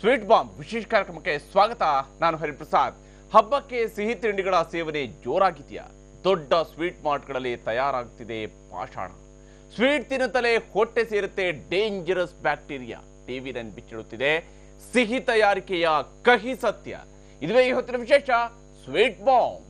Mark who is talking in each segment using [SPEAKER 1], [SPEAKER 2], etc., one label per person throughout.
[SPEAKER 1] Sweet bomb ವಿಶೇಷ ಕಾರ್ಯಕ್ರಮಕ್ಕೆ ಸ್ವಾಗತ, ನಾನು ಹರಿಪ್ರಸಾದ್. ಹಬ್ಬಕ್ಕೆ ಸಿಹಿ ತಿಂಡಿಗಳ ಸೇವನೆ ಜೋರಾಗಿದೆಯಾ? ದೊಡ್ಡ ಸ್ವೀಟ್ ಮಾರ್ಟ್ಗಳಲ್ಲಿ ತಯಾರಾಗ್ತಿದೆ ಪಾಷಾಣ. ಸ್ವೀಟ್ ತಿನ್ನುತ್ತಲೇ ಹೊಟ್ಟೆ ಸೇರುತ್ತೆ ಡೇಂಜರಸ್ ಬ್ಯಾಕ್ಟೀರಿಯಾ. ಟಿವಿ ನನ್ ಬಿಚ್ಚಿಡುತ್ತಿದೆ, ಸಿಹಿ ತಯಾರಿಕೆಯ ಕಹಿ ಸತ್ಯ. ಇದುವೇ ಈ ಹೊತ್ತಿನ ವಿಶೇಷ, ಸ್ವೀಟ್ ಬಾಂಬ್.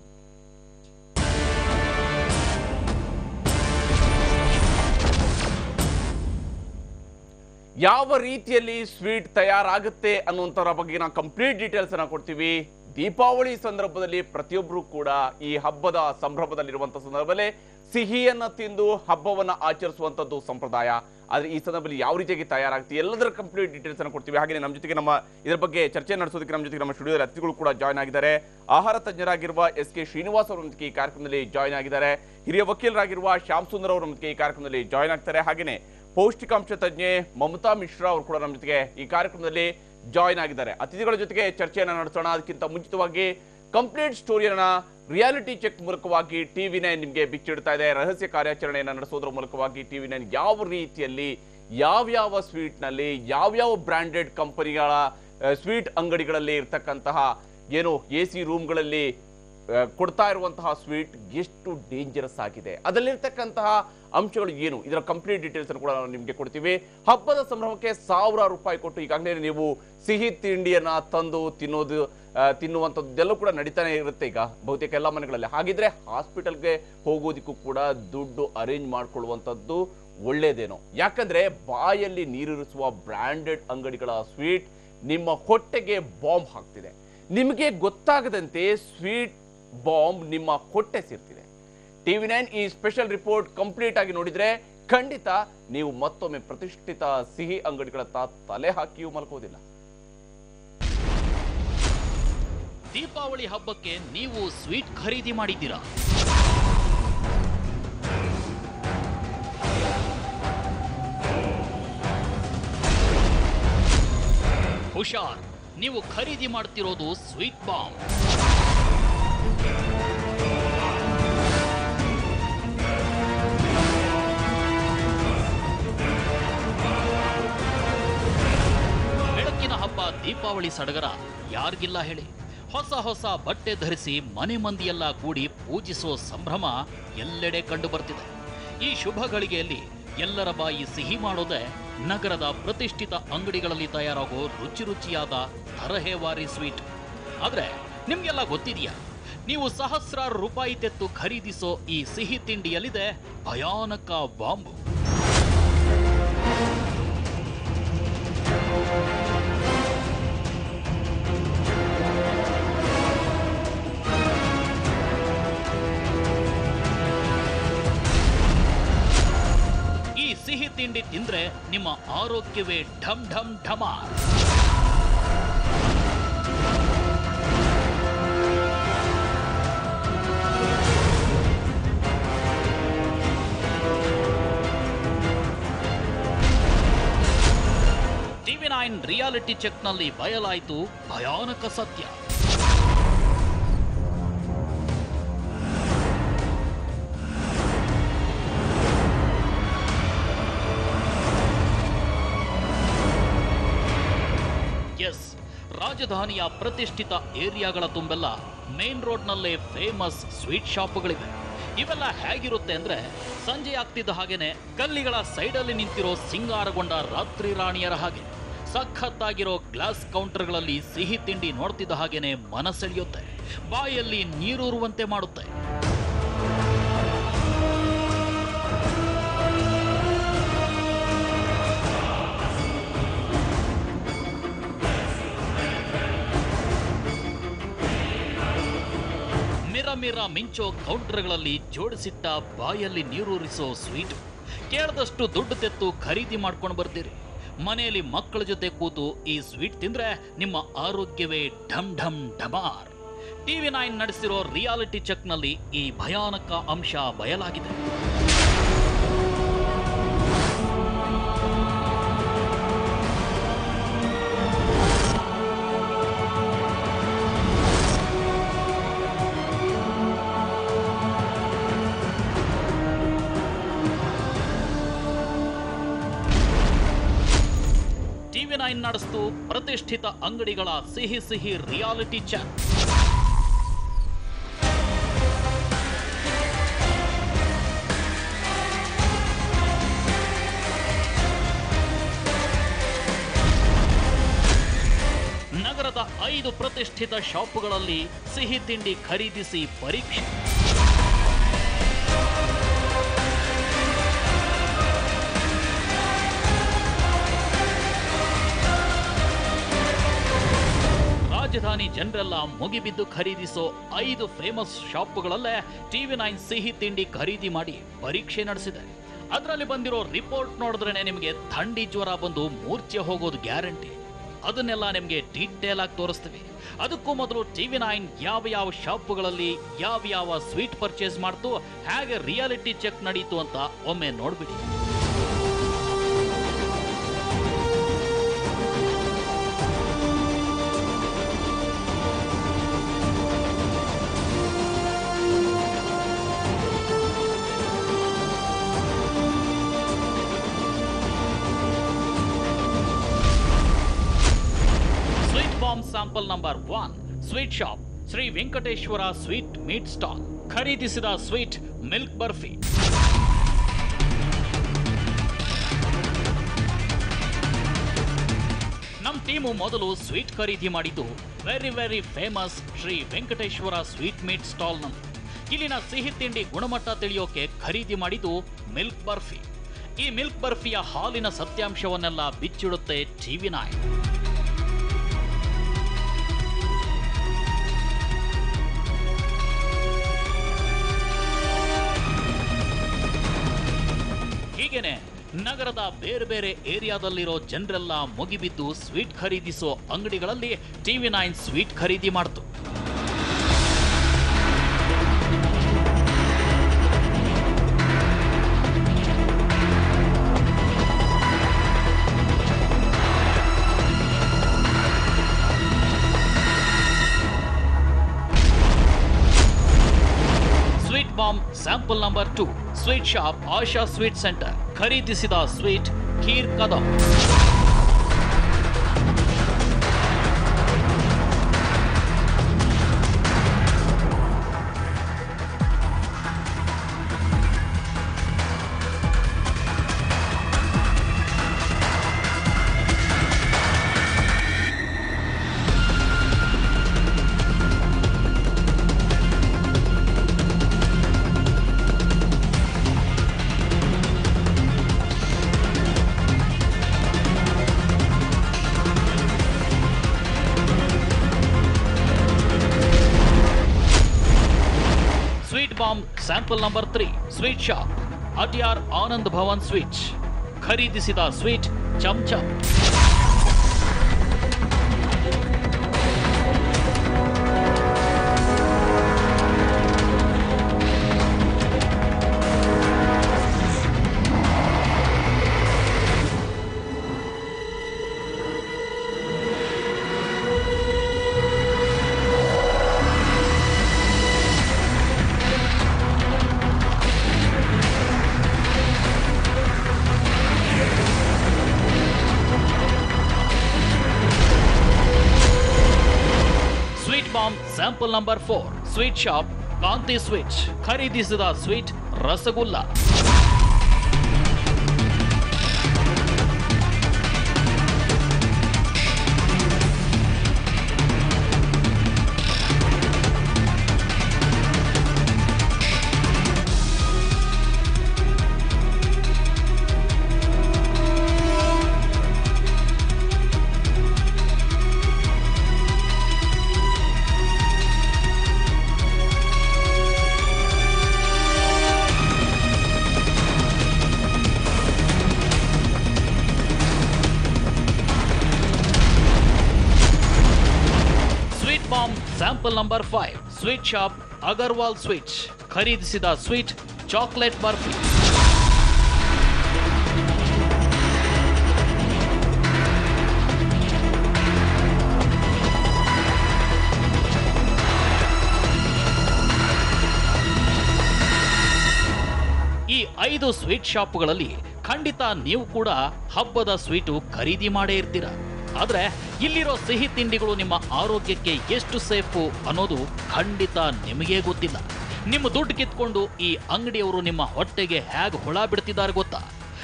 [SPEAKER 1] ಯಾವ ರೀತಿಯಲ್ಲಿ ಸ್ವೀಟ್ ತಯಾರಾಗುತ್ತೆ ಅನ್ನುವಂಥರ ಬಗ್ಗೆ ನಾವು ಕಂಪ್ಲೀಟ್ ಡೀಟೇಲ್ಸ್ ಅನ್ನ ಕೊಡ್ತೀವಿ. ದೀಪಾವಳಿ ಸಂದರ್ಭದಲ್ಲಿ ಪ್ರತಿಯೊಬ್ಬರು ಕೂಡ ಈ ಹಬ್ಬದ ಸಂಭ್ರಮದಲ್ಲಿರುವಂಥ ಸಂದರ್ಭದಲ್ಲಿ ಸಿಹಿಯನ್ನ ತಿಂದು ಹಬ್ಬವನ್ನ ಆಚರಿಸುವಂಥದ್ದು ಸಂಪ್ರದಾಯ. ಆದ್ರೆ ಈ ಸಂದರ್ಭದಲ್ಲಿ ಯಾವ ರೀತಿಯಾಗಿ ತಯಾರಾಗುತ್ತೆ ಎಲ್ಲದರ ಕಂಪ್ಲೀಟ್ ಡೀಟೇಲ್ಸ್ ಅನ್ನು ಕೊಡ್ತೀವಿ. ಹಾಗೆ ನಮ್ಮ ಜೊತೆಗೆ ನಮ್ಮ ಇದರ ಬಗ್ಗೆ ಚರ್ಚೆ ನಡೆಸೋದಕ್ಕೆ ನಮ್ಮ ಜೊತೆಗೆ ನಮ್ಮ ಸ್ಟುಡಿಯೋದಲ್ಲಿ ಅತಿಥಿಗಳು ಕೂಡ ಜಾಯ್ನ್ ಆಗಿದ್ದಾರೆ. ಆಹಾರ ತಜ್ಞರಾಗಿರುವ ಎಸ್ ಕೆ ಶ್ರೀನಿವಾಸ್ ಅವರೊಂದಿಗೆ ಈ ಕಾರ್ಯಕ್ರಮದಲ್ಲಿ ಜಾಯ್ನ್ ಆಗಿದ್ದಾರೆ. ಹಿರಿಯ ವಕೀಲರಾಗಿರುವ ಶ್ಯಾಮ್ ಸುಂದರ್ ಅವರೊಂದಿಗೆ ಈ ಕಾರ್ಯಕ್ರಮದಲ್ಲಿ ಜಾಯ್ನ್ ಆಗ್ತಾರೆ. ಹಾಗೇನೆ ಪೌಷ್ಟಿಕಾಂಶ ತಜ್ಞೆ ಮಮತಾ ಮಿಶ್ರಾ ಅವರು ಕೂಡ ನಮ್ಮ ಜೊತೆಗೆ ಈ ಕಾರ್ಯಕ್ರಮದಲ್ಲಿ ಜಾಯ್ನ್ ಆಗಿದ್ದಾರೆ. ಅತಿಥಿಗಳ ಜೊತೆಗೆ ಚರ್ಚೆಯನ್ನು ನಡೆಸೋಣ. ಅದಕ್ಕಿಂತ ಮುಂಚಿತವಾಗಿ ಕಂಪ್ಲೀಟ್ ಸ್ಟೋರಿಯನ್ನ ರಿಯಾಲಿಟಿ ಚೆಕ್ ಮೂಲಕವಾಗಿ ಟಿವಿ ನೈನ್ ನಿಮಗೆ ಬಿಚ್ಚಿಡ್ತಾ ಇದೆ. ರಹಸ್ಯ ಕಾರ್ಯಾಚರಣೆಯನ್ನು ನಡೆಸೋದ್ರ ಮೂಲಕವಾಗಿ ಟಿವಿ ನೈನ್ ಯಾವ ರೀತಿಯಲ್ಲಿ, ಯಾವ್ಯಾವ ಸ್ವೀಟ್ನಲ್ಲಿ, ಯಾವ್ಯಾವ ಬ್ರ್ಯಾಂಡೆಡ್ ಕಂಪನಿಗಳ ಸ್ವೀಟ್ ಅಂಗಡಿಗಳಲ್ಲಿ ಇರ್ತಕ್ಕಂತಹ ಏನು ಎ ಸಿ ರೂಮ್ಗಳಲ್ಲಿ ಕೊಡ್ತಾ ಇರುವಂತಹ ಸ್ವೀಟ್ ಎಷ್ಟು ಡೇಂಜರಸ್ ಆಗಿದೆ. ಅದರಲ್ಲಿರ್ತಕ್ಕಂತಹ ಅಂಶಗಳು ಏನು? ಇದರ ಕಂಪ್ಲೀಟ್ ಡೀಟೇಲ್ಸ್ ಕೂಡ ನಾವು ನಿಮಗೆ ಕೊಡ್ತೀವಿ. ಹಬ್ಬದ ಸಂಭ್ರಮಕ್ಕೆ ಸಾವಿರ ರೂಪಾಯಿ ಕೊಟ್ಟು ಈಗಾಗಲೇ ನೀವು ಸಿಹಿ ತಿಂಡಿಯನ್ನ ತಂದು, ತಿನ್ನೋದು ತಿನ್ನುವಂಥದ್ದೆಲ್ಲ ಕೂಡ ನಡೀತಾನೆ ಇರುತ್ತೆ ಈಗ ಬಹುತೇಕ ಎಲ್ಲ ಮನೆಗಳಲ್ಲಿ. ಹಾಗಿದ್ರೆ ಹಾಸ್ಪಿಟಲ್ಗೆ ಹೋಗೋದಕ್ಕೂ ಕೂಡ ದುಡ್ಡು ಅರೇಂಜ್ ಮಾಡ್ಕೊಳ್ಳುವಂಥದ್ದು ಒಳ್ಳೇದೇನೋ. ಯಾಕಂದ್ರೆ ಬಾಯಲ್ಲಿ ನೀರಿರಿಸುವ ಬ್ರ್ಯಾಂಡೆಡ್ ಅಂಗಡಿಗಳ ಸ್ವೀಟ್ ನಿಮ್ಮ ಹೊಟ್ಟೆಗೆ ಬಾಂಬ್ ಹಾಕ್ತಿದೆ. ನಿಮಗೆ ಗೊತ್ತಾಗದಂತೆ ಸ್ವೀಟ್ ಬಾಂಬ್ ನಿಮ್ಮ ಹೊಟ್ಟೆ ಸೇರ್ತಿದೆ. ಟಿವಿ ನೈನ್ ಈ ಸ್ಪೆಷಲ್ ರಿಪೋರ್ಟ್ ಕಂಪ್ಲೀಟ್ ಆಗಿ ನೋಡಿದ್ರೆ ಖಂಡಿತ ನೀವು ಮತ್ತೊಮ್ಮೆ ಪ್ರತಿಷ್ಠಿತ ಸಿಹಿ ಅಂಗಡಿಗಳತ್ತ ತಲೆ ಹಾಕಿಯೂ ಮಲ್ಕೋದಿಲ್ಲ.
[SPEAKER 2] ದೀಪಾವಳಿ ಹಬ್ಬಕ್ಕೆ ನೀವು ಸ್ವೀಟ್ ಖರೀದಿ ಮಾಡಿದ್ದೀರಾ? ಹುಷಾರ್, ನೀವು ಖರೀದಿ ಮಾಡ್ತಿರೋದು ಸ್ವೀಟ್ ಬಾಂಬ್. ಬೆಳಕಿನ ಹಬ್ಬ, ದೀಪಾವಳಿ ಸಡಗರ, ಯಾರಿಗಿಲ್ಲ ಹೇಳಿ. ಹೊಸ ಹೊಸ ಬಟ್ಟೆ ಧರಿಸಿ ಮನೆ ಮಂದಿಯೆಲ್ಲ ಕೂಡಿ ಪೂಜಿಸೋ ಸಂಭ್ರಮ ಎಲ್ಲೆಡೆ ಕಂಡು ಬರ್ತಿದೆ ಈ ಶುಭ ಗಳಿಗೆಯಲ್ಲಿ ಎಲ್ಲರ ಬಾಯಿ ಸಿಹಿ ಮಾಡೋದೇ ನಗರದ ಪ್ರತಿಷ್ಠಿತ ಅಂಗಡಿಗಳಲ್ಲಿ ತಯಾರಾಗೋ ರುಚಿ ರುಚಿಯಾದ ತರಹೇವಾರಿ ಸ್ವೀಟ್. ಆದ್ರೆ ನಿಮ್ಗೆಲ್ಲ ಗೊತ್ತಿದೆಯಾ? ನೀವು ಸಹಸ್ರಾರು ರೂಪಾಯಿ ತೆತ್ತು ಖರೀದಿಸೋ ಈ ಸಿಹಿ ತಿಂಡಿಯಲ್ಲಿದೆ ಭಯಾನಕ ಬಾಂಬು. ಈ ಸಿಹಿ ತಿಂಡಿ ತಿಂದ್ರೆ ನಿಮ್ಮ ಆರೋಗ್ಯವೇ ಢಮ್ ಢಮ್ ಢಮಾರ್. ಟಿವಿ ನೈನ್ ರಿಯಾಲಿಟಿ ಚೆಕ್ನಲ್ಲಿ ಬಯಲಾಯಿತು ಭಯಾನಕ ಸತ್ಯ. ಎಸ್ ರಾಜಧಾನಿಯ ಪ್ರತಿಷ್ಠಿತ ಏರಿಯಾಗಳ ತುಂಬೆಲ್ಲ ಮೇನ್ ರೋಡ್ನಲ್ಲೇ ಫೇಮಸ್ ಸ್ವೀಟ್ ಶಾಪ್ಗಳಿವೆ ಇವೆಲ್ಲ ಹೇಗಿರುತ್ತೆ ಅಂದ್ರೆ ಸಂಜೆ ಆಗ್ತಿದ್ದ ಹಾಗೇನೆ ಕಲ್ಲಿಗಳ ಸೈಡಲ್ಲಿ ನಿಂತಿರೋ ಸಿಂಗಾರಗೊಂಡ ರಾತ್ರಿ ರಾಣಿಯರ ಹಾಗೆ. ಸಖತ್ತಾಗಿರೋ ಗ್ಲಾಸ್ ಕೌಂಟರ್ಗಳಲ್ಲಿ ಸಿಹಿ ತಿಂಡಿ ನೋಡ್ತಿದ್ದ ಹಾಗೇನೆ ಮನಸ್ಸೆಳೆಯುತ್ತೆ ಬಾಯಲ್ಲಿ ನೀರೂರುವಂತೆ ಮಾಡುತ್ತೆ. ಮಿರ ಮಿಂಚೋ ಕೌಂಟರ್ಗಳಲ್ಲಿ ಜೋಡಿಸಿಟ್ಟ ಬಾಯಲ್ಲಿ ನೀರೂರಿಸೋ ಸ್ವೀಟ್. ಕೇಳದಷ್ಟು ದುಡ್ಡು ತೆತ್ತು ಖರೀದಿ ಮಾಡ್ಕೊಂಡು ಬರ್ತೀರಿ. ಮನೆಯಲ್ಲಿ ಮಕ್ಕಳ ಜೊತೆ ಕೂತು ಈ ಸ್ವೀಟ್ ತಿಂದ್ರೆ ನಿಮ್ಮ ಆರೋಗ್ಯವೇ ಢಮ್ ಢಮ್ ಢಮಾರ್ ಟಿವಿ ನೈನ್ ನಡೆಸಿರೋ ರಿಯಾಲಿಟಿ ಚೆಕ್ನಲ್ಲಿ ಈ ಭಯಾನಕ ಅಂಶ ಬಯಲಾಗಿದೆ. ನೈನ್ ನಡೆಸ್ತು ಪ್ರತಿಷ್ಠಿತ ಅಂಗಡಿಗಳ ಸಿಹಿ ಸಿಹಿ ರಿಯಾಲಿಟಿ ಚಾಟ್ ನಗರದ ಐದು ಪ್ರತಿಷ್ಠಿತ ಶಾಪ್ಗಳಲ್ಲಿ ಸಿಹಿ ತಿಂಡಿ ಖರೀದಿಸಿ ಪರೀಕ್ಷೆ. ರಾಜಧಾನಿ ಜನರೆಲ್ಲ ಮುಗಿಬಿದ್ದು ಖರೀದಿಸೋ ಐದು ಫೇಮಸ್ ಶಾಪ್ಗಳಲ್ಲೇ ಟಿವಿ ನೈನ್ ಸಿಹಿ ತಿಂಡಿ ಖರೀದಿ ಮಾಡಿ ಪರೀಕ್ಷೆ ನಡೆಸಿದೆ. ಅದರಲ್ಲಿ ಬಂದಿರೋ ರಿಪೋರ್ಟ್ ನೋಡಿದ್ರೆ ನಿಮಗೆ ಥಂಡಿ ಜ್ವರ ಬಂದು ಮೂರ್ಛೆ ಹೋಗೋದು ಗ್ಯಾರಂಟಿ ಅದನ್ನೆಲ್ಲ ನಿಮಗೆ ಡೀಟೇಲ್ ಆಗಿ ತೋರಿಸ್ತೀವಿ. ಅದಕ್ಕೂ ಮೊದಲು ಟಿವಿ ನೈನ್ ಯಾವ ಯಾವ ಶಾಪ್ಗಳಲ್ಲಿ ಯಾವ ಯಾವ ಸ್ವೀಟ್ ಪರ್ಚೇಸ್ ಮಾಡ್ತು, ಹೇಗೆ ರಿಯಾಲಿಟಿ ಚೆಕ್ ನಡೀತು ಅಂತ ಒಮ್ಮೆ ನೋಡ್ಬಿಡಿ. Sweet shop, Shri Venkateshwara sweet meat stall. ಖರೀದಿಸಿದ ಸ್ವೀಟ್ ಮಿಲ್ಕ್ ಬರ್ಫಿ. ನಮ್ಮ ಟೀಮು ಮೊದಲು ಸ್ವೀಟ್ ಖರೀದಿ ಮಾಡಿದ್ದು very very famous Shri Venkateshwara sweet meat ಸ್ಟಾಲ್ನಲ್ಲಿ ಇಲ್ಲಿನ ಸಿಹಿ ತಿಂಡಿ ಗುಣಮಟ್ಟ ತಿಳಿಯೋಕೆ ಖರೀದಿ ಮಾಡಿದ್ದು ಮಿಲ್ಕ್ ಬರ್ಫಿ. ಈ ಮಿಲ್ಕ್ ಬರ್ಫಿಯ ಹಾಲಿನ ಸತ್ಯಾಂಶವನ್ನೆಲ್ಲ ಬಿಚ್ಚಿಡುತ್ತೆ ಟಿವಿ ನೈನ್ ಹೀಗೇನೆ, ನಗರದ ಬೇರೆ ಬೇರೆ ಏರಿಯಾದಲ್ಲಿರೋ ಜನರೆಲ್ಲ ಮುಗಿಬಿದ್ದು ಸ್ವೀಟ್ ಖರೀದಿಸೋ ಅಂಗಡಿಗಳಲ್ಲಿ ಟಿವಿ ನೈನ್ ಸ್ವೀಟ್ ಖರೀದಿ ಮಾಡ್ತು. Sweet bomb sample number two. Sweet shop Asha sweet centre ಖರೀದಿಸಿದ sweet kheer kadam. Number three sweet shop Adyar Anand Bhavan sweet ಖರೀದಿಸಿದ sweet chamcham number four sweet shop Kanti sweet ಖರೀದಿಸಿದ sweet rasgulla. Number five sweet shop Agarwal sweet ಖರೀದಿಸಿದ sweet chocolate barfi ಈ ಐದು sweet ಶಾಪ್ಗಳಲ್ಲಿ ಖಂಡಿತ ನೀವು ಕೂಡ ಹಬ್ಬದ ಸ್ವೀಟು ಖರೀದಿ ಮಾಡೇ ಇರ್ತೀರ. ಆದ್ರೆ ಇಲ್ಲಿರೋ ಸಿಹಿ ತಿಂಡಿಗಳು ನಿಮ್ಮ ಆರೋಗ್ಯಕ್ಕೆ ಎಷ್ಟು ಸೇಫು ಅನ್ನೋದು ಖಂಡಿತ ನಿಮಗೇ ಗೊತ್ತಿಲ್ಲ. ನಿಮ್ಮ ದುಡ್ಡು ಕಿತ್ಕೊಂಡು ಈ ಅಂಗಡಿಯವರು ನಿಮ್ಮ ಹೊಟ್ಟೆಗೆ ಹೇಗೆ ಹುಳ ಬಿಡ್ತಿದ್ದಾರೆ ಗೊತ್ತಾ?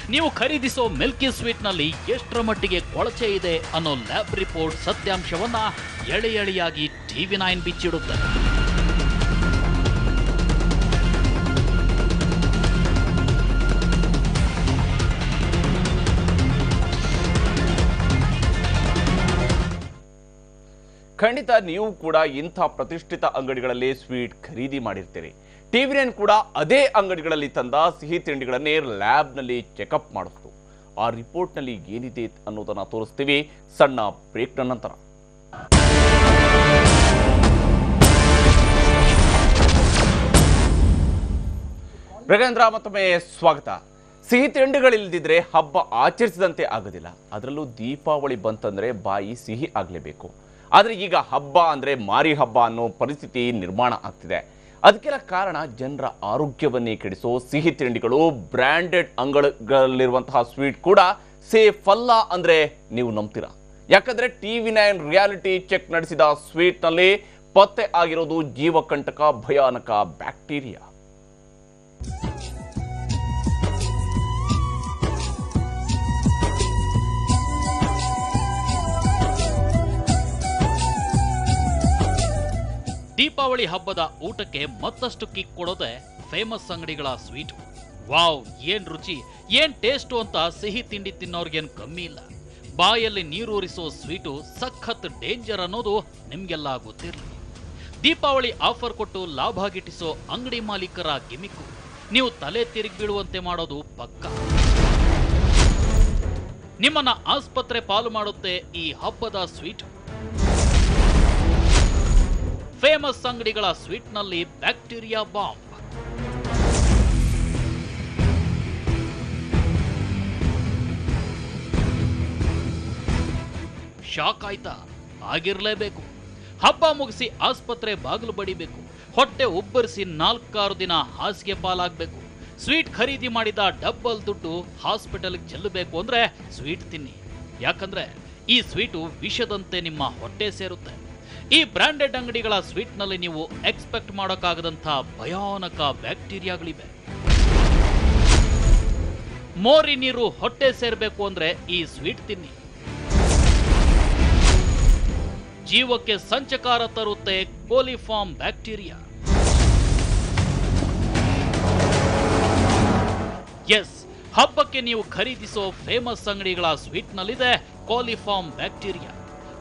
[SPEAKER 2] ನೀವು ಖರೀದಿಸೋ ಮಿಲ್ಕಿ ಸ್ವೀಟ್ನಲ್ಲಿ ಎಷ್ಟರ ಮಟ್ಟಿಗೆ ಕೊಳಚೆ ಇದೆ ಅನ್ನೋ ಲ್ಯಾಬ್ ರಿಪೋರ್ಟ್ ಸತ್ಯಾಂಶವನ್ನ ಎಳೆ ಎಳೆಯಾಗಿ ಟಿವಿ ನೈನ್ ಬಿಚ್ಚಿಡುತ್ತೆ.
[SPEAKER 1] ಖಂಡಿತ ನೀವು ಕೂಡ ಇಂಥ ಪ್ರತಿಷ್ಠಿತ ಅಂಗಡಿಗಳಲ್ಲಿ ಸ್ವೀಟ್ ಖರೀದಿ ಮಾಡಿರ್ತೀರಿ. ಟಿವಿ ನೈನ್ ಕೂಡ ಅದೇ ಅಂಗಡಿಗಳಲ್ಲಿ ತಂದ ಸಿಹಿ ತಿಂಡಿಗಳನ್ನೇ ಲ್ಯಾಬ್ನಲ್ಲಿ ಚೆಕಪ್ ಮಾಡಿಸ್ತು. ಆ ರಿಪೋರ್ಟ್ನಲ್ಲಿ ಏನಿದೆ ಅನ್ನೋದನ್ನು ತೋರಿಸ್ತೀವಿ. ಸಣ್ಣ ಬ್ರೇಕ್ನ ನಂತರ. ಮೃಗೇಂದ್ರ, ಮತ್ತೊಮ್ಮೆ ಸ್ವಾಗತ. ಸಿಹಿ ತಿಂಡಿಗಳಿಲ್ದಿದ್ರೆ ಹಬ್ಬ ಆಚರಿಸಿದಂತೆ ಆಗೋದಿಲ್ಲ. ಅದರಲ್ಲೂ ದೀಪಾವಳಿ ಬಂತಂದ್ರೆ ಬಾಯಿ ಸಿಹಿ ಆಗಲೇಬೇಕು. ಆದರೆ ಈಗ ಹಬ್ಬ ಅಂದರೆ ಮಾರಿ ಹಬ್ಬ ಅನ್ನೋ ಪರಿಸ್ಥಿತಿ ನಿರ್ಮಾಣ ಆಗ್ತಿದೆ. ಅದಕ್ಕೆಲ್ಲ ಕಾರಣ ಜನರ ಆರೋಗ್ಯವನ್ನೇ ಕೆಡಿಸೋ ಸಿಹಿ ತಿಂಡಿಗಳು ಬ್ರ್ಯಾಂಡೆಡ್ ಅಂಗಡಿಗಳಲ್ಲಿರುವಂತಹ ಸ್ವೀಟ್ ಕೂಡ ಸೇಫ್ ಅಲ್ಲ ಅಂದರೆ ನೀವು ನಂಬ್ತೀರಾ? ಯಾಕಂದರೆ T V nine reality check ನಡೆಸಿದ ಸ್ವೀಟ್ನಲ್ಲಿ ಪತ್ತೆ ಆಗಿರೋದು ಜೀವಕಂಟಕ ಭಯಾನಕ ಬ್ಯಾಕ್ಟೀರಿಯಾ.
[SPEAKER 2] ದೀಪಾವಳಿ ಹಬ್ಬದ ಊಟಕ್ಕೆ ಮತ್ತಷ್ಟು ಕಿಕ್ ಕೊಡೋದೆ ಫೇಮಸ್ ಅಂಗಡಿಗಳ ಸ್ವೀಟ್ ವಾವ್, ಏನ್ ರುಚಿ, ಏನ್ ಟೇಸ್ಟು ಅಂತ ಸಿಹಿ ತಿಂಡಿ ತಿನ್ನೋರ್ಗೇನ್ ಕಮ್ಮಿ ಇಲ್ಲ. ಬಾಯಲ್ಲಿ ನೀರೂರಿಸೋ ಸ್ವೀಟು ಸಖತ್ ಡೇಂಜರ್ ಅನ್ನೋದು ನಿಮ್ಗೆಲ್ಲ ಗೊತ್ತಿರಲಿ. ದೀಪಾವಳಿ ಆಫರ್ ಕೊಟ್ಟು ಲಾಭ ಗಿಟ್ಟಿಸೋ ಅಂಗಡಿ ಮಾಲೀಕರ ಗಿಮಿಕ್ಕು. ನೀವು ತಲೆ ತಿರುಗಿ ಬೀಳುವಂತೆ ಮಾಡೋದು ಪಕ್ಕ. ನಿಮ್ಮನ್ನ ಆಸ್ಪತ್ರೆ ಪಾಲು ಮಾಡುತ್ತೆ ಈ ಹಬ್ಬದ ಸ್ವೀಟ್ ಫೇಮಸ್ ಅಂಗಡಿಗಳ ಸ್ವೀಟ್ನಲ್ಲಿ ಬ್ಯಾಕ್ಟೀರಿಯಾ ಬಾಂಬ್. ಶಾಕ್ ಆಯ್ತಾ? ಆಗಿರಲೇಬೇಕು. ಹಬ್ಬ ಮುಗಿಸಿ ಆಸ್ಪತ್ರೆ ಬಾಗಿಲು ಬಡಿಬೇಕು. ಹೊಟ್ಟೆ ಉಬ್ಬರಿಸಿ ನಾಲ್ಕಾರು ದಿನ ಹಾಸಿಗೆ ಪಾಲಾಗಬೇಕು. ಸ್ವೀಟ್ ಖರೀದಿ ಮಾಡಿದ ಡಬ್ಬಲ್ ದುಡ್ಡು ಹಾಸ್ಪಿಟಲ್ಗೆ ಚೆಲ್ಲಬೇಕು ಅಂದ್ರೆ ಸ್ವೀಟ್ ತಿನ್ನಿ. ಯಾಕಂದ್ರೆ ಈ ಸ್ವೀಟು ವಿಷದಂತೆ ನಿಮ್ಮ ಹೊಟ್ಟೆ ಸೇರುತ್ತೆ. ಈ ಬ್ರಾಂಡೆಡ್ ಅಂಗಡಿಗಳ ಸ್ವೀಟ್ನಲ್ಲಿ ನೀವು ಎಕ್ಸ್ಪೆಕ್ಟ್ ಮಾಡೋಕ್ಕಾಗದಂಥ ಭಯಾನಕ ಬ್ಯಾಕ್ಟೀರಿಯಾಗಳಿವೆ. ಮೋರಿ ನೀರು ಹೊಟ್ಟೆ ಸೇರಬೇಕು ಅಂದ್ರೆ ಈ ಸ್ವೀಟ್ ತಿನ್ನಿ. ಜೀವಕ್ಕೆ ಸಂಚಕಾರ ತರುತ್ತೆ ಕೋಲಿಫಾರ್ಮ್ ಬ್ಯಾಕ್ಟೀರಿಯಾ. ಎಸ್, ಹಬ್ಬಕ್ಕೆ ನೀವು ಖರೀದಿಸೋ ಫೇಮಸ್ ಅಂಗಡಿಗಳ ಸ್ವೀಟ್ನಲ್ಲಿದೆ ಕೋಲಿಫಾರ್ಮ್ ಬ್ಯಾಕ್ಟೀರಿಯಾ.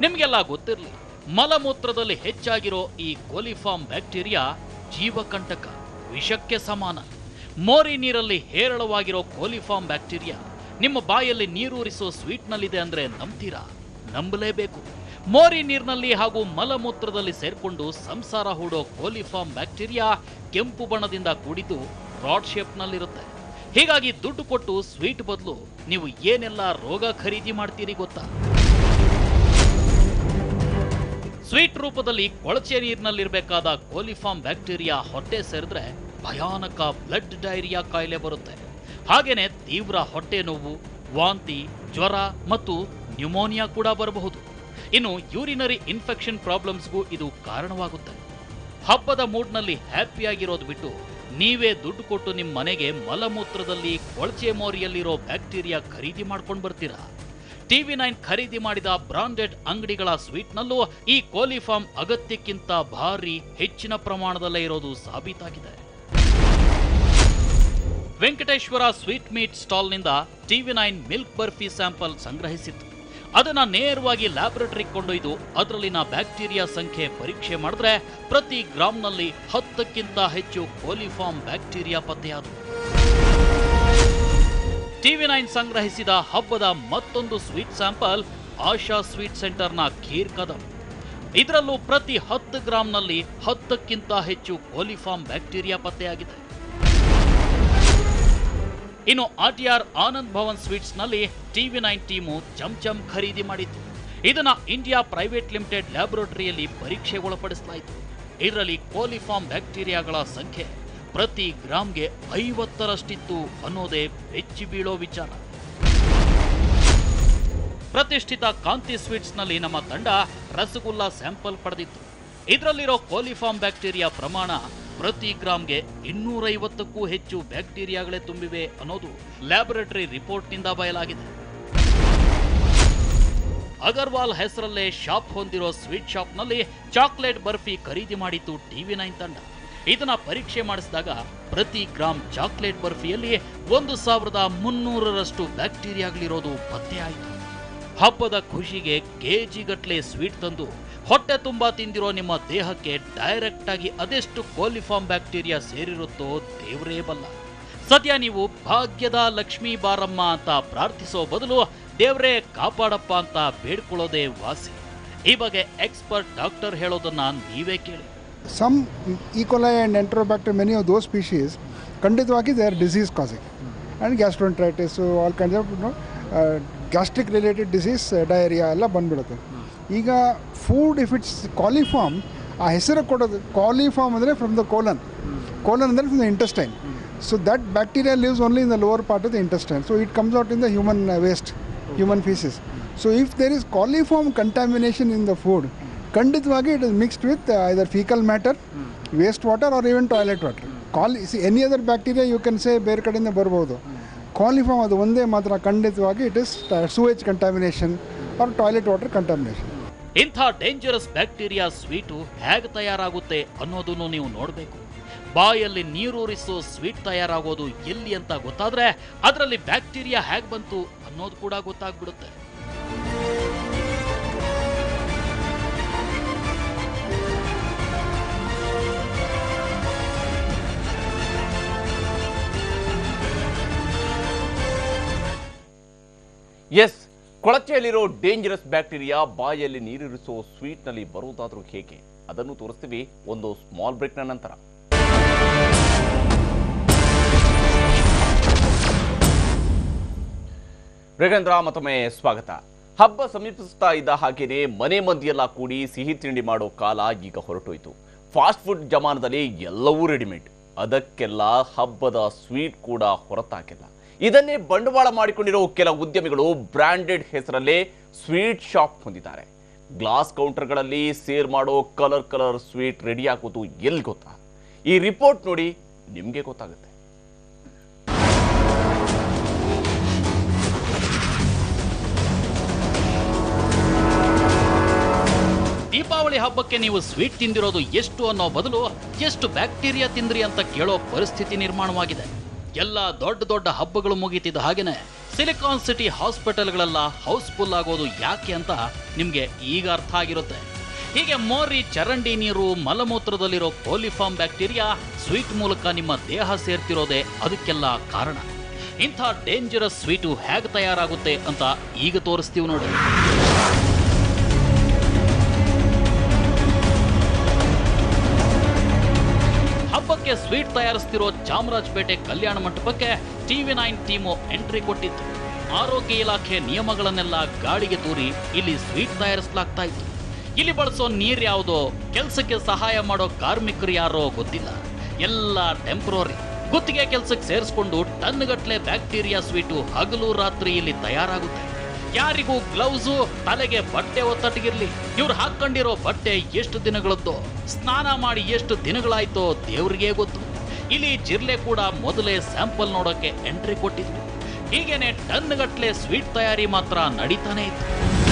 [SPEAKER 2] ನಿಮಗೆಲ್ಲ ಗೊತ್ತಿರಲಿ. ಮಲಮೂತ್ರದಲ್ಲಿ ಹೆಚ್ಚಾಗಿರೋ ಈ ಕೋಲಿಫಾರ್ಮ್ ಬ್ಯಾಕ್ಟೀರಿಯಾ ಜೀವಕಂಟಕ ವಿಷಕ್ಕೆ ಸಮಾನ. ಮೋರಿ ನೀರಲ್ಲಿ ಹೇರಳವಾಗಿರೋ ಕೋಲಿಫಾರ್ಮ್ ಬ್ಯಾಕ್ಟೀರಿಯಾ ನಿಮ್ಮ ಬಾಯಲ್ಲಿ ನೀರೂರಿಸೋ ಸ್ವೀಟ್ನಲ್ಲಿದೆ ಅಂದ್ರೆ ನಂಬ್ತೀರಾ? ನಂಬಲೇಬೇಕು. ಮೋರಿ ನೀರಿನಲ್ಲಿ ಹಾಗೂ ಮಲಮೂತ್ರದಲ್ಲಿ ಸೇರ್ಕೊಂಡು ಸಂಸಾರ ಹೂಡೋ ಕೋಲಿಫಾರ್ಮ್ ಬ್ಯಾಕ್ಟೀರಿಯಾ ಕೆಂಪು ಬಣ್ಣದಿಂದ ಕೂಡಿದ್ದು ರಾಡ್ ಶೇಪ್ನಲ್ಲಿರುತ್ತೆ. ಹೀಗಾಗಿ ದುಡ್ಡು ಕೊಟ್ಟು ಸ್ವೀಟ್ ಬದಲು ನೀವು ಏನೆಲ್ಲ ರೋಗ ಖರೀದಿ ಮಾಡ್ತೀರಿ ಗೊತ್ತಾ? ಸ್ವೀಟ್ ರೂಪದಲ್ಲಿ ಕೊಳಚೆ ನೀರಿನಲ್ಲಿರಬೇಕಾದ ಕೋಲಿಫಾರ್ಮ್ ಬ್ಯಾಕ್ಟೀರಿಯಾ ಹೊಟ್ಟೆ ಸೇರಿದ್ರೆ ಭಯಾನಕ ಬ್ಲಡ್ ಡೈರಿಯಾ ಕಾಯಿಲೆ ಬರುತ್ತೆ. ಹಾಗೇನೆ ತೀವ್ರ ಹೊಟ್ಟೆ ನೋವು, ವಾಂತಿ, ಜ್ವರ ಮತ್ತು ನ್ಯೂಮೋನಿಯಾ ಕೂಡ ಬರಬಹುದು. ಇನ್ನು ಯೂರಿನರಿ ಇನ್ಫೆಕ್ಷನ್ ಪ್ರಾಬ್ಲಮ್ಸ್ಗೂ ಇದು ಕಾರಣವಾಗುತ್ತೆ. ಹಬ್ಬದ ಮೂಡ್ನಲ್ಲಿ ಹ್ಯಾಪಿಯಾಗಿರೋದು ಬಿಟ್ಟು ನೀವೇ ದುಡ್ಡು ಕೊಟ್ಟು ನಿಮ್ಮ ಮನೆಗೆ ಮಲಮೂತ್ರದಲ್ಲಿ ಕೊಳಚೆ ಮೋರಿಯಲ್ಲಿರೋ ಬ್ಯಾಕ್ಟೀರಿಯಾ ಖರೀದಿ ಮಾಡ್ಕೊಂಡು ಬರ್ತೀರಾ? ಟಿವಿ ನೈನ್ ಖರೀದಿ ಮಾಡಿದ ಬ್ರಾಂಡೆಡ್ ಅಂಗಡಿಗಳ ಸ್ವೀಟ್ನಲ್ಲೂ ಈ ಕೋಲಿಫಾರ್ಮ್ ಅಗತ್ಯಕ್ಕಿಂತ ಭಾರಿ ಹೆಚ್ಚಿನ ಪ್ರಮಾಣದಲ್ಲೇ ಇರೋದು ಸಾಬೀತಾಗಿದೆ. Venkateshwara sweet meat ಸ್ಟಾಲ್ನಿಂದ TV nine milk barfi sample ಸಂಗ್ರಹಿಸಿತ್ತು. ಅದನ್ನ ನೇರವಾಗಿ ಲ್ಯಾಬೊರೇಟರಿಗೆ ಕೊಂಡೊಯ್ದು ಅದರಲ್ಲಿನ ಬ್ಯಾಕ್ಟೀರಿಯಾ ಸಂಖ್ಯೆ ಪರೀಕ್ಷೆ ಮಾಡಿದ್ರೆ ಪ್ರತಿ ಗ್ರಾಮ್ನಲ್ಲಿ ಹತ್ತಕ್ಕಿಂತ ಹೆಚ್ಚು ಕೋಲಿಫಾರ್ಮ್ ಬ್ಯಾಕ್ಟೀರಿಯಾ ಪತ್ತೆಯಾದವು. ಟಿವಿ ನೈನ್ ಸಂಗ್ರಹಿಸಿದ ಹಬ್ಬದ ಮತ್ತೊಂದು ಸ್ವೀಟ್ ಸ್ಯಾಂಪಲ್, ಆಶಾ ಸ್ವೀಟ್ ಸೆಂಟರ್ನ ಖೀರ್ ಕದಂ. ಇದರಲ್ಲೂ ಪ್ರತಿ ಹತ್ತು ಗ್ರಾಂನಲ್ಲಿ ಹತ್ತಕ್ಕಿಂತ ಹೆಚ್ಚು ಕೋಲಿಫಾರ್ಮ್ ಬ್ಯಾಕ್ಟೀರಿಯಾ ಪತ್ತೆಯಾಗಿದೆ. ಇನ್ನು ಆರ್ಟಿಆರ್ ಆನಂದ್ ಭವನ್ ಸ್ವೀಟ್ಸ್ನಲ್ಲಿ ಟಿವಿ ನೈನ್ ಟೀಮು ಚಮಚಮ್ ಖರೀದಿ ಮಾಡಿತ್ತು. ಇದನ್ನ ಇಂಡಿಯಾ ಪ್ರೈವೇಟ್ ಲಿಮಿಟೆಡ್ ಲ್ಯಾಬೊರೇಟರಿಯಲ್ಲಿ ಪರೀಕ್ಷೆಗೊಳಪಡಿಸಲಾಯಿತು. ಇದರಲ್ಲಿ ಕೋಲಿಫಾರ್ಮ್ ಬ್ಯಾಕ್ಟೀರಿಯಾಗಳ ಸಂಖ್ಯೆ ಪ್ರತಿ ಗ್ರಾಮ್ಗೆ ಐವತ್ತರಷ್ಟಿತ್ತು ಅನ್ನೋದೇ ಬೆಚ್ಚಿ ಬೀಳೋ ವಿಚಾರ. ಪ್ರತಿಷ್ಠಿತ ಕಾಂತಿ ಸ್ವೀಟ್ಸ್ನಲ್ಲಿ ನಮ್ಮ ತಂಡ ರಸಗುಲ್ಲ ಸ್ಯಾಂಪಲ್ ಪಡೆದಿತ್ತು. ಇದರಲ್ಲಿರೋ ಕೋಲಿಫಾರ್ಮ್ ಬ್ಯಾಕ್ಟೀರಿಯಾ ಪ್ರಮಾಣ ಪ್ರತಿ ಗ್ರಾಮ್ಗೆ ಇನ್ನೂರೈವತ್ತಕ್ಕೂ ಹೆಚ್ಚು ಬ್ಯಾಕ್ಟೀರಿಯಾಗಳೇ ತುಂಬಿವೆ ಅನ್ನೋದು ಲ್ಯಾಬೊರೇಟರಿ ರಿಪೋರ್ಟ್ನಿಂದ ಬಯಲಾಗಿದೆ. ಅಗರ್ವಾಲ್ ಹೆಸರಲ್ಲೇ ಶಾಪ್ ಹೊಂದಿರೋ ಸ್ವೀಟ್ ಶಾಪ್ನಲ್ಲಿ ಚಾಕ್ಲೇಟ್ ಬರ್ಫಿ ಖರೀದಿ ಮಾಡಿತ್ತು ಟಿವಿ ನೈನ್ ತಂಡ. ಇದನ್ನ ಪರೀಕ್ಷೆ ಮಾಡಿಸಿದಾಗ ಪ್ರತಿ ಗ್ರಾಮ್ ಚಾಕ್ಲೇಟ್ ಬರ್ಫಿಯಲ್ಲಿ ಒಂದು ಸಾವಿರದ ಮುನ್ನೂರರಷ್ಟು ಬ್ಯಾಕ್ಟೀರಿಯಾಗಳಿರೋದು ಪತ್ತೆಯಾಯಿತು ಹಬ್ಬದ ಖುಷಿಗೆ ಕೆಜಿಗಟ್ಲೆ ಸ್ವೀಟ್ ತಂದು ಹೊಟ್ಟೆ ತುಂಬ ತಿಂದಿರೋ ನಿಮ್ಮ ದೇಹಕ್ಕೆ ಡೈರೆಕ್ಟ್ ಆಗಿ ಅದೆಷ್ಟು ಕೋಲಿಫಾರ್ಮ್ ಬ್ಯಾಕ್ಟೀರಿಯಾ ಸೇರಿರುತ್ತೋ ದೇವರೇ ಬಲ್ಲ. ಸದ್ಯ ನೀವು ಭಾಗ್ಯದ ಲಕ್ಷ್ಮೀ ಬಾರಮ್ಮ ಅಂತ ಪ್ರಾರ್ಥಿಸೋ ಬದಲು ದೇವರೇ ಕಾಪಾಡಪ್ಪ ಅಂತ ಬೇಡ್ಕೊಳ್ಳೋದೇ ವಾಸಿ. ಈ ಬಗ್ಗೆ ಎಕ್ಸ್ಪರ್ಟ್ ಡಾಕ್ಟರ್ ಹೇಳೋದನ್ನ ನೀವೇ ಕೇಳಿ.
[SPEAKER 3] Some E. And Enterobacter, many of those species, ಖಂಡಿತವಾಗಿ they are disease causing and gastroenteritis all kinds of gastric related disease diarrhoea ಎಲ್ಲ ಬಂದ್ಬಿಡುತ್ತೆ. ಈಗ ಫುಡ್ ಇಫ್ ಇಟ್ಸ್ ಕಾಲಿಫಾರ್ಮ್ ಆ ಹೆಸರು ಕೊಡೋದು ಕಾಲಿಫಾರ್ಮ್ ಅಂದರೆ ಫ್ರಮ್ ದ ಕೋಲನ್ ಕೋಲನ್ ಅಂದರೆ from the intestine so that bacteria lives only in the lower part of the intestine so it comes out in the human waste human faeces so if there is coliform contamination in the food ಖಂಡಿತವಾಗಿ it is mixed with either faecal matter waste water or even toilet water coli see any other bacteria you can say ಬೇರೆ ಕಡೆಯಿಂದ ಬರ್ಬೋದು. Coliform ಅದು ಒಂದೇ ಮಾತ್ರ ಖಂಡಿತವಾಗಿ it is sewage contamination or toilet water contamination
[SPEAKER 2] ಇಂಥ dangerous bacteria sweet ಹೇಗೆ ತಯಾರಾಗುತ್ತೆ ಅನ್ನೋದನ್ನು ನೀವು ನೋಡಬೇಕು. ಬಾಯಲ್ಲಿ ನೀರೂರಿಸೋ ಸ್ವೀಟ್ ತಯಾರಾಗೋದು ಎಲ್ಲಿ ಅಂತ ಗೊತ್ತಾದರೆ ಅದರಲ್ಲಿ ಬ್ಯಾಕ್ಟೀರಿಯಾ ಹೇಗೆ ಬಂತು ಅನ್ನೋದು ಕೂಡ ಗೊತ್ತಾಗ್ಬಿಡುತ್ತೆ.
[SPEAKER 1] ಎಸ್ ಕೊಳಚೆಯಲ್ಲಿರೋ ಡೇಂಜರಸ್ ಬ್ಯಾಕ್ಟೀರಿಯಾ ಬಾಯಲ್ಲಿ ನೀರಿರಿಸೋ ಸ್ವೀಟ್ನಲ್ಲಿ ಬರುವುದಾದ್ರೂ ಹೇಗೆ? ಅದನ್ನು ತೋರಿಸ್ತೀವಿ ಒಂದು ಸ್ಮಾಲ್ ಬ್ರೇಕ್ನ ನಂತರ. ಮೃಗೇಂದ್ರ ಮತ್ತೊಮ್ಮೆ ಸ್ವಾಗತ. ಹಬ್ಬ ಸಮೀಪಿಸ್ತಾ ಇದ್ದ ಹಾಗೇನೆ ಮನೆ ಮಂದಿಯೆಲ್ಲ ಕೂಡಿ ಸಿಹಿ ತಿಂಡಿ ಮಾಡೋ ಕಾಲ ಈಗ ಹೊರಟೋಯ್ತು. ಫಾಸ್ಟ್ ಫುಡ್ ಜಮಾನದಲ್ಲಿ ಎಲ್ಲವೂ ರೆಡಿಮೇಡ್ ಅದಕ್ಕೆಲ್ಲ ಹಬ್ಬದ ಸ್ವೀಟ್ ಕೂಡ ಹೊರತಾಗಿಲ್ಲ. ಇದನ್ನೇ ಬಂಡವಾಳ ಮಾಡಿಕೊಂಡಿರೋ ಕೆಲ ಉದ್ಯಮಿಗಳು ಬ್ರ್ಯಾಂಡೆಡ್ ಹೆಸರಲ್ಲೇ ಸ್ವೀಟ್ ಶಾಪ್ ಹೊಂದಿದ್ದಾರೆ. ಗ್ಲಾಸ್ ಕೌಂಟರ್ಗಳಲ್ಲಿ ಸೇರ್ ಮಾಡೋ ಕಲರ್ ಕಲರ್ ಸ್ವೀಟ್ ರೆಡಿ ಆಗೋದು ಎಲ್ಲಿ ಗೊತ್ತಾ? ಈ ರಿಪೋರ್ಟ್ ನೋಡಿ ನಿಮಗೆ ಗೊತ್ತಾಗುತ್ತೆ.
[SPEAKER 2] ದೀಪಾವಳಿ ಹಬ್ಬಕ್ಕೆ ನೀವು ಸ್ವೀಟ್ ತಿಂದಿರೋದು ಎಷ್ಟು ಅನ್ನೋ ಬದಲು ಎಷ್ಟು ಬ್ಯಾಕ್ಟೀರಿಯಾ ತಿಂದ್ರಿ ಅಂತ ಕೇಳೋ ಪರಿಸ್ಥಿತಿ ನಿರ್ಮಾಣವಾಗಿದೆ. ಎಲ್ಲ ದೊಡ್ಡ ದೊಡ್ಡ ಹಬ್ಬಗಳು ಮುಗೀತಿದ್ದ ಹಾಗೆನೆ ಸಿಲಿಕಾನ್ ಸಿಟಿ ಹಾಸ್ಪಿಟಲ್ಗಳೆಲ್ಲ ಹೌಸ್ಫುಲ್ ಆಗೋದು ಯಾಕೆ ಅಂತ ನಿಮಗೆ ಈಗ ಅರ್ಥ ಆಗಿರುತ್ತೆ. ಹೀಗೆ ಮೋರಿ, ಚರಂಡಿ ನೀರು, ಮಲಮೂತ್ರದಲ್ಲಿರೋ ಕೋಲಿಫಾರ್ಮ್ ಬ್ಯಾಕ್ಟೀರಿಯಾ ಸ್ವೀಟ್ ಮೂಲಕ ನಿಮ್ಮ ದೇಹ ಸೇರ್ತಿರೋದೇ ಅದಕ್ಕೆಲ್ಲ ಕಾರಣ. ಇಂಥ ಡೇಂಜರಸ್ ಸ್ವೀಟು ಹೇಗೆ ತಯಾರಾಗುತ್ತೆ ಅಂತ ಈಗ ತೋರಿಸ್ತೀವಿ ನೋಡಿ. ಹಬ್ಬಕ್ಕೆ ಸ್ವೀಟ್ ತಯಾರಿಸ್ತಿರೋ ಚಾಮರಾಜಪೇಟೆ ಕಲ್ಯಾಣ ಮಂಟಪಕ್ಕೆ ಟಿವಿ ನೈನ್ ಟೀಮು ಎಂಟ್ರಿ ಕೊಟ್ಟಿತ್ತು. ಆರೋಗ್ಯ ಇಲಾಖೆ ನಿಯಮಗಳನ್ನೆಲ್ಲ ಗಾಳಿಗೆ ತೂರಿ ಇಲ್ಲಿ ಸ್ವೀಟ್ ತಯಾರಿಸಲಾಗ್ತಾ ಇತ್ತು. ಇಲ್ಲಿ ಬಳಸೋ ನೀರ್ ಯಾವುದೋ, ಕೆಲಸಕ್ಕೆ ಸಹಾಯ ಮಾಡೋ ಕಾರ್ಮಿಕರು ಯಾರೋ ಗೊತ್ತಿಲ್ಲ. ಎಲ್ಲ ಟೆಂಪ್ರರಿ ಗುತ್ತಿಗೆ ಕೆಲಸಕ್ಕೆ ಸೇರಿಸ್ಕೊಂಡು ಟನ್ಗಟ್ಲೆ ಬ್ಯಾಕ್ಟೀರಿಯಾ ಸ್ವೀಟು ಹಗಲು ರಾತ್ರಿ ಇಲ್ಲಿ ತಯಾರಾಗುತ್ತೆ. ಯಾರಿಗೂ ಗ್ಲೌಸು, ತಲೆಗೆ ಬಟ್ಟೆ ಒತ್ತಟ್ಟಿಗಿರ್ಲಿ ಇವ್ರು ಹಾಕೊಂಡಿರೋ ಬಟ್ಟೆ ಎಷ್ಟು ದಿನಗಳದ್ದು ಸ್ನಾನ ಮಾಡಿ ಎಷ್ಟು ದಿನಗಳಾಯ್ತೋ ದೇವ್ರಿಗೆ ಗೊತ್ತು. ಇಲ್ಲಿ ಜಿರ್ಲೆ ಕೂಡ ಮೊದಲೇ ಸ್ಯಾಂಪಲ್ ನೋಡೋಕೆ ಎಂಟ್ರಿ ಕೊಟ್ಟಿದ್ವಿ. ಹೀಗೇನೆ ಟನ್ಗಟ್ಲೆ ಸ್ವೀಟ್ ತಯಾರಿ ಮಾತ್ರ ನಡೀತಾನೆ ಇತ್ತು.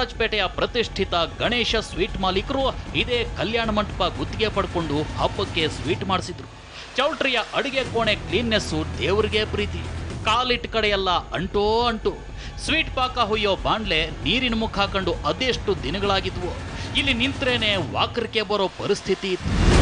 [SPEAKER 2] ಚಾಮರಾಜಪೇಟೆಯ ಪ್ರತಿಷ್ಠಿತ ಗಣೇಶ ಸ್ವೀಟ್ ಮಾಲೀಕರು ಇದೇ ಕಲ್ಯಾಣ ಮಂಟಪ ಗುತ್ತಿಗೆ ಪಡ್ಕೊಂಡು ಹಬ್ಬಕ್ಕೆ ಸ್ವೀಟ್ ಮಾಡಿಸಿದ್ರು. ಚೌಟ್ರಿಯ ಅಡುಗೆ ಕೋಣೆ ಕ್ಲೀನ್ನೆಸ್ಸು ದೇವರಿಗೆ ಪ್ರೀತಿ. ಕಾಲಿಟ್ ಕಡೆಯೆಲ್ಲ ಅಂಟೋ ಅಂಟು. ಸ್ವೀಟ್ ಪಾಕ ಹೊಯ್ಯೋ ಬಾಂಡ್ಲೆ ನೀರಿನ ಮುಖ ಹಾಕೊಂಡು ಅದೆಷ್ಟು ದಿನಗಳಾಗಿದ್ವು. ಇಲ್ಲಿ ನಿಂತ್ರೇನೆ ವಾಕರಿಕೆ ಬರೋ ಪರಿಸ್ಥಿತಿ ಇತ್ತು.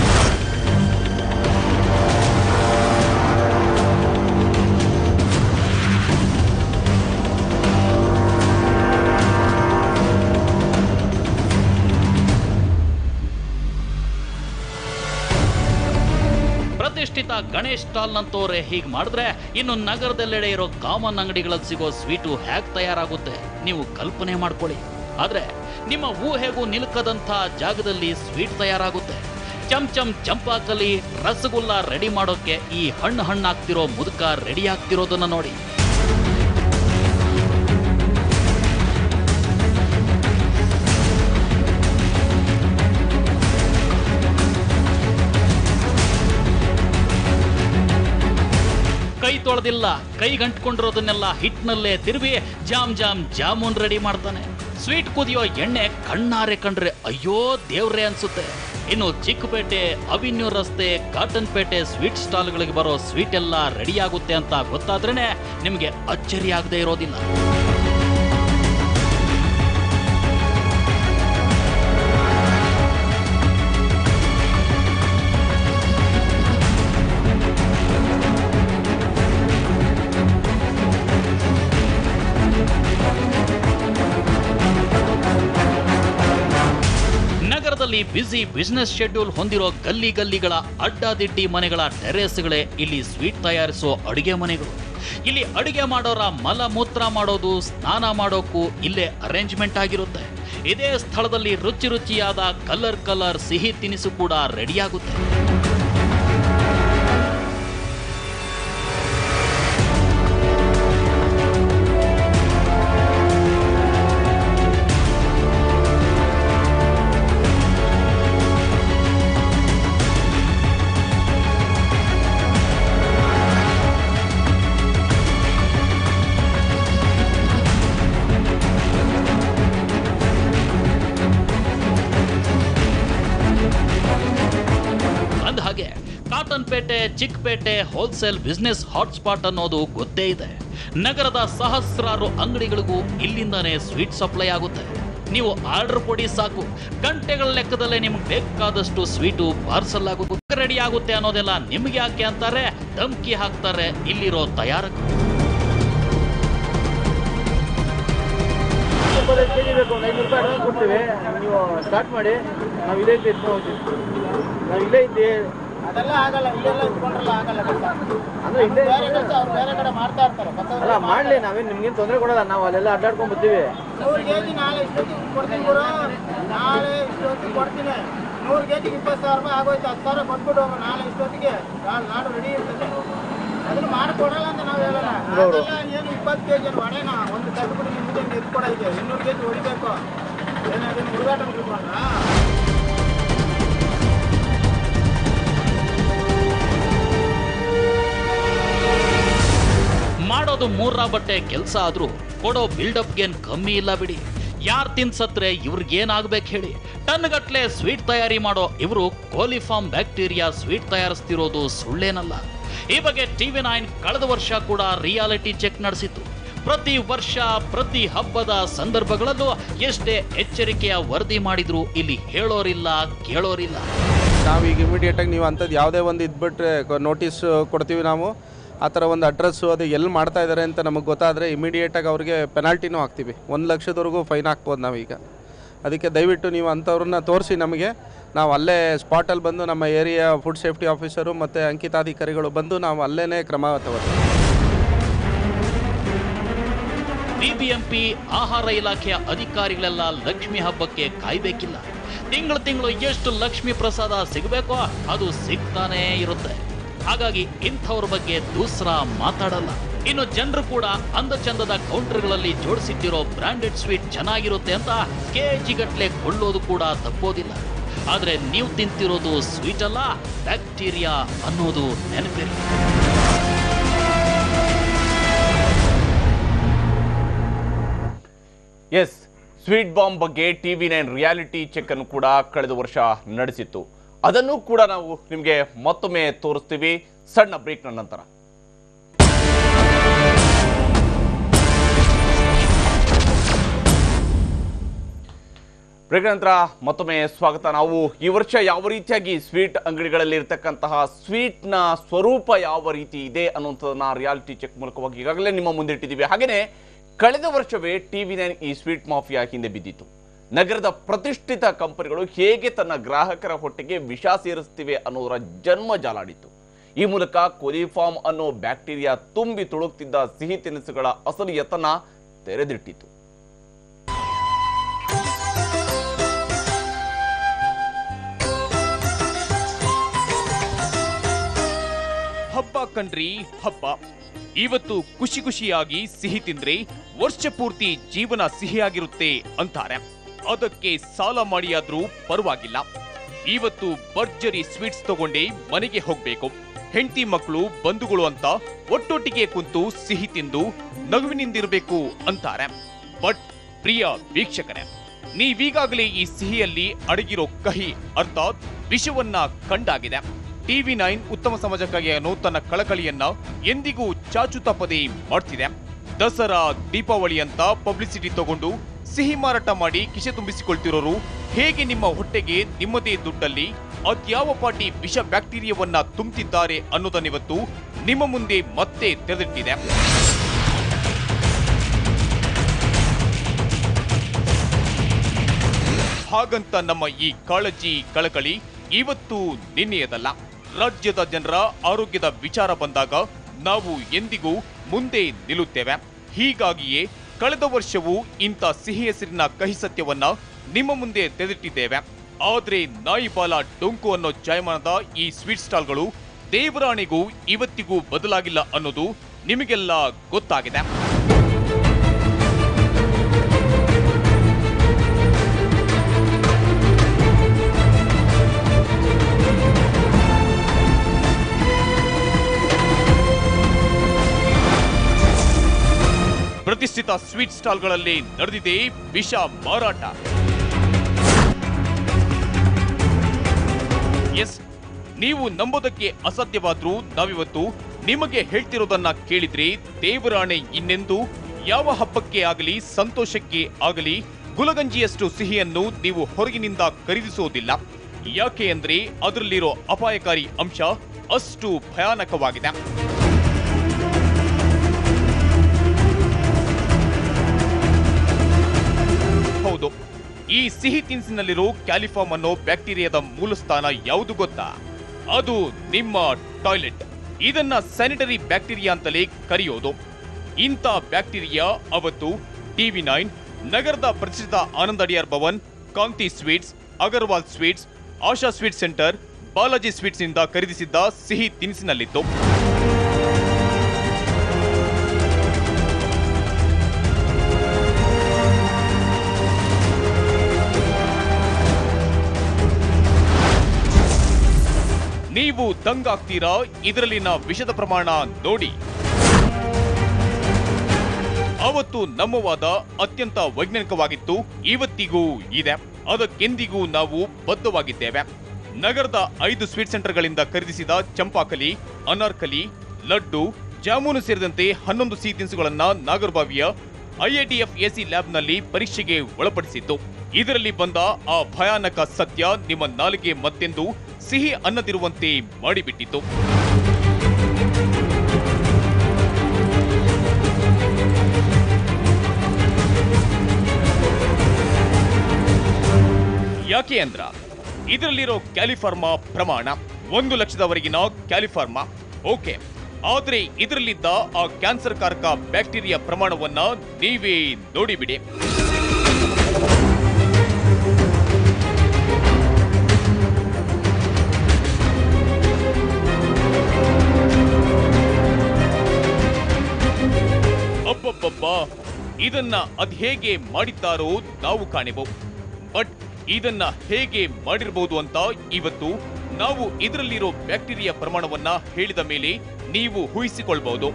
[SPEAKER 2] ಗಣೇಶ್ ಸ್ಟಾಲ್ ನಂತವ್ರೆ ಹೀಗೆ ಮಾಡಿದ್ರೆ ಇನ್ನು ನಗರದೆಲ್ಲೆಡೆ ಇರೋ ಕಾಮನ್ ಅಂಗಡಿಗಳಲ್ಲಿ ಸಿಗೋ ಸ್ವೀಟು ಹ್ಯಾಕ್ ತಯಾರಾಗುತ್ತೆ? ನೀವು ಕಲ್ಪನೆ ಮಾಡ್ಕೊಳ್ಳಿ. ಆದ್ರೆ ನಿಮ್ಮ ಊಹೆಗೂ ನಿಲುಕದಂಥ ಜಾಗದಲ್ಲಿ ಸ್ವೀಟ್ ತಯಾರಾಗುತ್ತೆ. ಚಮ್ ಚಮ್ ಚಂಪಾಕಲಿ ರಸಗುಲ್ಲ ರೆಡಿ ಮಾಡೋಕೆ ಈ ಹಣ್ಣು ಹಣ್ಣಾಗ್ತಿರೋ ಮುದುಕ ರೆಡಿ ಆಗ್ತಿರೋದನ್ನ ನೋಡಿ. ತೊಳೆದಿಲ್ಲ ಕೈ ಗಂಟ್ಕೊಂಡಿರೋದನ್ನೆಲ್ಲ ಹಿಟ್ನಲ್ಲೇ ತಿರುವಿ ಜಾಮ್ ಜಾಮ್ ಜಾಮೂನ್ ರೆಡಿ ಮಾಡ್ತಾನೆ. ಸ್ವೀಟ್ ಕುದಿಯೋ ಎಣ್ಣೆ ಕಣ್ಣಾರೆ ಕಂಡ್ರೆ ಅಯ್ಯೋ ದೇವ್ರೆ ಅನ್ಸುತ್ತೆ. ಇನ್ನು ಚಿಕ್ಕಪೇಟೆ, ಅವಿನ್ಯೂ ರಸ್ತೆ ಕಾಟನ್ ಪೇಟೆ ಸ್ವೀಟ್ ಸ್ಟಾಲ್ಗಳಿಗೆ ಬರೋ ಸ್ವೀಟ್ ಎಲ್ಲ ರೆಡಿ ಆಗುತ್ತೆ ಅಂತ ಗೊತ್ತಾದ್ರೇನೆ ನಿಮಗೆ ಅಚ್ಚರಿ ಆಗದೆ ಇರೋದಿಲ್ಲ. ನಗರದಲ್ಲಿ ಬ್ಯುಸಿ ಬಿಸ್ನೆಸ್ ಶೆಡ್ಯೂಲ್ ಹೊಂದಿರೋ ಗಲ್ಲಿ ಗಲ್ಲಿಗಳ ಅಡ್ಡಾದಿಡ್ಡಿ ಮನೆಗಳ ಟೆರೇಸ್ಗಳೇ ಇಲ್ಲಿ ಸ್ವೀಟ್ ತಯಾರಿಸೋ ಅಡುಗೆ ಮನೆಗಳು. ಇಲ್ಲಿ ಅಡುಗೆ ಮಾಡೋರ ಮಲಮೂತ್ರ ಮಾಡೋದು, ಸ್ನಾನ ಮಾಡೋಕ್ಕೂ ಇಲ್ಲೇ ಅರೇಂಜ್ಮೆಂಟ್ ಆಗಿರುತ್ತೆ. ಇದೇ ಸ್ಥಳದಲ್ಲಿ ರುಚಿ ರುಚಿಯಾದ ಕಲರ್ ಕಲರ್ ಸಿಹಿ ತಿನಿಸು ಕೂಡ ರೆಡಿಯಾಗುತ್ತೆ ಚಿಕ್ಕಪೇಟೆ ಹೋಲ್ಸೇಲ್ ಬಿಸ್ನೆಸ್ ಹಾಟ್ಸ್ಪಾಟ್ ಅನ್ನೋದು ಗೊತ್ತೇ ಇದೆ. ನಗರದ ಸಹಸ್ರಾರು ಅಂಗಡಿಗಳಿಗೂ ಇಲ್ಲಿಂದನೇ ಸ್ವೀಟ್ ಸಪ್ಲೈ ಆಗುತ್ತೆ. ನೀವು ಆರ್ಡರ್ ಕೊಡಿ ಸಾಕು. ಗಂಟೆಗಳ ಲೆಕ್ಕದಲ್ಲೇ ನಿಮ್ಗೆ ಬೇಕಾದಷ್ಟು ಸ್ವೀಟು ಪಾರ್ಸಲ್ ಆಗುತ್ತೆ. ರೆಡಿ ಆಗುತ್ತೆ ಅನ್ನೋದೆಲ್ಲ ನಿಮ್ಗೆ ಯಾಕೆ ಅಂತಾರೆ? ಧಮ್ಕಿ ಹಾಕ್ತಾರೆ ಇಲ್ಲಿರೋ ತಯಾರಕರು.
[SPEAKER 4] ನೀವು ಸ್ಟಾರ್ಟ್ ಮಾಡಿ. ನಾವು ಇಲ್ಲೇ ಇದ್ದು ನಾವು ಇಲ್ಲೇ
[SPEAKER 5] ಅದೆಲ್ಲ ಆಗಲ್ಲ ಇಲ್ಲೆಲ್ಲ ಇಟ್ಕೊಂಡ್ರಲ್ಲ ಆಗಲ್ಲ ಕೆಲಸ
[SPEAKER 4] ಅಂದ್ರೆ ಇಲ್ಲೇ
[SPEAKER 5] ಬೇರೆ ಕೆಲಸ ಅವ್ರು ಬೇರೆ ಕಡೆ ಮಾಡ್ತಾ ಇರ್ತಾರೆ.
[SPEAKER 4] ಅಲ್ಲ ಮಾಡಲಿ ನಾವೇನು ನಿಮ್ಗೇನ್ ತೊಂದರೆ ಕೊಡಲ್ಲ ನಾವು ಅಲ್ಲೆಲ್ಲ ಅಡ್ಡಾಡ್ಕೊಂಡು ಬರ್ತೀವಿ.
[SPEAKER 5] ನೂರು ಕೆ ಜಿ ನಾಳೆ ಇಷ್ಟೊತ್ತಿಗೆ ಕೊಡ್ತೀನಿ ಗುರು. ನಾಳೆ ಇಷ್ಟೊತ್ತಿಗೆ ಕೊಡ್ತೀನಿ. ನೂರು ಕೆ ಜಿಗೆ ಇಪ್ಪತ್ತು ಸಾವಿರ ರೂಪಾಯಿ ಆಗೋಯ್ತು ಹತ್ತು ಸಾವಿರ ಕೊಟ್ಬಿಟ್ಟು ಹೋಗು ನಾಳೆ ಇಷ್ಟೊತ್ತಿಗೆ. ನಾಳೆ ನಾಡು ರೆಡಿ ಇರ್ತದೆ. ಅದನ್ನ ಮಾಡಿಕೊಡಲ್ಲ ಅಂತ ನಾವು ಹೇಳಲ್ಲ. ಅದೆಲ್ಲ ಏನು ಇಪ್ಪತ್ತು ಕೆ ಜಿ ಒಡೆನ? ಒಂದು ಕಟ್ಟು ನಿಮ್ಗೆ ಎತ್ತು ಕೊಡ ಇದೆ ಇನ್ನೂರು ಕೆ ಜಿ ಹೊಡಿಬೇಕು. ಏನಾದ್ರು ಹುಡುಗಾಟ ತಿಳ್ಕೊಂಡ್ರಾ
[SPEAKER 2] ಮಾಡೋದು ಮೂರ ಬಟ್ಟೆ ಕೆಲಸ ಆದರೂ ಕೊಡೋ ಬಿಲ್ಡಪ್ಗೇನು ಕಮ್ಮಿ ಇಲ್ಲ ಬಿಡಿ. ಯಾರ್ ತಿನ್ಸತ್ರೆ ಇವ್ರಿಗೇನಾಗ್ಬೇಕು ಹೇಳಿ. ಟನ್ಗಟ್ಲೆ ಸ್ವೀಟ್ ತಯಾರಿ ಮಾಡೋ ಇವರು ಕೋಲಿಫಾರ್ಮ್ ಬ್ಯಾಕ್ಟೀರಿಯಾ ಸ್ವೀಟ್ ತಯಾರಿಸ್ತಿರೋದು ಸುಳ್ಳೇನಲ್ಲ. ಈ ಬಗ್ಗೆ ಟಿವಿ ನೈನ್ ಕಳೆದ ವರ್ಷ ಕೂಡ ರಿಯಾಲಿಟಿ ಚೆಕ್ ನಡೆಸಿತ್ತು. ಪ್ರತಿ ವರ್ಷ, ಪ್ರತಿ ಹಬ್ಬದ ಸಂದರ್ಭಗಳಲ್ಲೂ ಎಷ್ಟೇ ಎಚ್ಚರಿಕೆಯ ವರದಿ ಮಾಡಿದ್ರು ಇಲ್ಲಿ ಹೇಳೋರಿಲ್ಲ, ಕೇಳೋರಿಲ್ಲ.
[SPEAKER 6] ನಾವೀಗ ಇಮಿಡಿಯೇಟಾಗಿ ನೀವು ಅಂಥದ್ದು ಯಾವುದೇ ಒಂದು ಇದ್ಬಿಟ್ರೆ ನೋಟಿಸ್ ಕೊಡ್ತೀವಿ ನಾವು. ಆ ಥರ ಒಂದು ಅಡ್ರೆಸ್ಸು ಅದು ಎಲ್ಲಿ ಮಾಡ್ತಾ ಇದ್ದಾರೆ ಅಂತ ನಮಗೆ ಗೊತ್ತಾದರೆ ಇಮಿಡಿಯೇಟಾಗಿ ಅವ್ರಿಗೆ ಪೆನಾಲ್ಟಿನೂ ಹಾಕ್ತೀವಿ. ಒಂದು ಲಕ್ಷದವರೆಗೂ ಫೈನ್ ಹಾಕ್ಬೋದು ನಾವೀಗ. ಅದಕ್ಕೆ ದಯವಿಟ್ಟು ನೀವು ಅಂಥವ್ರನ್ನ ತೋರಿಸಿ ನಮಗೆ. ನಾವು ಅಲ್ಲೇ ಸ್ಪಾಟಲ್ಲಿ ಬಂದು ನಮ್ಮ ಏರಿಯಾ ಫುಡ್ ಸೇಫ್ಟಿ ಆಫೀಸರು ಮತ್ತು ಅಂಕಿತಾಧಿಕಾರಿಗಳು ಬಂದು ನಾವು ಅಲ್ಲೇ ಕ್ರಮ ತಗೋತೀವಿ.
[SPEAKER 2] ಬಿಬಿಎಂಪಿ ಆಹಾರ ಇಲಾಖೆಯ ಅಧಿಕಾರಿಗಳೆಲ್ಲ ಲಕ್ಷ್ಮಿ ಹಬ್ಬಕ್ಕೆ ಕಾಯ್ಬೇಕಿಲ್ಲ. ತಿಂಗಳು ತಿಂಗಳು ಎಷ್ಟು ಲಕ್ಷ್ಮಿ ಪ್ರಸಾದ ಸಿಗಬೇಕೋ ಅದು ಸಿಗ್ತಾನೇ ಇರುತ್ತೆ. ಹಾಗಾಗಿ ಇಂಥವ್ರ ಬಗ್ಗೆ ದೂಸ್ರಾ ಮಾತಾಡಲ್ಲ. ಇನ್ನು ಜನರು ಕೂಡ ಅಂದ ಚಂದದ ಕೌಂಟರ್ಗಳಲ್ಲಿ ಜೋಡಿಸಿದ್ದಿರೋ ಬ್ರಾಂಡೆಡ್ ಸ್ವೀಟ್ ಚೆನ್ನಾಗಿರುತ್ತೆ ಅಂತ ಕೆಜಿ ಗಟ್ಲೆ ಕೊಳ್ಳೋದು ಕೂಡ ತಪ್ಪೋದಿಲ್ಲ. ಆದ್ರೆ ನೀವು ತಿಂತಿರೋದು ಸ್ವೀಟ್ ಅಲ್ಲ, ಬ್ಯಾಕ್ಟೀರಿಯಾ ಅನ್ನೋದು ನೆನಪಿರಿ
[SPEAKER 1] ಎಸ್, ಸ್ವೀಟ್ ಬಾಂಬ್ ಬಗ್ಗೆ ಟಿವಿ ನೈನ್ ರಿಯಾಲಿಟಿ ಚೆಕ್ ಅನ್ನು ಕೂಡ ಕಳೆದ ವರ್ಷ ನಡೆಸಿತ್ತು. ಅದನ್ನು ಕೂಡ ನಾವು ನಿಮಗೆ ಮತ್ತೊಮ್ಮೆ ತೋರಿಸ್ತೀವಿ. ಸಣ್ಣ ಬ್ರೇಕ್ನ ನಂತರ. ಬ್ರೇಕ್ ನಂತರ ಮತ್ತೊಮ್ಮೆ ಸ್ವಾಗತ. ನಾವು ಈ ವರ್ಷ ಯಾವ ರೀತಿಯಾಗಿ ಸ್ವೀಟ್ ಅಂಗಡಿಗಳಲ್ಲಿ ಇರತಕ್ಕಂತಹ ಸ್ವೀಟ್ನ ಸ್ವರೂಪ ಯಾವ ರೀತಿ ಇದೆ ಅನ್ನುವಂಥದ್ದನ್ನ ರಿಯಾಲಿಟಿ ಚೆಕ್ ಮೂಲಕವಾಗಿ ಈಗಾಗಲೇ ನಿಮ್ಮ ಮುಂದೆ ಇಟ್ಟಿದ್ದೀವಿ. ಹಾಗೆಯೇ ಕಳೆದ ವರ್ಷವೇ ಟಿವಿ ನೈನ್ ಈ ಸ್ವೀಟ್ ಮಾಫಿಯಾ ಹಿಂದೆ ಬಿದ್ದಿತ್ತು. ನಗರದ ಪ್ರತಿಷ್ಠಿತ ಕಂಪನಿಗಳು ಹೇಗೆ ತನ್ನ ಗ್ರಾಹಕರ ಹೊಟ್ಟೆಗೆ ವಿಷ ಸೇರಿಸ್ತಿವೆ ಅನ್ನೋದರ ಜನ್ಮ ಜಾಲಾಡಿತು ಈ ಮೂಲಕ ಕೊಲಿಫಾರ್ಮ್ ಅನ್ನೋ ಬ್ಯಾಕ್ಟೀರಿಯಾ ತುಂಬಿ ತುಳುಕ್ತಿದ್ದ ಸಿಹಿ ತಿನಿಸುಗಳ ಅಸಲು ಯತನ ತೆರೆದಿಟ್ಟಿತು. ಹಬ್ಬ ಕಣ್ರಿ, ಹಬ್ಬ. ಇವತ್ತು ಖುಷಿ ಖುಷಿಯಾಗಿ ಸಿಹಿ ತಿಂದ್ರೆ ವರ್ಷ ಪೂರ್ತಿ ಜೀವನ ಸಿಹಿಯಾಗಿರುತ್ತೆ ಅಂತಾರೆ. ಅದಕ್ಕೆ ಸಾಲ ಮಾಡಿಯಾದ್ರೂ ಪರವಾಗಿಲ್ಲ. ಇವತ್ತು ಭರ್ಜರಿ ಸ್ವೀಟ್ಸ್ ತಗೊಂಡೇ ಮನೆಗೆ ಹೋಗ್ಬೇಕು. ಹೆಂಡತಿ ಮಕ್ಕಳು ಬಂಧುಗಳು ಅಂತ ಒಟ್ಟೊಟ್ಟಿಗೆ ಕುಂತು ಸಿಹಿ ತಿಂದು ನಗುವಿನಿಂದಿರಬೇಕು ಅಂತಾರೆ. ಬಟ್ ಪ್ರಿಯ ವೀಕ್ಷಕರೇ, ನೀವೀಗಾಗಲೇ ಈ ಸಿಹಿಯಲ್ಲಿ ಅಡಗಿರೋ ಕಹಿ ಅರ್ಥಾತ್ ವಿಷವನ್ನ ಕಂಡಾಗಿದೆ. ಟಿವಿ ನೈನ್ ಉತ್ತಮ ಸಮಾಜಕ್ಕಾಗಿ ಅನ್ನೋ ತನ್ನ ಕಳಕಳಿಯನ್ನ ಎಂದಿಗೂ ಚಾಚು ತಪ್ಪದೇ ಮಾಡ್ತಿದೆ. ದಸರಾ, ದೀಪಾವಳಿ ಅಂತ ಪಬ್ಲಿಸಿಟಿ ತಗೊಂಡು ಸಿಹಿ ಮಾರಾಟ ಮಾಡಿ ಕಿಶೆ ತುಂಬಿಸಿಕೊಳ್ತಿರೋರು ಹೇಗೆ ನಿಮ್ಮ ಹೊಟ್ಟೆಗೆ ನಿಮ್ಮದೇ ದುಡ್ಡಲ್ಲಿ ಅದ್ಯಾವ ಪಾಟಿ ವಿಷ ಬ್ಯಾಕ್ಟೀರಿಯಾವನ್ನ ತುಂಬುತ್ತಿದ್ದಾರೆ ಅನ್ನೋದನ್ನಿವತ್ತು ನಿಮ್ಮ ಮುಂದೆ ಮತ್ತೆ ತೆರೆದಿಟ್ಟಿದೆ. ಹಾಗಂತ ನಮ್ಮ ಈ ಕಾಳಜಿ ಕಳಕಳಿ ಇವತ್ತು ನಿನ್ನೆಯದಲ್ಲ. ರಾಜ್ಯದ ಜನರ ಆರೋಗ್ಯದ ವಿಚಾರ ಬಂದಾಗ ನಾವು ಎಂದಿಗೂ ಮುಂದೆ ನಿಲ್ಲುತ್ತೇವೆ. ಹೀಗಾಗಿಯೇ ಕಳೆದ ವರ್ಷವೂ ಇಂಥ ಸಿಹಿ ಹೆಸರಿನ ಕಹಿ ಸತ್ಯವನ್ನ ನಿಮ್ಮ ಮುಂದೆ ತೆರೆದಿಟ್ಟಿದ್ದೇವೆ ಆದ್ರೆ ನಾಯಿಬಾಲ ಡೊಂಕು ಅನ್ನೋ ಜಾಯಮಾನದ ಈ ಸ್ವೀಟ್ ಸ್ಟಾಲ್ಗಳು ದೇವರಾಣಿಗೂ ಇವತ್ತಿಗೂ ಬದಲಾಗಿಲ್ಲ ಅನ್ನೋದು ನಿಮಗೆಲ್ಲ ಗೊತ್ತಾಗಿದೆ. ಪ್ರತಿಷ್ಠಿತ ಸ್ವೀಟ್ ಸ್ಟಾಲ್ಗಳಲ್ಲಿ ನಡೆದಿದೆ ವಿಷ ಮಾರಾಟ. ಎಸ್, ನೀವು ನಂಬೋದಕ್ಕೆ ಅಸಾಧ್ಯವಾದ್ರೂ ನಾವಿವತ್ತು ನಿಮಗೆ ಹೇಳ್ತಿರೋದನ್ನ ಕೇಳಿದ್ರೆ ದೇವರಾಣೆ ಇನ್ನೆಂದು, ಯಾವ ಹಬ್ಬಕ್ಕೆ ಆಗಲಿ, ಸಂತೋಷಕ್ಕೆ ಆಗಲಿ, ಗುಲಗಂಜಿಯಷ್ಟು ಸಿಹಿಯನ್ನು ನೀವು ಹೊರಗಿನಿಂದ ಖರೀದಿಸೋದಿಲ್ಲ. ಯಾಕೆ ಅಂದ್ರೆ ಅದರಲ್ಲಿರೋ ಅಪಾಯಕಾರಿ ಅಂಶ ಅಷ್ಟು ಭಯಾನಕವಾಗಿದೆ. ಈ ಸಿಹಿ ತಿನಿಸಿನಲ್ಲಿರೋ ಕ್ಯಾಲಿಫಾರ್ಮ್ ಅನ್ನೋ ಬ್ಯಾಕ್ಟೀರಿಯಾದ ಮೂಲಸ್ಥಾನ ಯಾವುದು ಗೊತ್ತಾ? ಅದು ನಿಮ್ಮ ಟಾಯ್ಲೆಟ್. ಇದನ್ನ ಸ್ಯಾನಿಟರಿ ಬ್ಯಾಕ್ಟೀರಿಯಾ ಅಂತಲೇ ಕರೆಯೋದು. ಇಂಥ ಬ್ಯಾಕ್ಟೀರಿಯಾ ಅವತ್ತು ಟಿವಿ ನೈನ್, ನಗರದ ಪ್ರತಿಷ್ಠಿತ Anand Adyar Bhavan, Kanti sweets, Agarwal sweets, Asha sweet centre, Balaji sweets ಇಂದ ಖರೀದಿಸಿದ್ದ ಸಿಹಿ ತಿನಿಸಿನಲ್ಲಿತ್ತು ನೀವು ದಂಗಾಗ್ತೀರಾ? ಇದರಲ್ಲಿನ ವಿಷದ ಪ್ರಮಾಣ ನೋಡಿ. ಅವತ್ತು ನಮ್ಮ ವಾದ ಅತ್ಯಂತ ವೈಜ್ಞಾನಿಕವಾಗಿತ್ತು. ಇವತ್ತಿಗೂ ಇದೆ. ಅದಕ್ಕೆಂದಿಗೂ ನಾವು ಬದ್ಧವಾಗಿದ್ದೇವೆ. ನಗರದ ಐದು ಸ್ವೀಟ್ ಸೆಂಟರ್ಗಳಿಂದ ಖರೀದಿಸಿದ ಚಂಪಾಕಲಿ, ಅನಾರ್ಕಲಿ, ಲಡ್ಡು, ಜಾಮೂನು ಸೇರಿದಂತೆ ಹನ್ನೊಂದು ಸಿಹಿ ತಿನಿಸುಗಳನ್ನ ನಾಗರಬಾವಿಯ ಐಐಟಿಎಫ್ ಎಸಿ ಲ್ಯಾಬ್ನಲ್ಲಿ ಪರೀಕ್ಷೆಗೆ ಒಳಪಡಿಸಿತ್ತು. ಇದರಲ್ಲಿ ಬಂದ ಆ ಭಯಾನಕ ಸತ್ಯ ನಿಮ್ಮ ನಾಲಿಗೆ ಮತ್ತೆಂದು ಸಿಹಿ ಅನ್ನದಿರುವಂತೆ ಮಾಡಿಬಿಟ್ಟಿತ್ತು ಯಾಕೆ ಅಂದ್ರ, ಇದರಲ್ಲಿರೋ ಕ್ಯಾಲಿಫಾರ್ಮಾ ಪ್ರಮಾಣ ಒಂದು ಲಕ್ಷದವರೆಗಿನ ಕ್ಯಾಲಿಫಾರ್ಮಾ. ಓಕೆ, ಆದರೆ ಇದರಲ್ಲಿದ್ದ ಆ ಕ್ಯಾನ್ಸರ್ ಕಾರಕ ಬ್ಯಾಕ್ಟೀರಿಯಾ ಪ್ರಮಾಣವನ್ನ ನೀವೇ ನೋಡಿಬಿಡಿ. ಇದನ್ನ ಅದ್ ಹೇಗೆ ಮಾಡಿದ್ದಾರೋ ನಾವು ಕಾಣೆವು. ಬಟ್ ಇದನ್ನ ಹೇಗೆ ಮಾಡಿರಬಹುದು ಅಂತ ಇವತ್ತು ನಾವು ಇದರಲ್ಲಿರೋ ಬ್ಯಾಕ್ಟೀರಿಯಾ ಪ್ರಮಾಣವನ್ನ ಹೇಳಿದ ಮೇಲೆ ನೀವು ಊಹಿಸಿಕೊಳ್ಬಹುದು.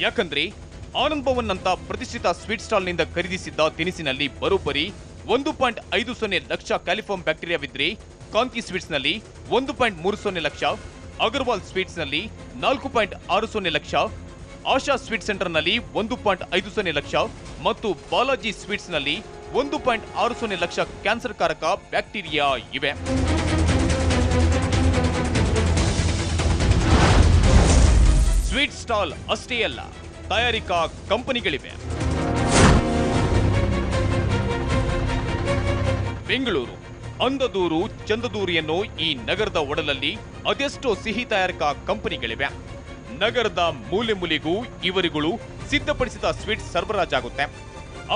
[SPEAKER 1] ಯಾಕಂದ್ರೆ ಆನಂದ್ ಭವನ್ ಅಂತ ಪ್ರತಿಷ್ಠಿತ ಸ್ವೀಟ್ ಸ್ಟಾಲ್ನಿಂದ ಖರೀದಿಸಿದ್ದ ತಿನಿಸಿನಲ್ಲಿ ಬರೋಬ್ಬರಿ ಒಂದು ಪಾಯಿಂಟ್ ಐದು ಸೊನ್ನೆ ಲಕ್ಷ ಕ್ಯಾಲಿಫಾರ್ಮ್ ಬ್ಯಾಕ್ಟೀರಿಯಾವಿದ್ರೆ ಕಾಂತಿ ಸ್ವೀಟ್ಸ್ನಲ್ಲಿ ಒಂದು ಪಾಯಿಂಟ್ ಮೂರು ಸೊನ್ನೆ ಲಕ್ಷ ಅಗರ್ವಾಲ್ ಸ್ವೀಟ್ಸ್ನಲ್ಲಿ ನಾಲ್ಕು ಪಾಯಿಂಟ್ ಆರು ಸೊನ್ನೆ ಲಕ್ಷ ಆಶಾ ಸ್ವೀಟ್ ಸೆಂಟರ್ನಲ್ಲಿ ಒಂದು ಪಾಯಿಂಟ್ ಐದು ಸೊನ್ನೆ ಲಕ್ಷ ಮತ್ತು ಬಾಲಾಜಿ ಸ್ವೀಟ್ಸ್ನಲ್ಲಿ ಒಂದು ಪಾಯಿಂಟ್ ಆರು ಸೊನ್ನೆ ಲಕ್ಷ ಕ್ಯಾನ್ಸರ್ ಕಾರಕ ಬ್ಯಾಕ್ಟೀರಿಯಾ ಇವೆ. ಸ್ವೀಟ್ ಸ್ಟಾಲ್ ಅಷ್ಟೇ ಅಲ್ಲ, ತಯಾರಿಕಾ ಕಂಪನಿಗಳಿವೆ. ಬೆಂಗಳೂರು. ಅಂದದೂರು ಚಂದದೂರು ಎನ್ನೋ ಈ ನಗರದ ಒಡಲಲ್ಲಿ ಅದೆಷ್ಟೋ ಸಿಹಿ ತಯಾರಕ ಕಂಪನಿಗಳಿವೆ. ನಗರದ ಮೂಲೆ ಮೂಲೆಗೂ ಇವರುಗಳು ಸಿದ್ಧಪಡಿಸಿದ ಸ್ವೀಟ್ ಸರಬರಾಜಾಗುತ್ತೆ.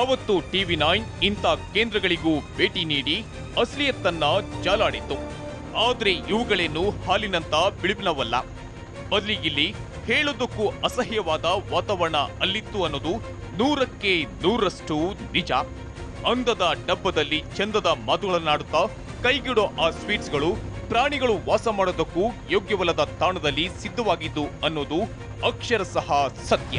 [SPEAKER 7] ಅವತ್ತು ಟಿವಿ ನೈನ್ ಇಂಥ ಕೇಂದ್ರಗಳಿಗೂ ಭೇಟಿ ನೀಡಿ ಅಸಲಿಯತ್ತನ್ನ ಜಾಲಾಡಿತ್ತು. ಆದ್ರೆ ಇವುಗಳೇನು ಹಾಲಿನಂತ ಬಿಳುಪಿನವಲ್ಲ ಬದಲಿಗಿಲ್ಲಿ ಹೇಳೋದಕ್ಕೂ ಅಸಹ್ಯವಾದ ವಾತಾವರಣ ಅಲ್ಲಿತ್ತು ಅನ್ನೋದು ನೂರಕ್ಕೆ ನೂರಷ್ಟು ನಿಜ. ಅಂದದ ಡಬ್ಬದಲ್ಲಿ ಚಂದದ ಮಾತುಗಳನ್ನಾಡುತ್ತಾ ಕೈಗಿಡೋ ಆ ಸ್ವೀಟ್ಸ್ಗಳು ಪ್ರಾಣಿಗಳು ವಾಸ ಮಾಡೋದಕ್ಕೂ ಯೋಗ್ಯವಲ್ಲದ ತಾಣದಲ್ಲಿ ಸಿದ್ಧವಾಗಿದ್ದು ಅನ್ನೋದು ಅಕ್ಷರಶಃ ಸತ್ಯ.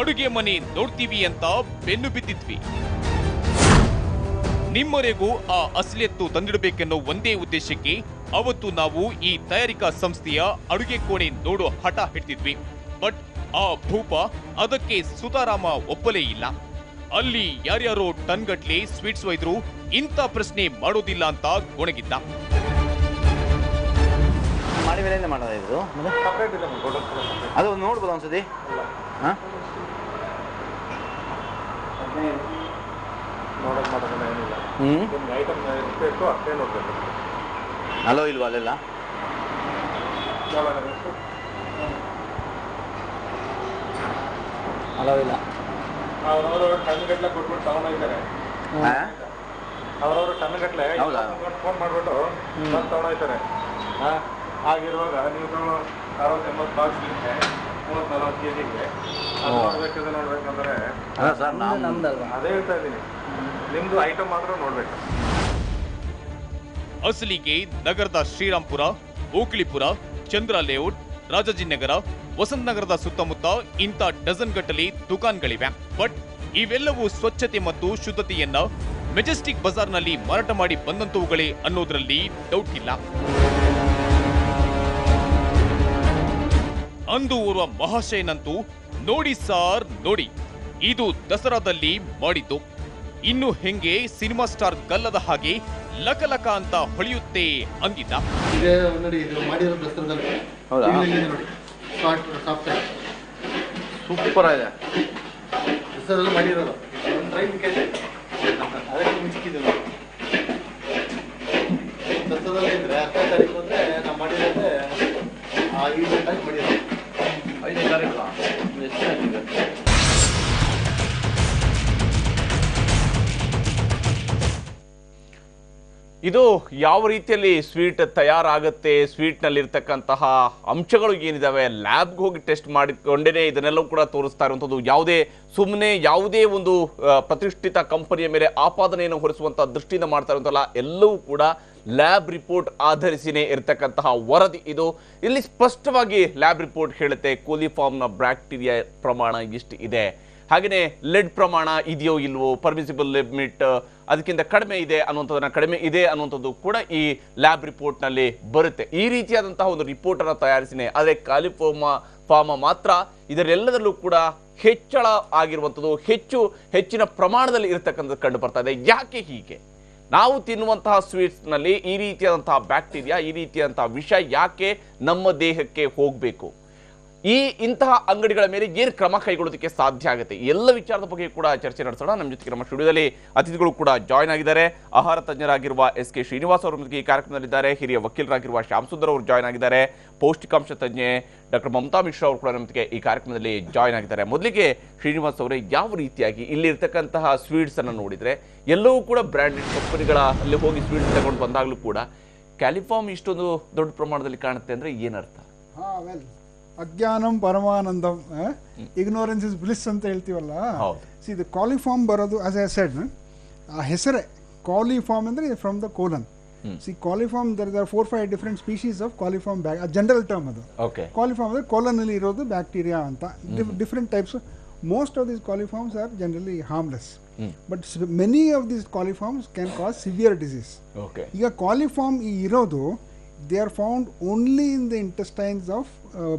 [SPEAKER 7] ಅಡುಗೆ ಮನೆ ನೋಡ್ತೀವಿ ಅಂತ ಬೆನ್ನು ಬಿದ್ದಿದ್ವಿ. ನಿಮ್ಮವರೆಗೂ ಆ ಅಸಲಿಯತ್ತು ತಂದಿಡಬೇಕೆನ್ನೋ ಒಂದೇ ಉದ್ದೇಶಕ್ಕೆ ಅವತ್ತು ನಾವು ಈ ತಯಾರಿಕಾ ಸಂಸ್ಥೆಯ ಅಡುಗೆ ಕೋಣೆ ನೋಡೋ ಹಠ ಹಿಡ್ತಿದ್ವಿ ಬಟ್ ಆ ಭೂಪ ಅದಕ್ಕೆ ಸುತಾರಾಮ ಒಪ್ಪಲೇ ಇಲ್ಲ. ಅಲ್ಲಿ ಯಾರ್ಯಾರೋ ಟನ್ಗಟ್ಲೆ ಸ್ವೀಟ್ಸ್ ಒಯ್ದ್ರು ಇಂಥ ಪ್ರಶ್ನೆ ಮಾಡೋದಿಲ್ಲ ಅಂತ ಗೊಣಗಿದ್ದ.
[SPEAKER 8] ಮಾಡಿ ಮೇಲೆಯಿಂದ ಮಾಡೋದ ಇದು? ಅದು ನೋಡ್ಬೋದು ಒಂದ್ಸತಿ? ಹಾಂ? ಹ್ಞೂ ಅಲೋ ಇಲ್ವಾ ಅಲ್ಲೆಲ್ಲ ಅಲೋ ಇಲ್ಲ
[SPEAKER 9] ಅವರವರು ಟನ್ಗಟ್ಲೆ ಕೊಟ್ಬಿಟ್ಟು ತಗೊಂಡೋಗ್ತಾರೆ ಅವರವರು ಟನ್ಗಟ್ಲೆ
[SPEAKER 8] ಹೌದಾ?
[SPEAKER 9] ಫೋನ್ ಮಾಡ್ಬಿಟ್ಟು ಬಂದು ತಗೊಂಡೋಗ್ತಾರೆ ಹಾಂ ಆಗಿರುವಾಗ ನೀವು ಅರವತ್ತು ಎಂಬತ್ತು ಬಾಕ್ಸ್ ಮೂವತ್ತು ನಲವತ್ತು ಕೆ ಜಿಗೆ ನೋಡ್ಬೇಕಿದ್ರೆ ನೋಡ್ಬೇಕಂದ್ರೆ ಅದೇ ಹೇಳ್ತಾ ಇದ್ದೀನಿ. ನಿಮ್ದು ಐಟಮ್ ಮಾತ್ರ ನೋಡ್ಬೇಕು.
[SPEAKER 7] ಅಸಲಿಗೆ ನಗರದ ಶ್ರೀರಾಂಪುರ ಓಕ್ಳಿಪುರ ಚಂದ್ರ ಲೇಔಟ್ ರಾಜಾಜಿನಗರ ವಸಂತ ನಗರದ ಸುತ್ತಮುತ್ತ ಇಂಥ ಡಜನ್ ಗಟ್ಟಲೆ ದುಕಾನ್ಗಳಿವೆ. ಬಟ್ ಇವೆಲ್ಲವೂ ಸ್ವಚ್ಛತೆ ಮತ್ತು ಶುದ್ಧತೆಯನ್ನ ಮೆಜೆಸ್ಟಿಕ್ ಬಜಾರ್ನಲ್ಲಿ ಮಾರಾಟ ಮಾಡಿ ಬಂದಂತವುಗಳೇ ಅನ್ನೋದ್ರಲ್ಲಿ ಡೌಟ್ ಇಲ್ಲ. ಅಂದು ಓರ್ವ ಮಹಾಶಯನಂತೂ ನೋಡಿ ಸಾರ್ ನೋಡಿ, ಇದು ದಸರಾದಲ್ಲಿ ಮಾಡಿದ್ದು. ಇನ್ನು ಹೆಂಗೆ ಸಿನಿಮಾ ಸ್ಟಾರ್ ಗಲ್ಲದ ಹಾಗೆ ಲಕಲಕ ಅಂತ ಹೊಳೆಯುತ್ತೆ ಅಂದಿದ್ದ.
[SPEAKER 10] ಇದೆ ನೋಡಿ ಇದು ಮಾಡಿರೋ ದಸರಾದಲ್ಲಿ.
[SPEAKER 8] ಹೌದಾ? ಸೂಪರ್ ಇದೆ
[SPEAKER 10] ಮಾಡಿರೋದು. ಇದ್ರೆ ಹತ್ತನೇ ತಾರೀಕು ಅಂದರೆ ನಾವು ಮಾಡಿರೋದೇ ಮಾಡಿರೋದು.
[SPEAKER 8] ತಾರೀಕು? ಎಷ್ಟು
[SPEAKER 1] ಇದು ಯಾವ ರೀತಿಯಲ್ಲಿ ಸ್ವೀಟ್ ತಯಾರಾಗುತ್ತೆ? ಸ್ವೀಟ್ನಲ್ಲಿರ್ತಕ್ಕಂತಹ ಅಂಶಗಳು ಏನಿದಾವೆ? ಲ್ಯಾಬ್ಗೆ ಹೋಗಿ ಟೆಸ್ಟ್ ಮಾಡಿಕೊಂಡೇ ಇದನ್ನೆಲ್ಲವೂ ಕೂಡ ತೋರಿಸ್ತಾ ಇರುವಂಥದ್ದು. ಯಾವುದೇ ಸುಮ್ಮನೆ ಯಾವುದೇ ಒಂದು ಪ್ರತಿಷ್ಠಿತ ಕಂಪನಿಯ ಮೇಲೆ ಆಪಾದನೆಯನ್ನು ಹೊರಿಸುವಂಥ ದೃಷ್ಟಿಯಿಂದ ಮಾಡ್ತಾ ಇರುವಂಥಲ್ಲ, ಎಲ್ಲವೂ ಕೂಡ ಲ್ಯಾಬ್ ರಿಪೋರ್ಟ್ ಆಧರಿಸಿನೇ ಇರತಕ್ಕಂತಹ ವರದಿ ಇದು. ಇಲ್ಲಿ ಸ್ಪಷ್ಟವಾಗಿ ಲ್ಯಾಬ್ ರಿಪೋರ್ಟ್ ಹೇಳುತ್ತೆ, ಕೋಲಿಫಾರ್ಮ್ನ ಬ್ಯಾಕ್ಟೀರಿಯಾ ಪ್ರಮಾಣ ಇಷ್ಟು ಇದೆ? ಹಾಗೆಯೇ ಲೆಡ್ ಪ್ರಮಾಣ ಇದೆಯೋ ಇಲ್ವೋ? ಪರ್ಮಿಸಿಬಲ್ ಲಿಮಿಟ್ ಅದಕ್ಕಿಂತ ಕಡಿಮೆ ಇದೆ ಅನ್ನುವಂಥದ್ದನ್ನು ಕಡಿಮೆ ಇದೆ ಅನ್ನುವಂಥದ್ದು ಕೂಡ ಈ ಲ್ಯಾಬ್ ರಿಪೋರ್ಟ್ನಲ್ಲಿ ಬರುತ್ತೆ. ಈ ರೀತಿಯಾದಂತಹ ಒಂದು ರಿಪೋರ್ಟನ್ನು ತಯಾರಿಸಿನೇ ಆದರೆ ಕಾಲಿಫೋಮ ಫಾರ್ಮ ಮಾತ್ರ ಇದರೆಲ್ಲದರಲ್ಲೂ ಕೂಡ ಹೆಚ್ಚಳ ಆಗಿರುವಂಥದ್ದು, ಹೆಚ್ಚು ಹೆಚ್ಚಿನ ಪ್ರಮಾಣದಲ್ಲಿ ಇರತಕ್ಕಂಥದ್ದು ಕಂಡು ಬರ್ತಾ ಇದೆ. ಯಾಕೆ ಹೀಗೆ? ನಾವು ತಿನ್ನುವಂತಹ ಸ್ವೀಟ್ಸ್ನಲ್ಲಿ ಈ ರೀತಿಯಾದಂತಹ ಬ್ಯಾಕ್ಟೀರಿಯಾ ಈ ರೀತಿಯಾದಂತಹ ವಿಷ ಯಾಕೆ ನಮ್ಮ ದೇಹಕ್ಕೆ ಹೋಗಬೇಕು? ಈ ಇಂತಹ ಅಂಗಡಿಗಳ ಮೇಲೆ ಏನು ಕ್ರಮ ಕೈಗೊಳ್ಳೋದಕ್ಕೆ ಸಾಧ್ಯ ಆಗುತ್ತೆ? ಎಲ್ಲ ವಿಚಾರದ ಬಗ್ಗೆ ಕೂಡ ಚರ್ಚೆ ನಡೆಸೋಣ. ನಮ್ಮ ಜೊತೆಗೆ ನಮ್ಮ ಸ್ಟುಡಿಯೋದಲ್ಲಿ ಅತಿಥಿಗಳು ಕೂಡ ಜಾಯ್ನ್ ಆಗಿದ್ದಾರೆ. ಆಹಾರ ತಜ್ಞರಾಗಿರುವ ಎಸ್ ಕೆ ಶ್ರೀನಿವಾಸ್ ಅವರ ಜೊತೆಗೆ ಈ ಕಾರ್ಯಕ್ರಮದಲ್ಲಿದ್ದಾರೆ. ಹಿರಿಯ ವಕೀಲರಾಗಿರುವ ಶ್ಯಾಮ್ ಸುಂದರ್ ಅವರು ಜಾಯ್ನ್ ಆಗಿದ್ದಾರೆ. ಪೌಷ್ಟಿಕಾಂಶ ತಜ್ಞೆ ಡಾಕ್ಟರ್ ಮಮತಾ ಮಿಶ್ರಾ ಅವರು ಕೂಡ ನಮ್ಮೊಂದಿಗೆ ಈ ಕಾರ್ಯಕ್ರಮದಲ್ಲಿ ಜಾಯ್ನ್ ಆಗಿದ್ದಾರೆ. ಮೊದಲಿಗೆ ಶ್ರೀನಿವಾಸ್ ಅವರೇ, ಯಾವ ರೀತಿಯಾಗಿ ಇಲ್ಲಿ ಸ್ವೀಟ್ಸನ್ನು ನೋಡಿದರೆ, ಎಲ್ಲವೂ ಕೂಡ ಬ್ರ್ಯಾಂಡೆಡ್ ಕಂಪನಿಗಳ ಅಲ್ಲಿ ಹೋಗಿ ಸ್ವೀಟ್ಸ್ ತಗೊಂಡು ಬಂದಾಗಲೂ ಕೂಡ ಕ್ಯಾಲಿಫಾರ್ಮ್ ಇಷ್ಟೊಂದು ದೊಡ್ಡ ಪ್ರಮಾಣದಲ್ಲಿ ಕಾಣುತ್ತೆ ಅಂದ್ರೆ ಏನರ್ಥ?
[SPEAKER 3] ಅಜ್ಞಾನಂ ಪರಮಾನಂದಂ ಇಗ್ನೋರೆನ್ಸ್ ಇಸ್ ಬ್ಲಿಸ್ ಅಂತ ಹೇಳ್ತೀವಲ್ಲ. ಸಿ ಇದು ಕಾಲಿಫಾರ್ಮ್ ಬರೋದು ಆಸ್ ಎ ಸೆಡ್ ಆ ಹೆಸರೇ. ಕಾಲಿಫಾರ್ಮ್ ಅಂದರೆ from the colon see coliform there are four five different species of coliform back general term ಅದು. ಕಾಲಿಫಾರ್ಮ್ ಅಂದರೆ ಕೋಲನಲ್ಲಿ ಇರೋದು ಬ್ಯಾಕ್ಟೀರಿಯಾ ಅಂತ. Different types most of these coliforms are generally harmless but many of these coliforms can cause severe disease
[SPEAKER 1] okay
[SPEAKER 3] ಈಗ coliform ಈ ಇರೋದು they are found only in the intestines of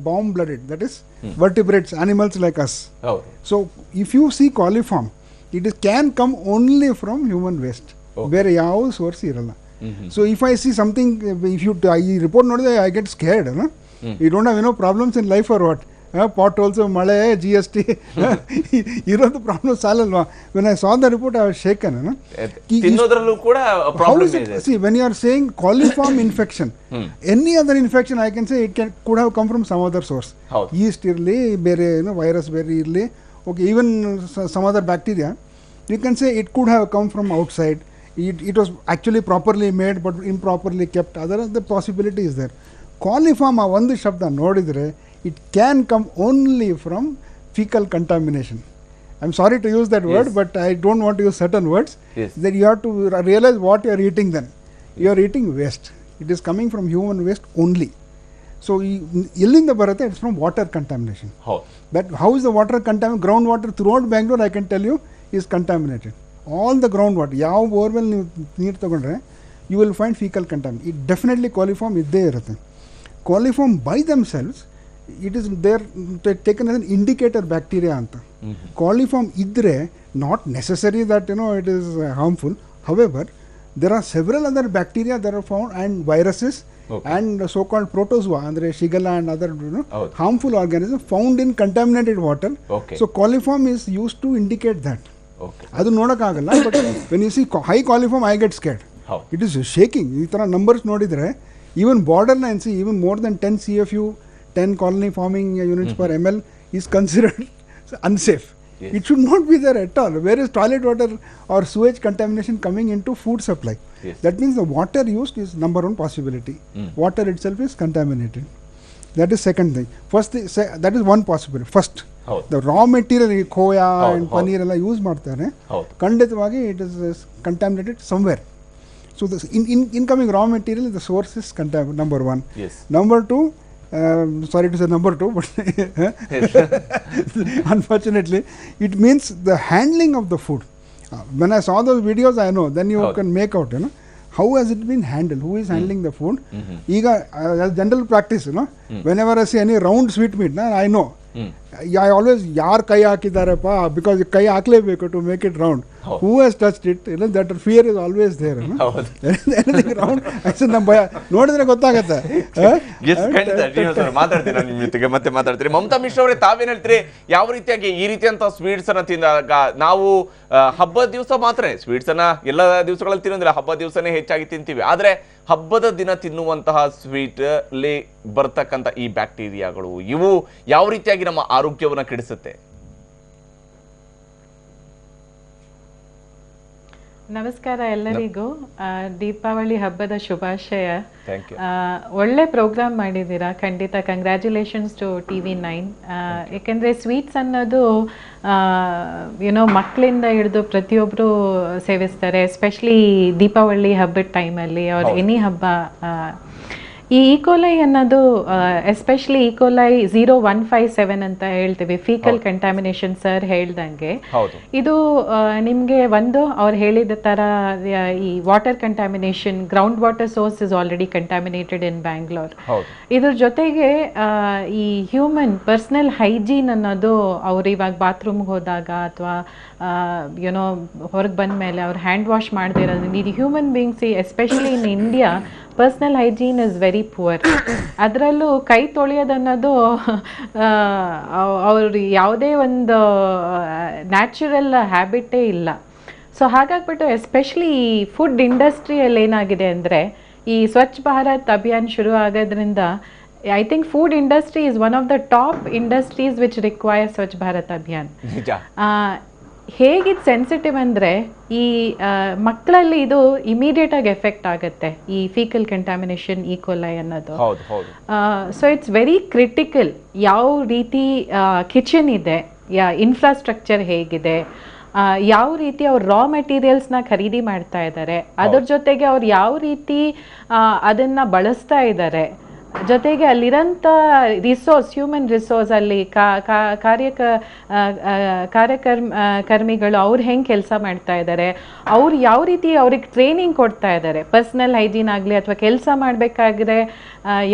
[SPEAKER 3] bomb blooded that is vertebrates animals like us
[SPEAKER 1] ಹೌದು
[SPEAKER 3] so if you see coliform it is can come only from human waste ಬೇರೆ ಯಾವ source ಇರಲ್ಲ so if I see something if you ಈ report ನೋಡಿದ್ರೆ I get scared you don't have ಏನೋ problems in life or what Pot holes ಮಳೆ G S T ಇರೋದು problem ಸಾಲಲ್ವಾ? When I saw the report I shaken
[SPEAKER 1] shaken ಕೂಡ
[SPEAKER 3] see when you are saying coliform infection any other infection I can say it can could have come from some other
[SPEAKER 1] source.
[SPEAKER 3] Yeast ಇರಲಿ ಬೇರೆ ಏನು virus ಬೇರೆ ಇರಲಿ. Okay even some other bacteria you can say it could have come from outside it it was actually properly made but improperly kept other the possibility is there coliform ಆ ಒಂದು ಶಬ್ದ ನೋಡಿದರೆ It can come only from faecal contamination I am sorry to use that word but I don't want use certain words
[SPEAKER 1] Yes.
[SPEAKER 3] that you have to r- realize what you are eating then. You are eating waste. It is coming from human waste only. So, ಎಲ್ಲಿಂದ ಬರುತ್ತೆ it's from water contamination
[SPEAKER 1] ಹೌದು
[SPEAKER 3] that how is the water contaminated ground water throughout Bangalore I can tell you is contaminated all the ground water ಯಾವ borewell ನೀವು ನೀರು ತಗೊಂಡ್ರೆ you will find faecal contamination it definitely coliform ಇದ್ದೇ ಇರುತ್ತೆ coliform by ದಮ್ಸೆಲ್ವ್ಸ್ it is there taken as an indicator bacteria ಅಂತ. Coliform ಇದ್ದರೆ not necessary that you know it is harmful however there are several other bacteria there are found and viruses and so called protozoa ಅಂದರೆ shigella and other harmful organism found in contaminated water so coliform is use to indicate that ಅದು ನೋಡೋಕ್ಕಾಗಲ್ಲ but when you see high coliform I get
[SPEAKER 1] scared
[SPEAKER 3] it is shaking ಈ ಥರ numbers ನೋಡಿದರೆ even ಬಾರ್ಡರ್ನ N C even more than ten C F U Ten colony forming units per M L is considered unsafe
[SPEAKER 1] Yes.
[SPEAKER 3] It should not be there at all where is toilet water or sewage contamination coming in to food supply
[SPEAKER 1] Yes.
[SPEAKER 3] That means the water used is number one possibility water itself is contaminated that is second thing first that is one possibility first
[SPEAKER 1] ಹೌದು.
[SPEAKER 3] The raw material ಈ ಖೋಯಾ
[SPEAKER 1] ಹೌದು,
[SPEAKER 3] and
[SPEAKER 1] ಹೌದು.
[SPEAKER 3] ಪನೀರ್ ಎಲ್ಲ use ಮಾಡ್ತಾರೆ
[SPEAKER 1] ಹೌದು.
[SPEAKER 3] ಖಂಡಿತವಾಗಿ it is contaminated somewhere so the in in incoming raw material the source is contaminated number one
[SPEAKER 1] Yes.
[SPEAKER 3] Number two um, sorry to say number 2 but unfortunately it means the handling of the food. Uh, when i saw those videos i know then you
[SPEAKER 1] oh.
[SPEAKER 3] can make out you know. How has it been handled? Who is hmm. handling mm the food? Mm -hmm. as general practice you know. Mm. whenever i see any round sweet meat i know. Hmm. I always ಯಾರು ಕೈ ಹಾಕಿದ್ದಾರಪ್ಪ because ಕೈ ಹಾಕಲೇಬೇಕು to make it
[SPEAKER 1] round.
[SPEAKER 3] Who has touch it ಇಲ್ಲ that fear is always
[SPEAKER 1] there.
[SPEAKER 3] Round ನಮ್ಮ ಭಯ. ನೋಡಿದ್ರೆ ಗೊತ್ತಾಗತ್ತೆ.
[SPEAKER 1] ಮಾತಾಡ್ತೀನಿ ನಿಮ್ಮ ಜೊತೆಗೆ? ಮತ್ತೆ ಮಾತಾಡ್ತೀನಿ ಮಮತಾ ಮಿಶ್ರ ಅವರೇ ತಾವೇನು ಹೇಳ್ತೀರಿ? ಯಾವ ರೀತಿಯಾಗಿ ಈ ರೀತಿಯಂತ ಸ್ವೀಟ್ಸ್ ಅನ್ನ ತಿಂದಾಗ ನಾವು ಹಬ್ಬದ ದಿವಸ ಮಾತ್ರ ಸ್ವೀಟ್ಸ್ ಅನ್ನ ಎಲ್ಲ ದಿವಸಗಳಲ್ಲಿ ತಿನ್ನೋದಿಲ್ಲ. ಹಬ್ಬದ ದಿವಸನೇ ಹೆಚ್ಚಾಗಿ ತಿಂತೀವಿ. ಆದ್ರೆ ಹಬ್ಬದ ದಿನ ತಿನ್ನುವಂತಹ ಸ್ವೀಟ್ ಅಲ್ಲಿ ಬರ್ತಕ್ಕಂಥ ಈ ಬ್ಯಾಕ್ಟೀರಿಯಾಗಳು ಇವು ಯಾವ ರೀತಿಯಾಗಿ ನಮ್ಮ ಆರೋಗ್ಯವನ್ನ ಕೆಡಿಸುತ್ತೆ?
[SPEAKER 11] ನಮಸ್ಕಾರ ಎಲ್ಲರಿಗೂ. ದೀಪಾವಳಿ ಹಬ್ಬದ ಶುಭಾಶಯ. ಒಳ್ಳೆ ಪ್ರೋಗ್ರಾಮ್ ಮಾಡಿದ್ದೀರಾ? ಖಂಡಿತ. Congratulations to T V nine. ಏಕೆಂದರೆ ಸ್ವೀಟ್ಸ್ ಅನ್ನೋದು ಏನೋ ಮಕ್ಕಳಿಂದ ಹಿಡಿದು ಪ್ರತಿಯೊಬ್ಬರು ಸೇವಿಸ್ತಾರೆ ಎಸ್ಪೆಷಲಿ ದೀಪಾವಳಿ ಹಬ್ಬದ ಟೈಮಲ್ಲಿ ಅವ್ರ ಎನಿ ಹಬ್ಬ ಈ ಈಕೋಲೈ ಅನ್ನೋದು especially E coli zero one five seven ಅಂತ ಹೇಳ್ತೀವಿ. ಫೀಕಲ್ ಕಂಟಾಮಿನೇಷನ್ ಸರ್ ಹೇಳ್ದಂಗೆ. ಇದು ನಿಮಗೆ ಒಂದು ಅವ್ರು ಹೇಳಿದ ತರ ಈ water contamination ground water source is already contaminated in
[SPEAKER 1] Bangalore.
[SPEAKER 11] ಇದ್ರ ಜೊತೆಗೆ ಈ ಹ್ಯೂಮನ್ ಪರ್ಸನಲ್ ಹೈಜೀನ್ ಅನ್ನೋದು ಅವ್ರು ಇವಾಗ ಬಾತ್ರೂಮ್ಗೆ ಹೋದಾಗ ಅಥವಾ ಯುನೋ ಹೊರಗೆ ಬಂದ ಮೇಲೆ ಅವ್ರು ಹ್ಯಾಂಡ್ ವಾಶ್ ಮಾಡದಿರೋದು ಇದು human beings especially in India personal hygiene is very poor ಅದರಲ್ಲೂ ಕೈ ತೊಳೆಯೋದನ್ನೋದು ಅವ್ರ ಯಾವುದೇ ಒಂದು ನ್ಯಾಚುರಲ್ ಹ್ಯಾಬಿಟೇ ಇಲ್ಲ. ಸೊ ಹಾಗಾಗ್ಬಿಟ್ಟು ಎಸ್ಪೆಷಲಿ ಈ ಫುಡ್ ಇಂಡಸ್ಟ್ರಿಯಲ್ಲಿ ಏನಾಗಿದೆ ಅಂದರೆ ಈ ಸ್ವಚ್ಛ ಭಾರತ್ ಅಭಿಯಾನ್ ಶುರು ಆಗೋದ್ರಿಂದ I think food industry is one of the top industries which require Swachh Bharat
[SPEAKER 1] Abhiyan.
[SPEAKER 11] ಹೇಗಿದು sensitive ಅಂದರೆ ಈ ಮಕ್ಕಳಲ್ಲಿ ಇದು ಇಮಿಡಿಯೇಟಾಗಿ ಎಫೆಕ್ಟ್ ಆಗುತ್ತೆ ಈ ಫೀಕಲ್ ಕಂಟಾಮಿನೇಷನ್ ಈಕೋಲೈ ಅನ್ನೋದು. ಸೊ ಇಟ್ಸ್ ವೆರಿ ಕ್ರಿಟಿಕಲ್ ಯಾವ ರೀತಿ ಕಿಚನ್ ಇದೆ ಯಾ ಇನ್ಫ್ರಾಸ್ಟ್ರಕ್ಚರ್ ಹೇಗಿದೆ ಯಾವ ರೀತಿ ಅವ್ರು ರಾ ಮೆಟೀರಿಯಲ್ಸ್ನ ಖರೀದಿ ಮಾಡ್ತಾ ಇದ್ದಾರೆ ಅದ್ರ ಜೊತೆಗೆ ಅವ್ರು ಯಾವ ರೀತಿ ಅದನ್ನ ಬಳಸ್ತಾ ಇದ್ದಾರೆ ಜೊತೆಗೆ ಅಲ್ಲಿರೋಂಥ ರಿಸೋರ್ಸ್ ಹ್ಯೂಮನ್ ರಿಸೋರ್ಸ್ ಅಲ್ಲಿ ಕಾರ್ಯಕ ಕಾರ್ಯಕರ್ಮ ಕರ್ಮಿಗಳು ಅವ್ರು ಹೆಂಗೆ ಕೆಲಸ ಮಾಡ್ತಾ ಇದ್ದಾರೆ ಅವ್ರು ಯಾವ ರೀತಿ ಅವ್ರಿಗೆ ಟ್ರೈನಿಂಗ್ ಕೊಡ್ತಾ ಇದ್ದಾರೆ ಪರ್ಸ್ನಲ್ ಹೈಜೀನ್ ಆಗಲಿ ಅಥವಾ ಕೆಲಸ ಮಾಡಬೇಕಾದ್ರೆ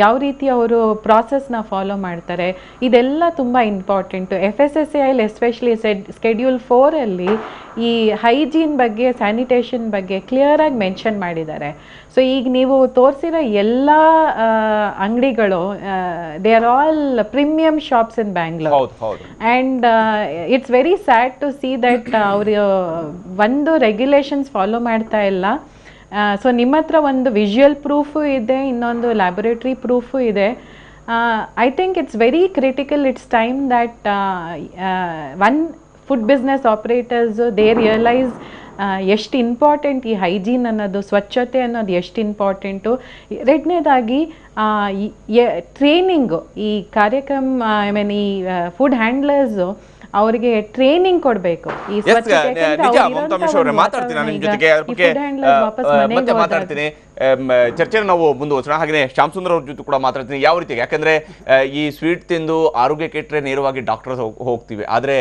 [SPEAKER 11] ಯಾವ ರೀತಿ ಅವರು ಪ್ರಾಸೆಸ್ನ ಫಾಲೋ ಮಾಡ್ತಾರೆ? ಇದೆಲ್ಲ ತುಂಬ important F S S I ಐಲಿ especially shed schedule ಫೋರಲ್ಲಿ ಈ ಹೈಜೀನ್ ಬಗ್ಗೆ ಸ್ಯಾನಿಟೇಷನ್ ಬಗ್ಗೆ ಕ್ಲಿಯರಾಗಿ ಮೆನ್ಷನ್ ಮಾಡಿದ್ದಾರೆ. ಸೊ ಈಗ ನೀವು ತೋರಿಸಿರೋ ಎಲ್ಲ ಅಂಗಡಿಗಳು they are all premium shops
[SPEAKER 1] in Bangalore
[SPEAKER 11] and it's very sad to see that ಅವರು ಒಂದು ರೆಗ್ಯುಲೇಷನ್ಸ್ ಫಾಲೋ ಮಾಡ್ತಾ ಇಲ್ಲ. ಸೊ ನಿಮ್ಮ ಹತ್ರ ಒಂದು ವಿಜುವಲ್ ಪ್ರೂಫು ಇದೆ ಇನ್ನೊಂದು ಲ್ಯಾಬೊರೇಟ್ರಿ ಪ್ರೂಫು ಇದೆ. I think it's very critical it's time that one food business operators they realise ಎಷ್ಟು ಇಂಪಾರ್ಟೆಂಟ್ ಈ ಹೈಜೀನ್ ಅನ್ನೋದು ಸ್ವಚ್ಛತೆ ಅನ್ನೋದು ಎಷ್ಟು ಇಂಪಾರ್ಟೆಂಟು ಎರಡನೇದಾಗಿ ಟ್ರೈನಿಂಗು ಈ ಕಾರ್ಯಕ್ರಮ ಐ ಮೀನ್ ಈ ಫುಡ್ ಹ್ಯಾಂಡ್ಲರ್ಸು ಅವರಿಗೆ ಟ್ರೈನಿಂಗ್ ಕೊಡಬೇಕು. ಈ ಸ್ವಚ್ಛತೆ
[SPEAKER 1] ಚರ್ಚೆನ ನಾವು ಮುಂದುವರ್ಸೋಣ. ಹಾಗೆ ಶ್ಯಾಮ್ ಸುಂದರ್ ಅವ್ರ ಜೊತೆ ಕೂಡ ಮಾತಾಡ್ತೀನಿ. ಯಾವ ರೀತಿ? ಯಾಕಂದ್ರೆ ಈ ಸ್ವೀಟ್ ತಿಂದು ಆರೋಗ್ಯ ಕೆಟ್ಟರೆ ನೇರವಾಗಿ ಡಾಕ್ಟರ್ ಹೋಗ್ತೀವಿ. ಆದ್ರೆ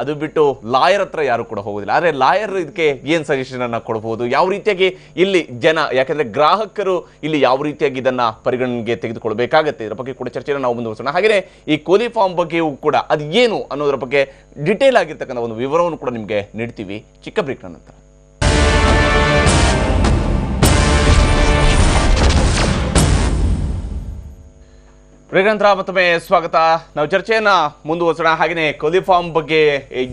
[SPEAKER 1] ಅದು ಬಿಟ್ಟು ಲಾಯರ್ ಹತ್ರ ಯಾರು ಕೂಡ ಹೋಗೋದಿಲ್ಲ. ಆದ್ರೆ ಲಾಯರ್ ಇದಕ್ಕೆ ಏನು ಸಜೆಷನ್ ಅನ್ನ ಕೊಡಬಹುದು ಯಾವ ರೀತಿಯಾಗಿ ಇಲ್ಲಿ ಜನ, ಯಾಕಂದ್ರೆ ಗ್ರಾಹಕರು ಇಲ್ಲಿ ಯಾವ ರೀತಿಯಾಗಿ ಇದನ್ನ ಪರಿಗಣನೆಗೆ ತೆಗೆದುಕೊಳ್ಬೇಕಾಗತ್ತೆ? ಇದರ ಬಗ್ಗೆ ಕೂಡ ಚರ್ಚೆನ ನಾವು ಮುಂದುವರ್ಸೋಣ. ಹಾಗೆ ಈ ಕೋಲಿ ಫಾರ್ಮ್ ಬಗ್ಗೆಯೂ ಕೂಡ ಅದು ಏನು ಅನ್ನೋದ್ರ ಬಗ್ಗೆ ಡಿಟೇಲ್ ಆಗಿರ್ತಕ್ಕಂಥ ಒಂದು ವಿವರವನ್ನು ಕೂಡ ನಿಮಗೆ ನೀಡ್ತೀವಿ. ಚಿಕ್ಕ ಬ್ರೇಕ್ನ ನಂತರ. ಬ್ರೇಕ್ ನಂತರ ಮತ್ತೊಮ್ಮೆ ಸ್ವಾಗತ. ನಾವು ಚರ್ಚೆಯನ್ನ ಮುಂದುವರಿಸೋಣ. ಹಾಗೆಯೇ ಕೋಲಿಫಾರ್ಮ್ ಬಗ್ಗೆ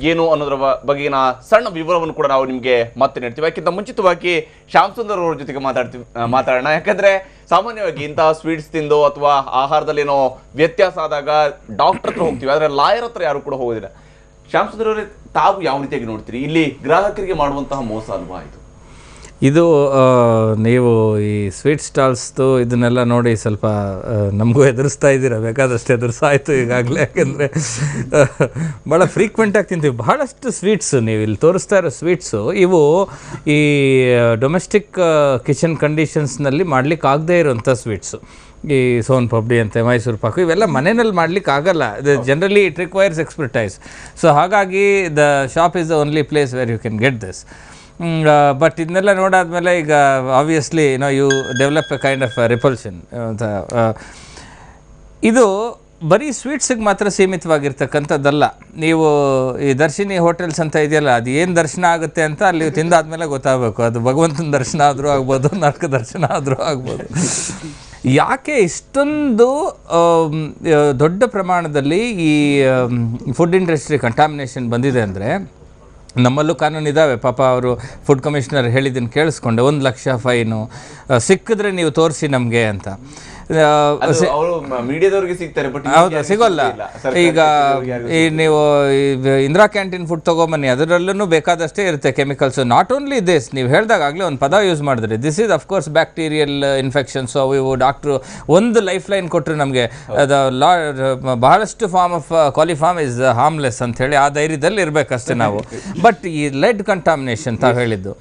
[SPEAKER 1] ಏನು ಅನ್ನೋದ್ರ ಬಗೆಗಿನ ಸಣ್ಣ ವಿವರವನ್ನು ಕೂಡ ನಾವು ನಿಮಗೆ ಮತ್ತೆ ನೀಡ್ತೀವಿ. ಯಾಕಿಂತ ಮುಂಚಿತವಾಗಿ ಶ್ಯಾಮ್ ಸುಂದರ್ ಅವ್ರ ಜೊತೆಗೆ ಮಾತಾಡ್ತೀವಿ ಮಾತಾಡೋಣ. ಯಾಕಂದ್ರೆ ಸಾಮಾನ್ಯವಾಗಿ ಇಂತಹ ಸ್ವೀಟ್ಸ್ ತಿಂದು ಅಥವಾ ಆಹಾರದಲ್ಲಿ ಏನೋ ವ್ಯತ್ಯಾಸ ಆದಾಗ ಡಾಕ್ಟರ್ ಹತ್ರ ಹೋಗ್ತೀವಿ. ಆದರೆ ಲಾಯರ್ ಹತ್ರ ಯಾರು ಕೂಡ ಹೋಗೋದಿಲ್ಲ. ಶ್ಯಾಮ್ ಸುಂದರ್ ಅವರೇ, ತಾವು ಯಾವ ರೀತಿಯಾಗಿ ನೋಡ್ತೀರಿ? ಇಲ್ಲಿ ಗ್ರಾಹಕರಿಗೆ ಮಾಡುವಂತಹ ಮೋಸ ಅಲ್ವಾ ಇದು?
[SPEAKER 12] ಇದು ನೀವು ಈ ಸ್ವೀಟ್ ಸ್ಟಾಲ್ಸ್ದು ಇದನ್ನೆಲ್ಲ ನೋಡಿ ಸ್ವಲ್ಪ ನಮಗೂ ಎದುರಿಸ್ತಾ ಇದ್ದೀರಾ? ಬೇಕಾದಷ್ಟು ಎದುರಿಸಾಯಿತು ಈಗಾಗಲೇ. ಯಾಕೆಂದರೆ ಭಾಳ ಫ್ರೀಕ್ವೆಂಟಾಗಿ ತಿಂತೀವಿ. ಬಹಳಷ್ಟು ಸ್ವೀಟ್ಸು ನೀವು ಇಲ್ಲಿ ತೋರಿಸ್ತಾ ಇರೋ ಸ್ವೀಟ್ಸು ಇವು ಈ ಡೊಮೆಸ್ಟಿಕ್ ಕಿಚನ್ ಕಂಡೀಷನ್ಸ್ನಲ್ಲಿ ಮಾಡ್ಲಿಕ್ಕೆ ಆಗದೇ ಇರೋಂಥ ಸ್ವೀಟ್ಸು ಈ ಸೋನ್ ಪಬ್ಡಿ ಅಂತೆ, ಮೈಸೂರು ಪಾಕು, ಇವೆಲ್ಲ ಮನೆಯಲ್ಲಿ ಮಾಡ್ಲಿಕ್ಕೆ ಆಗಲ್ಲ. Generally it requires expertise so ಹಾಗಾಗಿ the shop is the only place where you can get this but ಇದನ್ನೆಲ್ಲ ನೋಡಾದ್ಮೇಲೆ ಈಗ obviously no you develop a kind of repulsion ಇದು ಬರೀ ಸ್ವೀಟ್ಸಿಗೆ ಮಾತ್ರ ಸೀಮಿತವಾಗಿರ್ತಕ್ಕಂಥದ್ದಲ್ಲ. ನೀವು ಈ ದರ್ಶಿನಿ ಹೋಟೆಲ್ಸ್ ಅಂತ ಇದೆಯಲ್ಲ, ಅದು ಏನು ದರ್ಶನ ಆಗುತ್ತೆ ಅಂತ ಅಲ್ಲಿ ತಿಂದಾದ್ಮೇಲೆ ಗೊತ್ತಾಗಬೇಕು. ಅದು ಭಗವಂತನ ದರ್ಶನ ಆದರೂ ಆಗ್ಬೋದು ನರಕ ದರ್ಶನ ಆದರೂ ಆಗ್ಬೋದು. ಯಾಕೆ ಇಷ್ಟೊಂದು ದೊಡ್ಡ ಪ್ರಮಾಣದಲ್ಲಿ ಈ ಫುಡ್ ಇಂಡಸ್ಟ್ರಿ ಕಂಟಾಮಿನೇಷನ್ ಬಂದಿದೆ ಅಂದರೆ ನಮ್ಮಲ್ಲೂ ಕಾನೂನು ಇದ್ದಾವೆ ಪಾಪ ಅವರು ಫುಡ್ ಕಮಿಷನರ್ ಹೇಳಿದ್ದನ್ನು ಕೇಳಿಸ್ಕೊಂಡೆ. ಒಂದು ಲಕ್ಷ ಫೈನು ಸಿಕ್ಕಿದ್ರೆ ನೀವು ತೋರಿಸಿ ನಮಗೆ ಅಂತ.
[SPEAKER 1] ಮೀಡಿಯಾದವರಿಗೆ ಸಿಗ್ತಾರೆ ಬಟ್
[SPEAKER 12] ಹೌದಾ ಸಿಗೋಲ್ಲ. ಈಗ ಈ ನೀವು ಇಂದಿರಾ ಕ್ಯಾಂಟೀನ್ ಫುಡ್ ತಗೊಂಬನ್ನಿ ಅದರಲ್ಲೂ ಬೇಕಾದಷ್ಟೇ ಇರುತ್ತೆ ಕೆಮಿಕಲ್ಸ್ ನಾಟ್ ಓನ್ಲಿ ದಿಸ್ ನೀವು ಹೇಳಿದಾಗ ಆಗಲೇ ಒಂದು ಪದ ಯೂಸ್ ಮಾಡಿದ್ರಿ. This is of course bacterial infections ಅವು ಇವು ಡಾಕ್ಟ್ರು ಒಂದು ಲೈಫ್ ಲೈನ್ ಕೊಟ್ಟರು ನಮಗೆ ಲಾ ಬಹಳಷ್ಟು form of coliform is harmless ಅಂತ ಹೇಳಿ ಆ ಧೈರ್ಯದಲ್ಲಿ ಇರಬೇಕಷ್ಟೇ ನಾವು. ಬಟ್ ಈ ಲೆಡ್ ಕಂಟಾಮಿನೇಷನ್ ತಾವು ಹೇಳಿದ್ದು.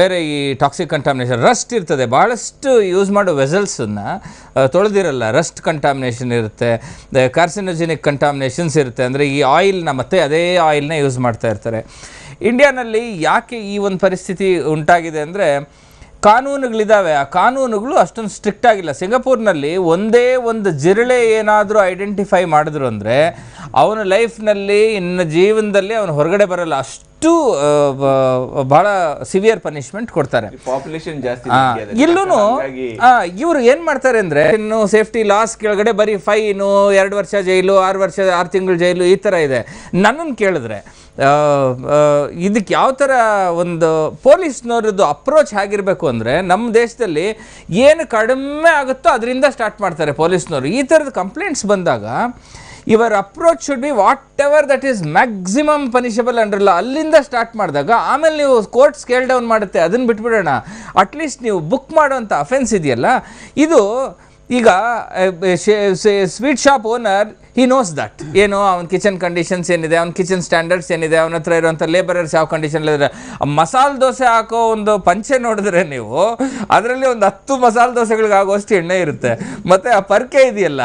[SPEAKER 12] ಬೇರೆ ಈ ಟಾಕ್ಸಿಕ್ ಕಂಟಾಮಿನೇಷನ್ ರಸ್ಟ್ ಇರ್ತದೆ. ಬಹಳಷ್ಟು ಯೂಸ್ ಮಾಡೋ ವೆಸಲ್ಸನ್ನು ತೊಳೆದಿರಲ್ಲ ರಸ್ಟ್ ಕಂಟಾಮಿನೇಷನ್ ಇರುತ್ತೆ ಕಾರ್ಸಿನೋಜೆನಿಕ್ ಕಂಟಾಮಿನೇಷನ್ಸ್ ಇರುತ್ತೆ, ಅಂದರೆ ಈ ಆಯಿಲ್ನ ಮತ್ತೆ ಅದೇ ಆಯಿಲ್ನ ಯೂಸ್ ಮಾಡ್ತಾ ಇರ್ತಾರೆ. ಇಂಡಿಯಾನಲ್ಲಿ ಯಾಕೆ ಈ ಒಂದು ಪರಿಸ್ಥಿತಿ ಉಂಟಾಗಿದೆ ಅಂದರೆ ಕಾನೂನುಗಳಿದ್ದಾವೆ ಆ ಕಾನೂನುಗಳು ಅಷ್ಟೊಂದು ಸ್ಟ್ರಿಕ್ಟ್ ಆಗಿಲ್ಲ. ಸಿಂಗಪೂರ್ನಲ್ಲಿ ಒಂದೇ ಒಂದು ಜಿರಳೆ ಏನಾದರೂ ಐಡೆಂಟಿಫೈ ಮಾಡಿದ್ರು ಅಂದರೆ, ಅವನ ಲೈಫ್ನಲ್ಲಿ ಇನ್ನು ಜೀವನದಲ್ಲಿ ಅವನು ಹೊರಗಡೆ ಬರಲ್ಲ. ಅಷ್ಟು ಬ- ಬಹಳ ಸಿವಿಯರ್ ಪನಿಷ್ಮೆಂಟ್ ಕೊಡ್ತಾರೆ.
[SPEAKER 1] ಪಾಪ್ಯುಲೇಷನ್ ಜಾಸ್ತಿ ಹಾಗಾಗಿ
[SPEAKER 12] ಇವರು ಏನ್ ಮಾಡ್ತಾರೆ ಅಂದ್ರೆ ಇನ್ನು ಸೇಫ್ಟಿ ಲಾಸ್ ಕೆಳಗಡೆ ಬರೀ ಫೈನು ಎರಡು ವರ್ಷ ಜೈಲು ಆರು ವರ್ಷ ಆರು ತಿಂಗಳು ಜೈಲು ಈ ಥರ ಇದೆ. ನನ್ನನ್ನು ಕೇಳಿದ್ರೆ ಇದಕ್ಕೆ ಯಾವ ಥರ ಒಂದು ಪೊಲೀಸ್ನವ್ರದ್ದು ಅಪ್ರೋಚ್ ಆಗಿರಬೇಕು ಅಂದರೆ ನಮ್ಮ ದೇಶದಲ್ಲಿ ಏನು ಕಡಿಮೆ ಆಗುತ್ತೋ ಅದರಿಂದ ಸ್ಟಾರ್ಟ್ ಮಾಡ್ತಾರೆ ಪೊಲೀಸ್ನವರು. ಈ ಥರದ ಕಂಪ್ಲೇಂಟ್ಸ್ ಬಂದಾಗ ಇವರ್ approach should be whatever that is maximum punishable ಅಂಡ್ರಲ್ಲ ಅಲ್ಲಿಂದ ಸ್ಟಾರ್ಟ್ ಮಾಡಿದಾಗ ಆಮೇಲೆ ನೀವು ಕೋರ್ಟ್ ಸ್ಕೇಲ್ ಡೌನ್ ಮಾಡುತ್ತೆ, ಅದನ್ನು ಬಿಟ್ಬಿಡೋಣ. ಅಟ್ಲೀಸ್ಟ್ ನೀವು ಬುಕ್ ಮಾಡುವಂಥ ಅಫೆನ್ಸ್ ಇದೆಯಲ್ಲ, ಇದು ಈಗ sweet shop owner he knows that ಏನು ಅವನ ಕಿಚನ್ ಕಂಡೀಷನ್ಸ್ ಏನಿದೆ ಅವ್ನ ಕಿಚನ್ ಸ್ಟ್ಯಾಂಡರ್ಡ್ಸ್ ಏನಿದೆ ಅವನ ಹತ್ರ ಇರುವಂಥ ಲೇಬರರ್ಸ್ ಯಾವ ಕಂಡೀಷನ್ ಇದ್ದಾರೆ. ಮಸಾಲೆ ದೋಸೆ ಹಾಕೋ ಒಂದು ಪಂಚೆ ನೋಡಿದ್ರೆ ನೀವು ಅದರಲ್ಲಿ ಒಂದು ಹತ್ತು ಮಸಾಲೆ ದೋಸೆಗಳಿಗೆ ಆಗುವಷ್ಟು ಎಣ್ಣೆ ಇರುತ್ತೆ. ಮತ್ತೆ ಆ ಪರ್ಕೆ ಇದೆಯಲ್ಲ.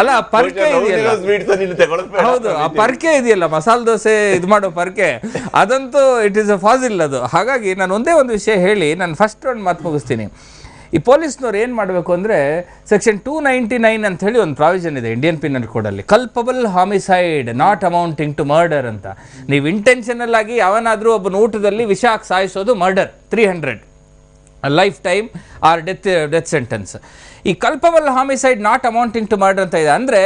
[SPEAKER 12] ಅಲ್ಲ, ಪರ್ಕೆ ಇದೆಯಲ್ಲ. ಹೌದು ಆ ಪರ್ಕೆ ಇದೆಯಲ್ಲ ಮಸಾಲೆ ದೋಸೆ ಇದು ಮಾಡೋ ಪರ್ಕೆ. ಅದಂತೂ ಇಟ್ ಇಸ್ ಅ ಫಾಸಿಲ್ ಅದು. ಹಾಗಾಗಿ ನಾನು ಒಂದೇ ಒಂದು ವಿಷಯ ಹೇಳಿ, ನಾನು ಫಸ್ಟ್ ರೌಂಡ್ ಮಾತು ಮುಗಿಸ್ತೀನಿ. ಈ ಪೊಲೀಸ್ನವ್ರು ಏನು ಮಾಡಬೇಕು ಅಂದರೆ ಸೆಕ್ಷನ್ ಟೂ ನೈಂಟಿ ನೈನ್ ಅಂತ ಹೇಳಿ ಒಂದು ಪ್ರಾವಿಷನ್ ಇದೆ Indian penal ಕೋಡಲ್ಲಿ culpable homicide not amounting to murder ಅಂತ. ನೀವು ಇಂಟೆನ್ಷನಲ್ ಆಗಿ ಯಾವನಾದರೂ ಒಬ್ಬನ ಊಟದಲ್ಲಿ ವಿಷ ಹಾಕಿ ಸಾಯಿಸೋದು murder three hundred life time or death death sentence ಈ culpable homicide not amounting to murder ಅಂತ ಇದೆ. ಅಂದರೆ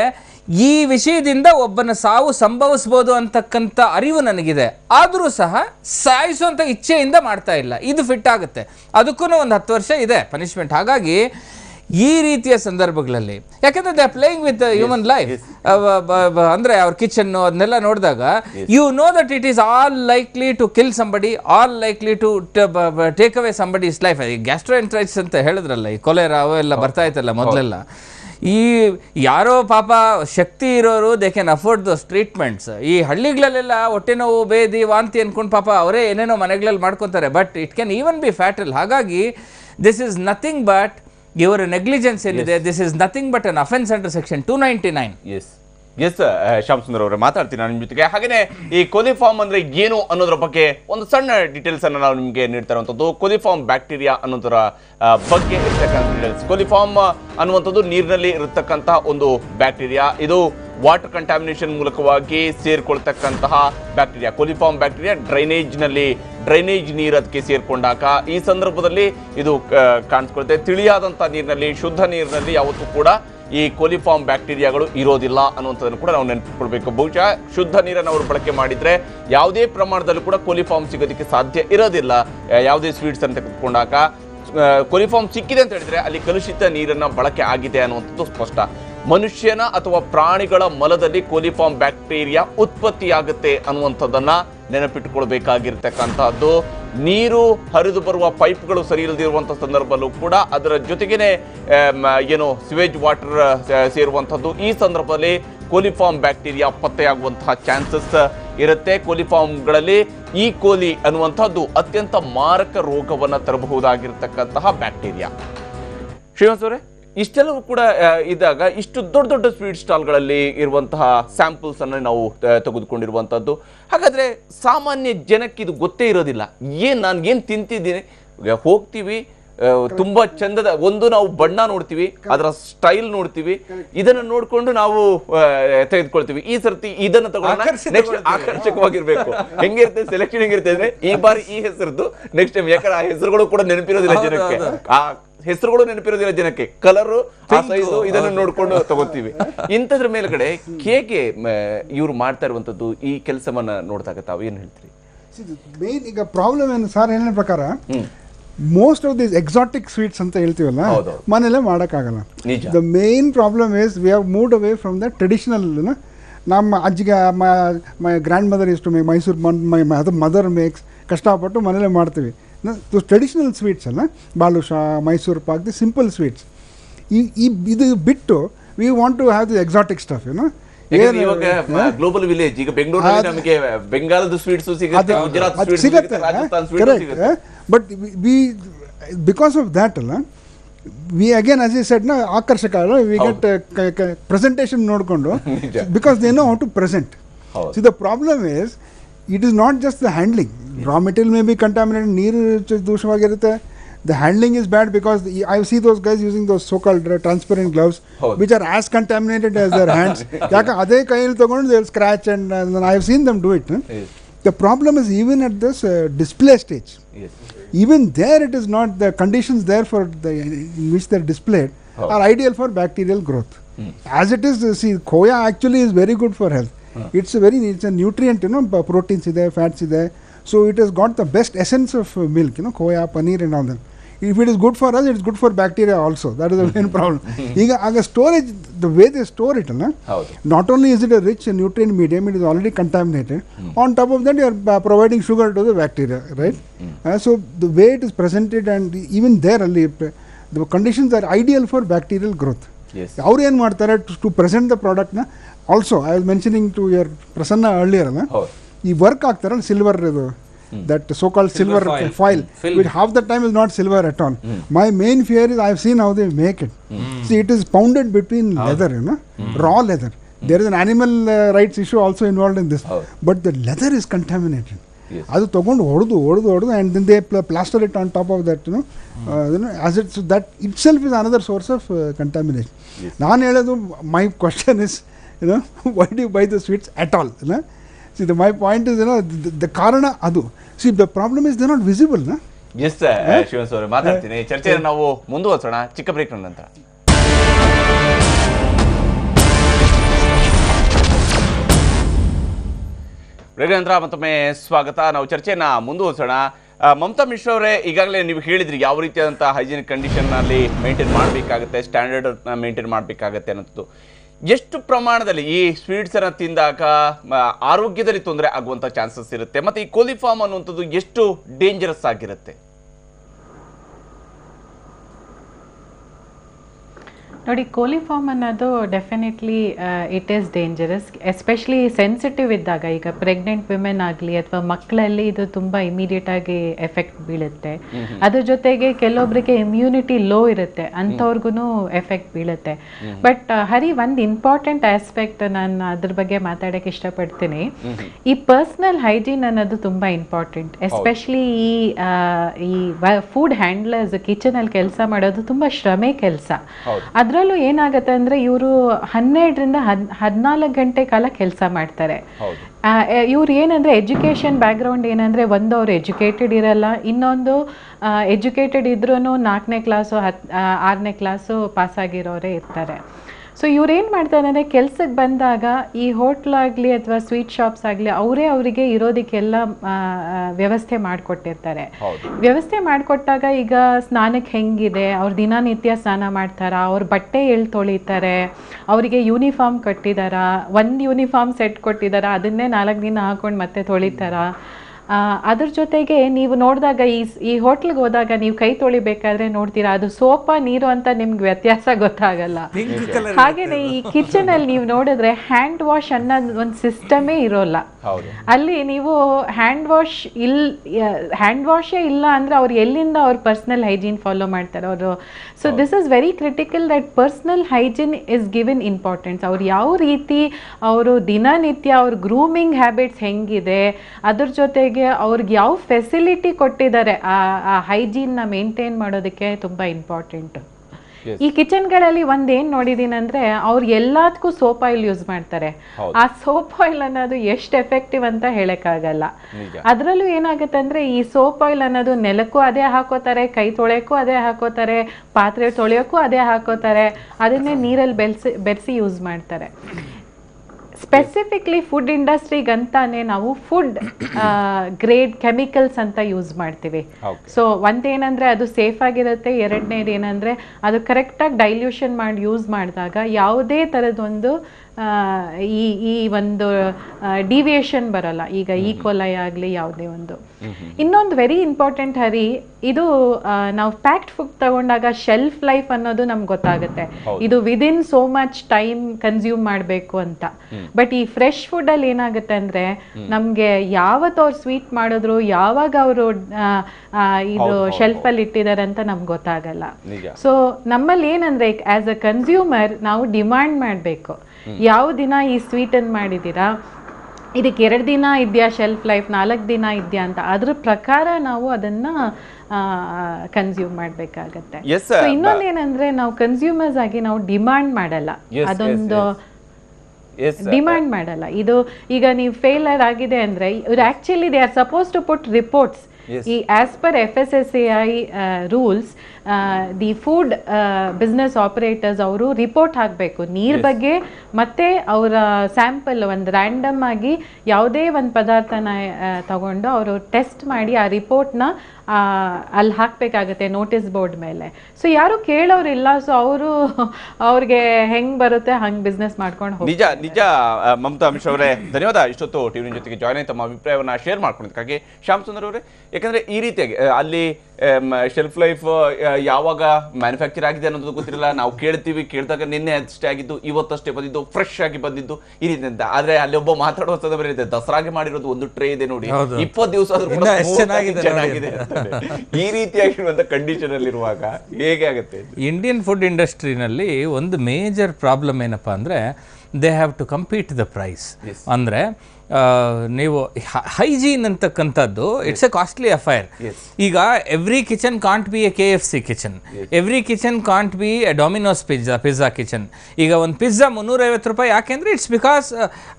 [SPEAKER 12] ಈ ವಿಷಯದಿಂದ ಒಬ್ಬನ ಸಾವು ಸಂಭವಿಸ್ಬೋದು ಅಂತಕ್ಕಂಥ ಅರಿವು ನನಗಿದೆ. ಆದರೂ ಸಹ ಸಾಯಿಸುವಂಥ ಇಚ್ಛೆಯಿಂದ ಮಾಡ್ತಾ ಇಲ್ಲ. ಇದು ಫಿಟ್ ಆಗುತ್ತೆ. ಅದಕ್ಕೂ ಒಂದು ಹತ್ತು ವರ್ಷ ಇದೆ ಪನಿಷ್ಮೆಂಟ್ ಹಾಗಾಗಿ ಈ ರೀತಿಯ ಸಂದರ್ಭಗಳಲ್ಲಿ ಯಾಕಂದ್ರೆ they playing with human life ಅಂದ್ರೆ ಅವ್ರ ಕಿಚನ್ ಅದನ್ನೆಲ್ಲ ನೋಡಿದಾಗ you know that it is all likely to kill somebody all likely to take away somebody is life gastroenteritis ಅಂತ ಹೇಳಿದ್ರಲ್ಲ ಈ ಕೊಲೆರಾ ಅವೆಲ್ಲ ಬರ್ತಾ ಇತ್ತಲ್ಲ ಮೊದಲೆಲ್ಲ. ಈ ಯಾರೋ ಪಾಪ ಶಕ್ತಿ ಇರೋರು they can afford those treatments ಈ ಹಳ್ಳಿಗಳಲ್ಲೆಲ್ಲ ಹೊಟ್ಟೆ ನೋವು ಬೇದಿ ವಾಂತಿ ಅಂದ್ಕೊಂಡು ಪಾಪ ಅವರೇ ಏನೇನೋ ಮನೆಗಳಲ್ಲಿ ಮಾಡ್ಕೊತಾರೆ. But it can even be fatal ಹಾಗಾಗಿ ದಿಸ್ ಇಸ್ ನಥಿಂಗ್ ಬಟ್ ಇವರ ನೆಗ್ಲಿಜೆನ್ಸ್ ಏನಿದೆ this is nothing but an offence under section two ninety nine
[SPEAKER 1] S S Shyam Sundar ಅವರೇ ಮಾತಾಡ್ತೀನಿ ನಾನು ನಿಮ್ಮ ಜೊತೆಗೆ. ಹಾಗೇನೆ ಈ ಕೊಲಿಫಾರ್ಮ್ ಅಂದ್ರೆ ಏನು ಅನ್ನೋದ್ರ ಬಗ್ಗೆ ಒಂದು ಸಣ್ಣ ಡೀಟೇಲ್ಸ್ ಅನ್ನು ನಾವು ನಿಮಗೆ ನೀಡ್ತಾ ಇರುವಂಥದ್ದು ಕೊಲಿಫಾರ್ಮ್ ಬ್ಯಾಕ್ಟೀರಿಯಾ ಅನ್ನೋದರ ಬಗ್ಗೆ ಇರ್ತಕ್ಕಂಥ ಡೀಟೇಲ್ಸ್ ಕೊಲಿಫಾರ್ಮ್ ಅನ್ನುವಂಥದ್ದು ನೀರಿನಲ್ಲಿ ಇರತಕ್ಕಂಥ ಒಂದು ಬ್ಯಾಕ್ಟೀರಿಯಾ ಇದು ವಾಟರ್ ಕಂಟಾಮಿನೇಷನ್ ಮೂಲಕವಾಗಿ ಸೇರ್ಕೊಳ್ತಕ್ಕಂತಹ ಬ್ಯಾಕ್ಟೀರಿಯಾ ಕೊಲಿಫಾರ್ಮ್ ಬ್ಯಾಕ್ಟೀರಿಯಾ ಡ್ರೈನೇಜ್ನಲ್ಲಿ ಡ್ರೈನೇಜ್ ನೀರು ಅದಕ್ಕೆ ಸೇರ್ಕೊಂಡಾಗ ಈ ಸಂದರ್ಭದಲ್ಲಿ ಇದು ಕಾಣಿಸ್ಕೊಳುತ್ತೆ ತಿಳಿಯಾದಂಥ ನೀರಿನಲ್ಲಿ, ಶುದ್ಧ ನೀರಿನಲ್ಲಿ ಯಾವತ್ತೂ ಕೂಡ ಈ ಕೋಲಿಫಾರ್ಮ್ ಬ್ಯಾಕ್ಟೀರಿಯಾಗಳು ಇರೋದಿಲ್ಲ ಅನ್ನುವಂಥದ್ದನ್ನು ಕೂಡ ನಾವು ನೆನಪಿಟ್ಕೊಳ್ಬೇಕು. ಬಹುಶಃ ಶುದ್ಧ ನೀರನ್ನು ಅವರು ಬಳಕೆ ಮಾಡಿದರೆ ಯಾವುದೇ ಪ್ರಮಾಣದಲ್ಲೂ ಕೂಡ ಕೋಲಿಫಾರ್ಮ್ ಸಿಗೋದಕ್ಕೆ ಸಾಧ್ಯ ಇರೋದಿಲ್ಲ. ಯಾವುದೇ ಸ್ವೀಟ್ಸ್ ಅಂತ ತೆಗೆದುಕೊಂಡಾಗ ಕೋಲಿಫಾರ್ಮ್ ಸಿಕ್ಕಿದೆ ಅಂತ ಹೇಳಿದರೆ ಅಲ್ಲಿ ಕಲುಷಿತ ನೀರನ್ನು ಬಳಕೆ ಆಗಿದೆ ಅನ್ನುವಂಥದ್ದು ಸ್ಪಷ್ಟ. ಮನುಷ್ಯನ ಅಥವಾ ಪ್ರಾಣಿಗಳ ಮಲದಲ್ಲಿ ಕೋಲಿಫಾರ್ಮ್ ಬ್ಯಾಕ್ಟೀರಿಯಾ ಉತ್ಪತ್ತಿಯಾಗುತ್ತೆ ಅನ್ನುವಂಥದ್ದನ್ನು ನೆನಪಿಟ್ಟುಕೊಳ್ಬೇಕಾಗಿರ್ತಕ್ಕಂಥದ್ದು ನೀರು ಹರಿದು ಬರುವ ಪೈಪ್ಗಳು ಸರಿ ಇಲ್ಲದಿರುವಂಥ ಸಂದರ್ಭದಲ್ಲೂ ಕೂಡ ಅದರ ಜೊತೆಗೇನೆ ಏನು ಸಿವೇಜ್ ವಾಟರ್ ಸೇರುವಂಥದ್ದು ಈ ಸಂದರ್ಭದಲ್ಲಿ ಕೋಲಿಫಾರ್ಮ್ ಬ್ಯಾಕ್ಟೀರಿಯಾ ಪತ್ತೆಯಾಗುವಂತಹ ಚಾನ್ಸಸ್ ಇರುತ್ತೆ. ಕೋಲಿಫಾರ್ಮ್ಗಳಲ್ಲಿ ಈ ಕೋಲಿ ಅನ್ನುವಂಥದ್ದು ಅತ್ಯಂತ ಮಾರಕ ರೋಗವನ್ನು ತರಬಹುದಾಗಿರ್ತಕ್ಕಂತಹ ಬ್ಯಾಕ್ಟೀರಿಯಾ. ಅವರೇ? ಇಷ್ಟೆಲ್ಲವೂ ಕೂಡ ಇದ್ದಾಗ ಇಷ್ಟು ದೊಡ್ಡ ದೊಡ್ಡ ಸ್ವೀಟ್ ಸ್ಟಾಲ್ಗಳಲ್ಲಿ ಇರುವಂತಹ ಸ್ಯಾಂಪಲ್ಸ್ ಅನ್ನ ನಾವು ತೆಗೆದುಕೊಂಡಿರುವಂಥದ್ದು ಹಾಗಾದ್ರೆ ಸಾಮಾನ್ಯ ಜನಕ್ಕೆ ಇದು ಗೊತ್ತೇ ಇರೋದಿಲ್ಲ. ಏನ್ ನಾನು ಏನು ತಿಂತಿದ್ದೀನಿ? ಹೋಗ್ತೀವಿ ತುಂಬಾ ಚಂದದ ಒಂದು ನಾವು ಬಣ್ಣ ನೋಡ್ತೀವಿ ಅದರ ಸ್ಟೈಲ್ ನೋಡ್ತೀವಿ ಇದನ್ನ ನೋಡ್ಕೊಂಡು ನಾವು ತೆಗೆದುಕೊಳ್ತೀವಿ. ಈ ಸರ್ತಿ ಇದನ್ನ ತಗೊಳ್ಳೋಣ ನೆಕ್ಸ್ಟ್ ಆಕರ್ಷಕವಾಗಿರ್ಬೇಕು. ಹೆಂಗಿರುತ್ತೆ ಸೆಲೆಕ್ಷನ್ ಹೆಂಗಿರುತ್ತೆ ಅಂದ್ರೆ ಈ ಬಾರಿ ಈ ಹೆಸರದ್ದು ನೆಕ್ಸ್ಟ್ ಟೈಮ್ ಯಾಕಂದ್ರೆ ಆ ಹೆಸರುಗಳು ಕೂಡ ನೆನಪಿರೋದಿಲ್ಲ ಜನಕ್ಕೆ. ಆ ಹೆಸರುಗಳು ನೆನಪಿರೋದಿಲ್ಲ ಜನಕ್ಕೆ. ಕಲರು ಆ ಸೈಜು ಇದನ್ನು ನೋಡ್ಕೊಂಡು ತಗೋತೀವಿ. ಇಂಥದ್ರ ಮೇಲ್ಗಡೆ ಹೇಗೆ ಇವ್ರು ಮಾಡ್ತಾ ಇರುವಂತದ್ದು ಈ ಕೆಲಸವನ್ನ ನೋಡಿದಾಗ ತಾವು ಏನ್ ಹೇಳ್ತೀರಿ?
[SPEAKER 3] ಮೇನ್ ಈಗ ಪ್ರಾಬ್ಲಮ್ ಏನು ಸರ್ ಹೇಳಿದ ಪ್ರಕಾರ most of this exotic sweets ಅಂತ ಹೇಳ್ತೀವಲ್ಲ
[SPEAKER 1] ಮನೆಯಲ್ಲೇ
[SPEAKER 3] ಮನೇಲೆ ಮಾಡೋಕ್ಕಾಗಲ್ಲ. The main problem is we have moved away from the traditional ನಮ್ಮ ಅಜ್ಜಿಗೆ ಮೈ ಗ್ರ್ಯಾಂಡ್ ಮದರ್ ಇಷ್ಟು ಮೈ ಮೈಸೂರು ಮೈ ಅದು ಮದರ್ ಮೇಕ್ಸ್ ಕಷ್ಟಪಟ್ಟು ಮನೇಲೆ ಮಾಡ್ತೀವಿ. ಟ್ರೆಡಿಷನಲ್ ಸ್ವೀಟ್ಸ್ ಅಲ್ಲ. Balusha Mysuru pak the simple sweets ಈ ಈ ಇದು ಬಿಟ್ಟು we want to have the exotic stuff ಏನೋ
[SPEAKER 1] ಇವಾಗ ಗ್ಲೋಬಲ್ ವಿಲೇಜ್ ಈಗ ಬೆಂಗಳೂರಲ್ಲಿ ನಮಗೆ ಬೆಂಗಾಲದ ಸ್ವೀಟ್ಸ್ ಸಿಗುತ್ತೆ ಗುಜರಾತ್ ಸ್ವೀಟ್ಸ್
[SPEAKER 3] ಸಿಗತ್ತೆ
[SPEAKER 1] ರಾಜಸ್ಥಾನ್ ಸ್ವೀಟ್ಸ್
[SPEAKER 3] ಕರೆಕ್ಟ್
[SPEAKER 1] ಸಿಗುತ್ತೆ.
[SPEAKER 3] But we because of that ಅಲ್ಲ ವಿ ಅಗೇನ್ ಅಸ್ ಎ ಸೆಡ್ನ ಆಕರ್ಷಕ ಅಲ್ಲ ವಿ ಗೆಟ್ ಪ್ರೆಸೆಂಟೇಷನ್ ನೋಡಿಕೊಂಡು because they know how to
[SPEAKER 1] present.
[SPEAKER 3] See the problem is it is not just the handling Raw material may be contaminate ನೀರು ಚ- ದೂಷವಾಗಿರುತ್ತೆ the handling is bad because I see those guys using those so called transparent gloves
[SPEAKER 1] ಹೌದು.
[SPEAKER 3] Which are as contaminated as their hands ಯಾಕೆ ಅದೇ ಕೈಯಲ್ಲಿ ತಗೊಂಡು they scratch and I have seen them do it the problem is even at this display stage
[SPEAKER 1] Yes.
[SPEAKER 3] even there it is not the conditions there for the in which they're displayed are ideal for bacterial growth as it is uh, see koya actually is very good for health it's a very it's a nutrient you know p- proteins ಇದೆ fats ಇದೆ So it has got the best essence of uh, milk you know koya paneer and all that If it is good for us, it is good for bacteria also. That is the main problem. ಆಗ the storage the way they store it
[SPEAKER 1] ಹೌದು
[SPEAKER 3] not only is it a rich nutrient medium, it is already contaminated. On top of that, you are uh, providing sugar to the bacteria, right? Uh, so the way it is presented, and even there, only, uh, the conditions are ideal for bacterial growth.
[SPEAKER 1] Yes.
[SPEAKER 3] ಅವ್ರು ಏನು ಮಾಡ್ತಾರೆ to present the also, I was mentioning to your Prasanna earlier, na, ಅಲ್ಲ. ಈ work ಆಗ್ತಾರಲ್ಲ silver ಇದು that so called silver
[SPEAKER 12] foil.
[SPEAKER 3] Foil
[SPEAKER 12] Film.
[SPEAKER 3] Which half the time is not silver at all my main fear is I have seen how they make it see it is pounded between leather you know raw leather. There is an animal uh, rights issue also involved in this. But the leather is contaminated. ಅದು ತಗೊಂಡು ಹೊಡೆದು ಹೊಡೆದು ಹೊಡೆದು and then they plaster it on top of that you know as it's that itself is another source of contamination ನಾನು ಹೇಳೋದು my question is you know why do buy the sweets at all see the my point is you know the ಕಾರಣ ಅದು. See the problem is the not visible ನಾ
[SPEAKER 1] S Shivan sir ಮಾತಾಡ್ತೀನಿ. ಚರ್ಚೆಯನ್ನು ನಾವು ಮುಂದುವರ್ಸೋಣ. ಚಿಕ್ಕ ಬ್ರೇಕ್ ನಂತರ. ಬ್ರೇಕ್ ನಂತರ ಮತ್ತೊಮ್ಮೆ ಸ್ವಾಗತ. ನಾವು ಚರ್ಚೆಯನ್ನ ಮುಂದುವರ್ಸೋಣ. ಮಮತಾ ಮಿಶ್ರಾ ಅವರೇ ಈಗಾಗಲೇ ನೀವು ಹೇಳಿದ್ರಿ ಯಾವ ರೀತಿಯಾದಂಥ ಹೈಜಿನಿಕ್ ಕಂಡೀಷನ್ನಲ್ಲಿ ಮೇಂಟೈನ್ ಮಾಡಬೇಕಾಗುತ್ತೆ ಸ್ಟ್ಯಾಂಡರ್ಡ್ ಮೇಂಟೈನ್ ಮಾಡಬೇಕಾಗತ್ತೆ ಅನ್ನೋದು. ಎಷ್ಟು ಪ್ರಮಾಣದಲ್ಲಿ ಈ ಸ್ವೀಟ್ಸನ್ನು ತಿಂದಾಗ ಆರೋಗ್ಯದಲ್ಲಿ ತೊಂದರೆ ಆಗುವಂಥ ಚಾನ್ಸಸ್ ಇರುತ್ತೆ? ಮತ್ತೆ ಈ ಕೋಲಿಫಾರ್ಮ್ ಅನ್ನುವಂಥದ್ದು ಎಷ್ಟು ಡೇಂಜರಸ್ ಆಗಿರುತ್ತೆ?
[SPEAKER 11] ನೋಡಿ ಕೋಲಿಫಾರ್ಮ್ ಅನ್ನೋದು definitely it is dangerous especially sensitive ಇದ್ದಾಗ ಈಗ ಪ್ರೆಗ್ನೆಂಟ್ ವಿಮೆನ್ ಆಗಲಿ ಅಥವಾ ಮಕ್ಕಳಲ್ಲಿ ಇದು ತುಂಬ ಇಮಿಡಿಯೇಟ್ ಆಗಿ ಎಫೆಕ್ಟ್ ಬೀಳುತ್ತೆ. ಅದ್ರ ಜೊತೆಗೆ ಕೆಲವೊಬ್ಬರಿಗೆ ಇಮ್ಯುನಿಟಿ ಲೋ ಇರುತ್ತೆ ಅಂಥವ್ರಿಗೂ ಎಫೆಕ್ಟ್ ಬೀಳುತ್ತೆ. ಬಟ್ ಹರಿ ಒಂದು ಇಂಪಾರ್ಟೆಂಟ್ ಆಸ್ಪೆಕ್ಟ್ ನಾನು ಅದ್ರ ಬಗ್ಗೆ ಮಾತಾಡೋಕ್ಕೆ ಇಷ್ಟಪಡ್ತೀನಿ. ಈ ಪರ್ಸ್ನಲ್ ಹೈಜೀನ್ ಅನ್ನೋದು ತುಂಬ ಇಂಪಾರ್ಟೆಂಟ್ ಎಸ್ಪೆಷಲಿ ಈ ಈ ಫುಡ್ ಹ್ಯಾಂಡ್ಲರ್ಸ್ ಕಿಚನಲ್ಲಿ ಕೆಲಸ ಮಾಡೋದು ತುಂಬ ಶ್ರಮೆ ಕೆಲಸ. ಅದರಲ್ಲೂ ಏನಾಗುತ್ತೆ ಅಂದ್ರೆ ಇವರು ಹನ್ನೆರಡರಿಂದ ಹದ್ ಹದಿನಾಲ್ಕು ಗಂಟೆ ಕಾಲ ಕೆಲಸ ಮಾಡ್ತಾರೆ. ಇವ್ರು ಏನಂದ್ರೆ ಎಜುಕೇಷನ್ ಬ್ಯಾಕ್ಗ್ರೌಂಡ್ ಏನಂದ್ರೆ ಒಂದು ಅವ್ರು ಎಜುಕೇಟೆಡ್ ಇರಲ್ಲ ಇನ್ನೊಂದು ಎಜುಕೇಟೆಡ್ ಇದ್ರೂ ನಾಲ್ಕನೇ ಕ್ಲಾಸು ಹತ್ ಆರನೇ ಕ್ಲಾಸು ಪಾಸಾಗಿರೋರೇ ಇರ್ತಾರೆ. ಸೊ ಇವ್ರೇನು ಮಾಡ್ತಾರೆ ಅಂದರೆ ಕೆಲ್ಸಕ್ಕೆ ಬಂದಾಗ ಈ ಹೋಟ್ಲಾಗಲಿ ಅಥವಾ ಸ್ವೀಟ್ ಶಾಪ್ಸ್ ಆಗಲಿ ಅವರೇ ಅವರಿಗೆ ಇರೋದಕ್ಕೆಲ್ಲ ವ್ಯವಸ್ಥೆ ಮಾಡಿಕೊಟ್ಟಿರ್ತಾರೆ. ವ್ಯವಸ್ಥೆ ಮಾಡಿಕೊಟ್ಟಾಗ ಈಗ ಸ್ನಾನಕ್ಕೆ ಹೆಂಗಿದೆ? ಅವ್ರು ದಿನನಿತ್ಯ ಸ್ನಾನ ಮಾಡ್ತಾರಾ? ಅವ್ರ ಬಟ್ಟೆ ಎಳ್ ತೊಳಿತಾರೆ? ಅವರಿಗೆ ಯೂನಿಫಾರ್ಮ್ ಕಟ್ಟಿದಾರಾ? ಒಂದು ಯೂನಿಫಾರ್ಮ್ ಸೆಟ್ ಕೊಟ್ಟಿದ್ದಾರಾ ಅದನ್ನೇ ನಾಲ್ಕು ದಿನ ಹಾಕೊಂಡು ಮತ್ತೆ ತೊಳಿತಾರಾ? ಅದ್ರ ಜೊತೆಗೆ ನೀವು ನೋಡಿದಾಗ ಈ ಈ ಹೋಟ್ಲಿಗೆ ಹೋದಾಗ ನೀವು ಕೈ ತೊಳಿಬೇಕಾದ್ರೆ ನೋಡ್ತೀರಾ ಅದು ಸೋಪ ನೀರು ಅಂತ ನಿಮ್ಗೆ ವ್ಯತ್ಯಾಸ ಗೊತ್ತಾಗಲ್ಲ. ಹಾಗೇನೆ ಈ ಕಿಚನ್ ಅಲ್ಲಿ ನೀವು ನೋಡಿದ್ರೆ ಹ್ಯಾಂಡ್ ವಾಶ್ ಅನ್ನೋದು ಒಂದು ಸಿಸ್ಟಮೇ ಇರೋಲ್ಲ. ಅಲ್ಲಿ ನೀವು ಹ್ಯಾಂಡ್ ವಾಶ್ ಇಲ್ ಹ್ಯಾಂಡ್ ವಾಶೇ ಇಲ್ಲ ಅಂದ್ರೆ ಅವ್ರು ಎಲ್ಲಿಂದ ಅವ್ರ ಪರ್ಸನಲ್ ಹೈಜೀನ್ ಫಾಲೋ ಮಾಡ್ತಾರೆ ಅವರು. So this is very critical that personal hygiene is given importance ಅವ್ರು ಯಾವ ರೀತಿ ಅವರು ದಿನನಿತ್ಯ ಅವ್ರ ಗ್ರೂಮಿಂಗ್ ಹ್ಯಾಬಿಟ್ಸ್ ಹೆಂಗಿದೆ ಅದ್ರ ಜೊತೆಗೆ ಅವ್ರಿಗೆ ಯಾವ ಫೆಸಿಲಿಟಿ ಕೊಟ್ಟಿದ್ದಾರೆ ಆ ಹೈಜೀನ್ನ ಮೇಂಟೈನ್ ಮಾಡೋದಕ್ಕೆ ತುಂಬ ಇಂಪಾರ್ಟೆಂಟ್ ಈ ಕಿಚನ್ಗಳಲ್ಲಿ ಒಂದೇನ್ ನೋಡಿದೀನಿ ಅಂದ್ರೆ ಅವ್ರು ಎಲ್ಲದಕ್ಕೂ ಸೋಪ್ ಆಯಿಲ್ ಯೂಸ್ ಮಾಡ್ತಾರೆ. ಆ ಸೋಪ್ ಆಯಿಲ್ ಅನ್ನೋದು ಎಷ್ಟು ಎಫೆಕ್ಟಿವ್ ಅಂತ ಹೇಳಕ್ಕಾಗಲ್ಲ. ಅದರಲ್ಲೂ ಏನಾಗುತ್ತೆ ಅಂದ್ರೆ ಈ ಸೋಪ್ ಆಯಿಲ್ ಅನ್ನೋದು ನೆಲಕ್ಕೂ ಅದೇ ಹಾಕೋತಾರೆ ಕೈ ತೊಳೆಯಕ್ಕೂ ಅದೇ ಹಾಕೋತಾರೆ ಪಾತ್ರೆ ತೊಳೆಯೋಕ್ಕೂ ಅದೇ ಹಾಕೋತಾರೆ ಅದನ್ನೇ ನೀರಲ್ಲಿ ಬೆರೆಸಿ ಬೆರೆಸಿ ಯೂಸ್ ಮಾಡ್ತಾರೆ. ಸ್ಪೆಸಿಫಿಕ್ಲಿ ಫುಡ್ ಇಂಡಸ್ಟ್ರಿಗಂತಾನೆ ನಾವು ಫುಡ್ ಗ್ರೇಡ್ ಕೆಮಿಕಲ್ಸ್ ಅಂತ ಯೂಸ್ ಮಾಡ್ತೀವಿ. ಸೊ ಒಂದೇನಂದ್ರೆ ಅದು ಸೇಫ್ ಆಗಿರುತ್ತೆ ಎರಡನೇದು ಏನಂದ್ರೆ ಅದು ಕರೆಕ್ಟಾಗಿ ಡೈಲ್ಯೂಷನ್ ಮಾಡಿ ಯೂಸ್ ಮಾಡಿದಾಗ ಯಾವುದೇ ಥರದೊಂದು ಈ ಈ ಒಂದು ಡಿವಿಯೇಷನ್ ಬರಲ್ಲ. ಈಗ ಈಕ್ವಲೈ ಆಗಲಿ ಯಾವುದೇ ಒಂದು. ಇನ್ನೊಂದು ವೆರಿ ಇಂಪಾರ್ಟೆಂಟ್ ಹರಿ ಇದು ನಾವು ಪ್ಯಾಕ್ಡ್ ಫುಡ್ ತಗೊಂಡಾಗ ಶೆಲ್ಫ್ ಲೈಫ್ ಅನ್ನೋದು ನಮ್ಗೆ ಗೊತ್ತಾಗುತ್ತೆ. ಇದು within so much time consume ಮಾಡಬೇಕು ಅಂತ. ಬಟ್ ಈ ಫ್ರೆಶ್ ಫುಡ್ಡಲ್ಲಿ ಏನಾಗುತ್ತೆ ಅಂದ್ರೆ ನಮಗೆ ಯಾವತ್ತು ಅವ್ರು ಸ್ವೀಟ್ ಮಾಡಿದ್ರು ಯಾವಾಗ ಅವರು ಇದು ಶೆಲ್ಫಲ್ಲಿ ಇಟ್ಟಿದ್ದಾರೆ ಅಂತ ನಮ್ಗೆ ಗೊತ್ತಾಗಲ್ಲ. ಸೊ ನಮ್ಮಲ್ಲಿ ಏನಂದ್ರೆ ಆಸ್ ಅ ಕನ್ಸ್ಯೂಮರ್ ನಾವು ಡಿಮ್ಯಾಂಡ್ ಮಾಡಬೇಕು. ಯಾವ ದಿನ ಈ ಸ್ವೀಟನ್ನು ಮಾಡಿದ್ದೀರಾ? ಇದಕ್ಕೆ ಎರಡು ದಿನ ಇದೆಯಾ ಶೆಲ್ಫ್ ಲೈಫ್ ನಾಲ್ಕು ದಿನ ಇದೆಯಾ ಅಂತ. ಅದ್ರ ಪ್ರಕಾರ ನಾವು ಅದನ್ನ ಕನ್ಸ್ಯೂಮ್ ಮಾಡಬೇಕಾಗತ್ತೆ.
[SPEAKER 1] ಸೊ
[SPEAKER 11] ಇನ್ನೊಂದೇನಂದ್ರೆ ನಾವು ಕನ್ಸ್ಯೂಮರ್ಸ್ ಆಗಿ ನಾವು ಡಿಮಾಂಡ್ ಮಾಡಲ್ಲ. ಅದೊಂದು
[SPEAKER 1] ಡಿಮ್ಯಾಂಡ್
[SPEAKER 11] ಡಿಮಾಂಡ್ ಮಾಡಲ್ಲ. ಇದು ಈಗ ನೀವು ಫೇಲರ್ ಆಗಿದೆ ಅಂದ್ರೆ ಇವ್ರು actually they are suppose to put reports ಈ as per F S S A I rules the food business operators ಅವರು ರಿಪೋರ್ಟ್ ಹಾಕಬೇಕು. ನೀರ್ ಬಗ್ಗೆ ಮತ್ತೆ ಅವರ ಸ್ಯಾಂಪಲ್ ಒಂದು ರ್ಯಾಂಡಮ್ ಆಗಿ ಯಾವುದೇ ಒಂದು ಪದಾರ್ಥನ ತಗೊಂಡು ಅವರು ಟೆಸ್ಟ್ ಮಾಡಿ ಆ ರಿಪೋರ್ಟ್ನ ಅಲ್ಲಿ ಹಾಕಬೇಕಾಗುತ್ತೆ ನೋಟಿಸ್ ಬೋರ್ಡ್ ಮೇಲೆ. ಸೊ ಯಾರು ಕೇಳೋರಿಲ್ಲ ಸೊ ಅವರು ಅವ್ರಿಗೆ ಹೆಂಗ್ ಬರುತ್ತೆ ಹಂಗೆ ಬಿಸ್ನೆಸ್ ಮಾಡ್ಕೊಂಡು
[SPEAKER 1] ನಿಜ ನಿಜ ಮಮತಾ ಅಮಿಶ್ ಅವರೇ ಧನ್ಯವಾದ. ಇಷ್ಟೊತ್ತು ಟಿವಿ ಜೊತೆಗೆ ಜಾಯ್ನ್ ಆಗಿ ತಮ್ಮ ಅಭಿಪ್ರಾಯವನ್ನ ಶೇರ್ ಮಾಡ್ಕೊಂಡಿದ್ದಕ್ಕಾಗಿ. ಶ್ಯಾಮ್ ಸುಂದರ್ ಅವರೇ ಯಾಕಂದ್ರೆ ಈ ರೀತಿಯಾಗಿ ಅಲ್ಲಿ ಶೆಲ್ಫ್ ಲೈಫ್ ಯಾವಾಗ ಮ್ಯಾನುಫ್ಯಾಕ್ಚರ್ ಆಗಿದೆ ಅನ್ನೋದು ಗೊತ್ತಿರಲ್ಲ. ನಾವು ಕೇಳ್ತೀವಿ ಕೇಳಿದಾಗ ನಿನ್ನೆ ಅಷ್ಟೇ ಆಗಿದ್ದು ಇವತ್ತಷ್ಟೇ ಬಂದಿದ್ದು ಫ್ರೆಶ್ ಆಗಿ ಬಂದಿದ್ದು ಈ ರೀತಿ ಅಂತ ಆದ್ರೆ ಅಲ್ಲಿ ಒಬ್ಬ ಮಾತಾಡುವ ಸಂದರ್ಭ ಇದೆ. ದಸರಾಗೆ ಮಾಡಿರೋದು ಒಂದು ಟ್ರೇ ಇದೆ ನೋಡಿ. ಇಪ್ಪತ್ತು ದಿವಸ
[SPEAKER 12] ಚೆನ್ನಾಗಿದೆ
[SPEAKER 1] ಈ ರೀತಿಯಾಗಿರುವಂತ ಕಂಡೀಷನ್ ಅಲ್ಲಿ ಇರುವಾಗ ಹೇಗೆ ಆಗುತ್ತೆ?
[SPEAKER 12] ಇಂಡಿಯನ್ ಫುಡ್ ಇಂಡಸ್ಟ್ರಿನಲ್ಲಿ ಒಂದು ಮೇಜರ್ ಪ್ರಾಬ್ಲಮ್ ಏನಪ್ಪಾ ಅಂದ್ರೆ they have to compete the price ಅಂದರೆ ನೀವು ಹೈಜೀನ್ ಅಂತಕ್ಕಂಥದ್ದು ಇಟ್ಸ್ ಎ ಕಾಸ್ಟ್ಲಿ ಅಫೈರ್ ಈಗ every kitchen can't be a K F C kitchen every kitchen can't be a Domino's pizza pizza kitchen ಈಗ ಒಂದು pizza ಮುನ್ನೂರೈವತ್ತು ರೂಪಾಯಿ ಯಾಕೆಂದ್ರೆ ಇಟ್ಸ್ ಬಿಕಾಸ್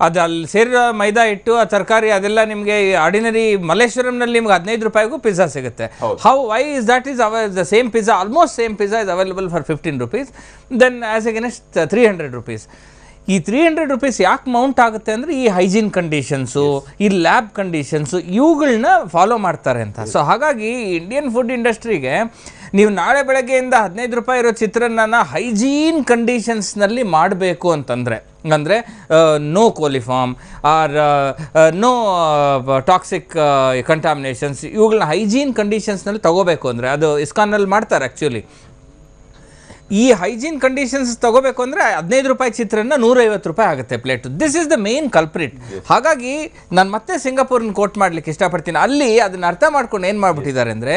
[SPEAKER 12] ಅದು ಅಲ್ಲಿ ಸೇರಿರೋ ಮೈದಾ ಹಿಟ್ಟು ಆ ತರಕಾರಿ ಅದೆಲ್ಲ ನಿಮಗೆ ಆರ್ಡಿನರಿ ಮಲ್ಲೇಶ್ವರಂನಲ್ಲಿ ನಿಮ್ಗೆ ಹದಿನೈದು ರೂಪಾಯಿಗೂ ಪಿಜ್ಜಾ ಸಿಗುತ್ತೆ. How why is that is our the same pizza almost same pizza is available for fifteen rupees then as against three hundred rupees ಈ ತ್ರೀ ಹಂಡ್ರೆಡ್ ರುಪೀಸ್ ಯಾಕೆ ಮೌಂಟ್ ಆಗುತ್ತೆ ಅಂದರೆ ಈ ಹೈಜೀನ್ ಕಂಡೀಷನ್ಸು ಈ ಲ್ಯಾಬ್ ಕಂಡೀಷನ್ಸು ಇವುಗಳನ್ನ follow ಮಾಡ್ತಾರೆ ಅಂತ. So ಹಾಗಾಗಿ ಇಂಡಿಯನ್ ಫುಡ್ ಇಂಡಸ್ಟ್ರಿಗೆ ನೀವು ನಾಳೆ ಬೆಳಗ್ಗೆಯಿಂದ ಹದಿನೈದು ರೂಪಾಯಿ ಇರೋ ಚಿತ್ರಾನ್ನ ಹೈಜೀನ್ ಕಂಡೀಷನ್ಸ್ನಲ್ಲಿ ಮಾಡಬೇಕು ಅಂತಂದರೆ, ಅಂದರೆ no coliform or no toxic contaminations ಇವುಗಳನ್ನ ಹೈಜೀನ್ ಕಂಡೀಷನ್ಸ್ನಲ್ಲಿ ತಗೋಬೇಕು ಅಂದರೆ, ಅದು ಇಸ್ಕಾನಲ್ಲಿ ಮಾಡ್ತಾರೆ ಆ್ಯಕ್ಚುಲಿ ಈ ಹೈಜೀನ್ ಕಂಡೀಷನ್ಸ್ ತಗೋಬೇಕು ಅಂದರೆ ಹದಿನೈದು ರೂಪಾಯಿ ಚಿತ್ರನ್ನ ನೂರೈವತ್ತು ರೂಪಾಯಿ ಆಗುತ್ತೆ plate. This is the main culprit ಹಾಗಾಗಿ ನಾನು ಮತ್ತೆ ಸಿಂಗಾಪುರ್ನ ಕೋಟ್ ಮಾಡ್ಲಿಕ್ಕೆ ಇಷ್ಟಪಡ್ತೀನಿ. ಅಲ್ಲಿ ಅದನ್ನ ಅರ್ಥ ಮಾಡ್ಕೊಂಡು ಏನು ಮಾಡ್ಬಿಟ್ಟಿದ್ದಾರೆ ಅಂದರೆ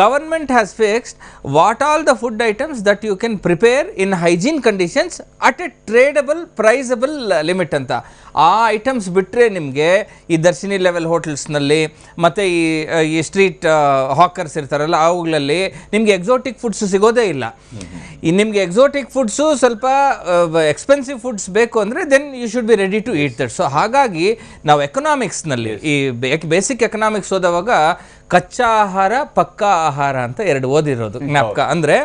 [SPEAKER 12] government has fixed what all the food items that you can prepare in hygiene conditions at a tradable priceable limit ಅಂತ. ಆ ಐಟಮ್ಸ್ ಬಿಟ್ಟರೆ ನಿಮಗೆ ಈ ದರ್ಶಿನಿ ಲೆವೆಲ್ ಹೋಟೆಲ್ಸ್ನಲ್ಲಿ ಮತ್ತು ಈ ಈ ಸ್ಟ್ರೀಟ್ ಹಾಕರ್ಸ್ ಇರ್ತಾರಲ್ಲ ಅವುಗಳಲ್ಲಿ ನಿಮಗೆ ಎಕ್ಸೋಟಿಕ್ ಫುಡ್ಸ್ ಸಿಗೋದೇ ಇಲ್ಲ. ಈ ನಿಮಗೆ ಎಕ್ಸೋಟಿಕ್ ಫುಡ್ಸು ಸ್ವಲ್ಪ ಎಕ್ಸ್ಪೆನ್ಸಿವ್ ಫುಡ್ಸ್ ಬೇಕು ಅಂದರೆ then you should be ready to eat that so ಹಾಗಾಗಿ ನಾವು ಎಕನಾಮಿಕ್ಸ್ನಲ್ಲಿ ಈ ಬೇಸಿಕ್ ಎಕನಾಮಿಕ್ಸ್ ಓದುವಾಗ ಕಚ್ಚಾ ಆಹಾರ ಪಕ್ಕಾ ಆಹಾರ ಅಂತ ಎರಡು ಓದಿರೋದು ಜ್ಞಾಪಕ. ಅಂದರೆ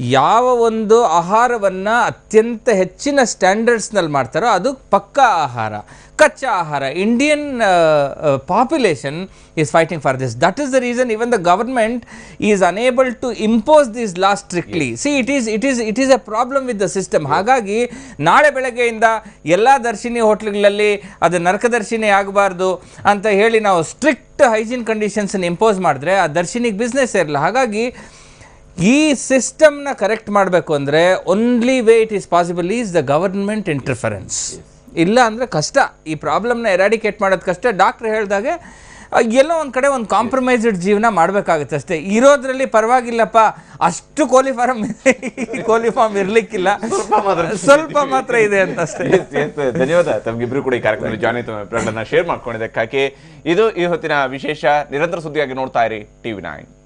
[SPEAKER 12] ಯಾವ ಒಂದು ಆಹಾರವನ್ನ ಅತ್ಯಂತ ಹೆಚ್ಚಿನ ಸ್ಟ್ಯಾಂಡರ್ಡ್ಸ್ನಲ್ಲಿ ಮಾಡ್ತಾರೋ ಅದು ಪಕ್ಕಾ ಆಹಾರ. ಕಚ್ಚಾ ಆಹಾರ Indian population is fighting for this that is the reason even the government is unable to impose this law strictly see it is it is it is a problem with the system ಹಾಗಾಗಿ ನಾಳೆ ಬೆಳಗ್ಗೆಯಿಂದ ಎಲ್ಲ ದರ್ಶಿನಿ ಹೋಟ್ಲ್ಗಳಲ್ಲಿ ಅದು ನರಕದರ್ಶಿನಿ ಆಗಬಾರ್ದು ಅಂತ ಹೇಳಿ ನಾವು strict hygiene ಕಂಡೀಷನ್ಸನ್ನು ಇಂಪೋಸ್ ಮಾಡಿದ್ರೆ ಆ ದರ್ಶಿನಿಗೆ ಬಿಸ್ನೆಸ್ ಇರಲ್ಲ. ಹಾಗಾಗಿ ಈ ಸಿಸ್ಟಮ್ನ ಕರೆಕ್ಟ್ ಮಾಡಬೇಕು ಅಂದರೆ only way it is possible is the government interference ಇಲ್ಲ ಅಂದರೆ ಕಷ್ಟ. ಈ ಪ್ರಾಬ್ಲಮ್ನ ಎರಾಡಿಕೇಟ್ ಮಾಡೋದು ಕಷ್ಟ. ಡಾಕ್ಟ್ರ್ ಹೇಳಿದಾಗೆ ಎಲ್ಲೋ ಒಂದು ಕಡೆ ಒಂದು ಕಾಂಪ್ರಮೈಸ್ಡ್ ಜೀವನ ಮಾಡಬೇಕಾಗುತ್ತೆ ಅಷ್ಟೇ. ಇರೋದ್ರಲ್ಲಿ ಪರವಾಗಿಲ್ಲಪ್ಪ. ಅಷ್ಟು ಕೋಲಿ ಇದೆ ಕೋಲಿ ಫಾರ್ಮ್ ಇರಲಿಕ್ಕಿಲ್ಲ. ಸ್ವಲ್ಪ ಮಾತ್ರ. ಇದೆ ಅಂತ ಅಷ್ಟೇ.
[SPEAKER 1] ಧನ್ಯವಾದ. ತಮ್ಗಿಬ್ರು ಕೂಡ ಈ ಕಾರ್ಯಕ್ರಮದಲ್ಲಿ ಜಾಯ್ನ್ ಆಯ್ತು ಅಭಿಪ್ರಾಯಗಳನ್ನ ಶೇರ್ ಮಾಡ್ಕೊಂಡಿದ್ದಕ್ಕಾಗಿ. ಇದು ಈ ಹೊತ್ತಿನ ವಿಶೇಷ. ನಿರಂತರ ಸುದ್ದಿಯಾಗಿ ನೋಡ್ತಾ ಇರಿ. TV nine.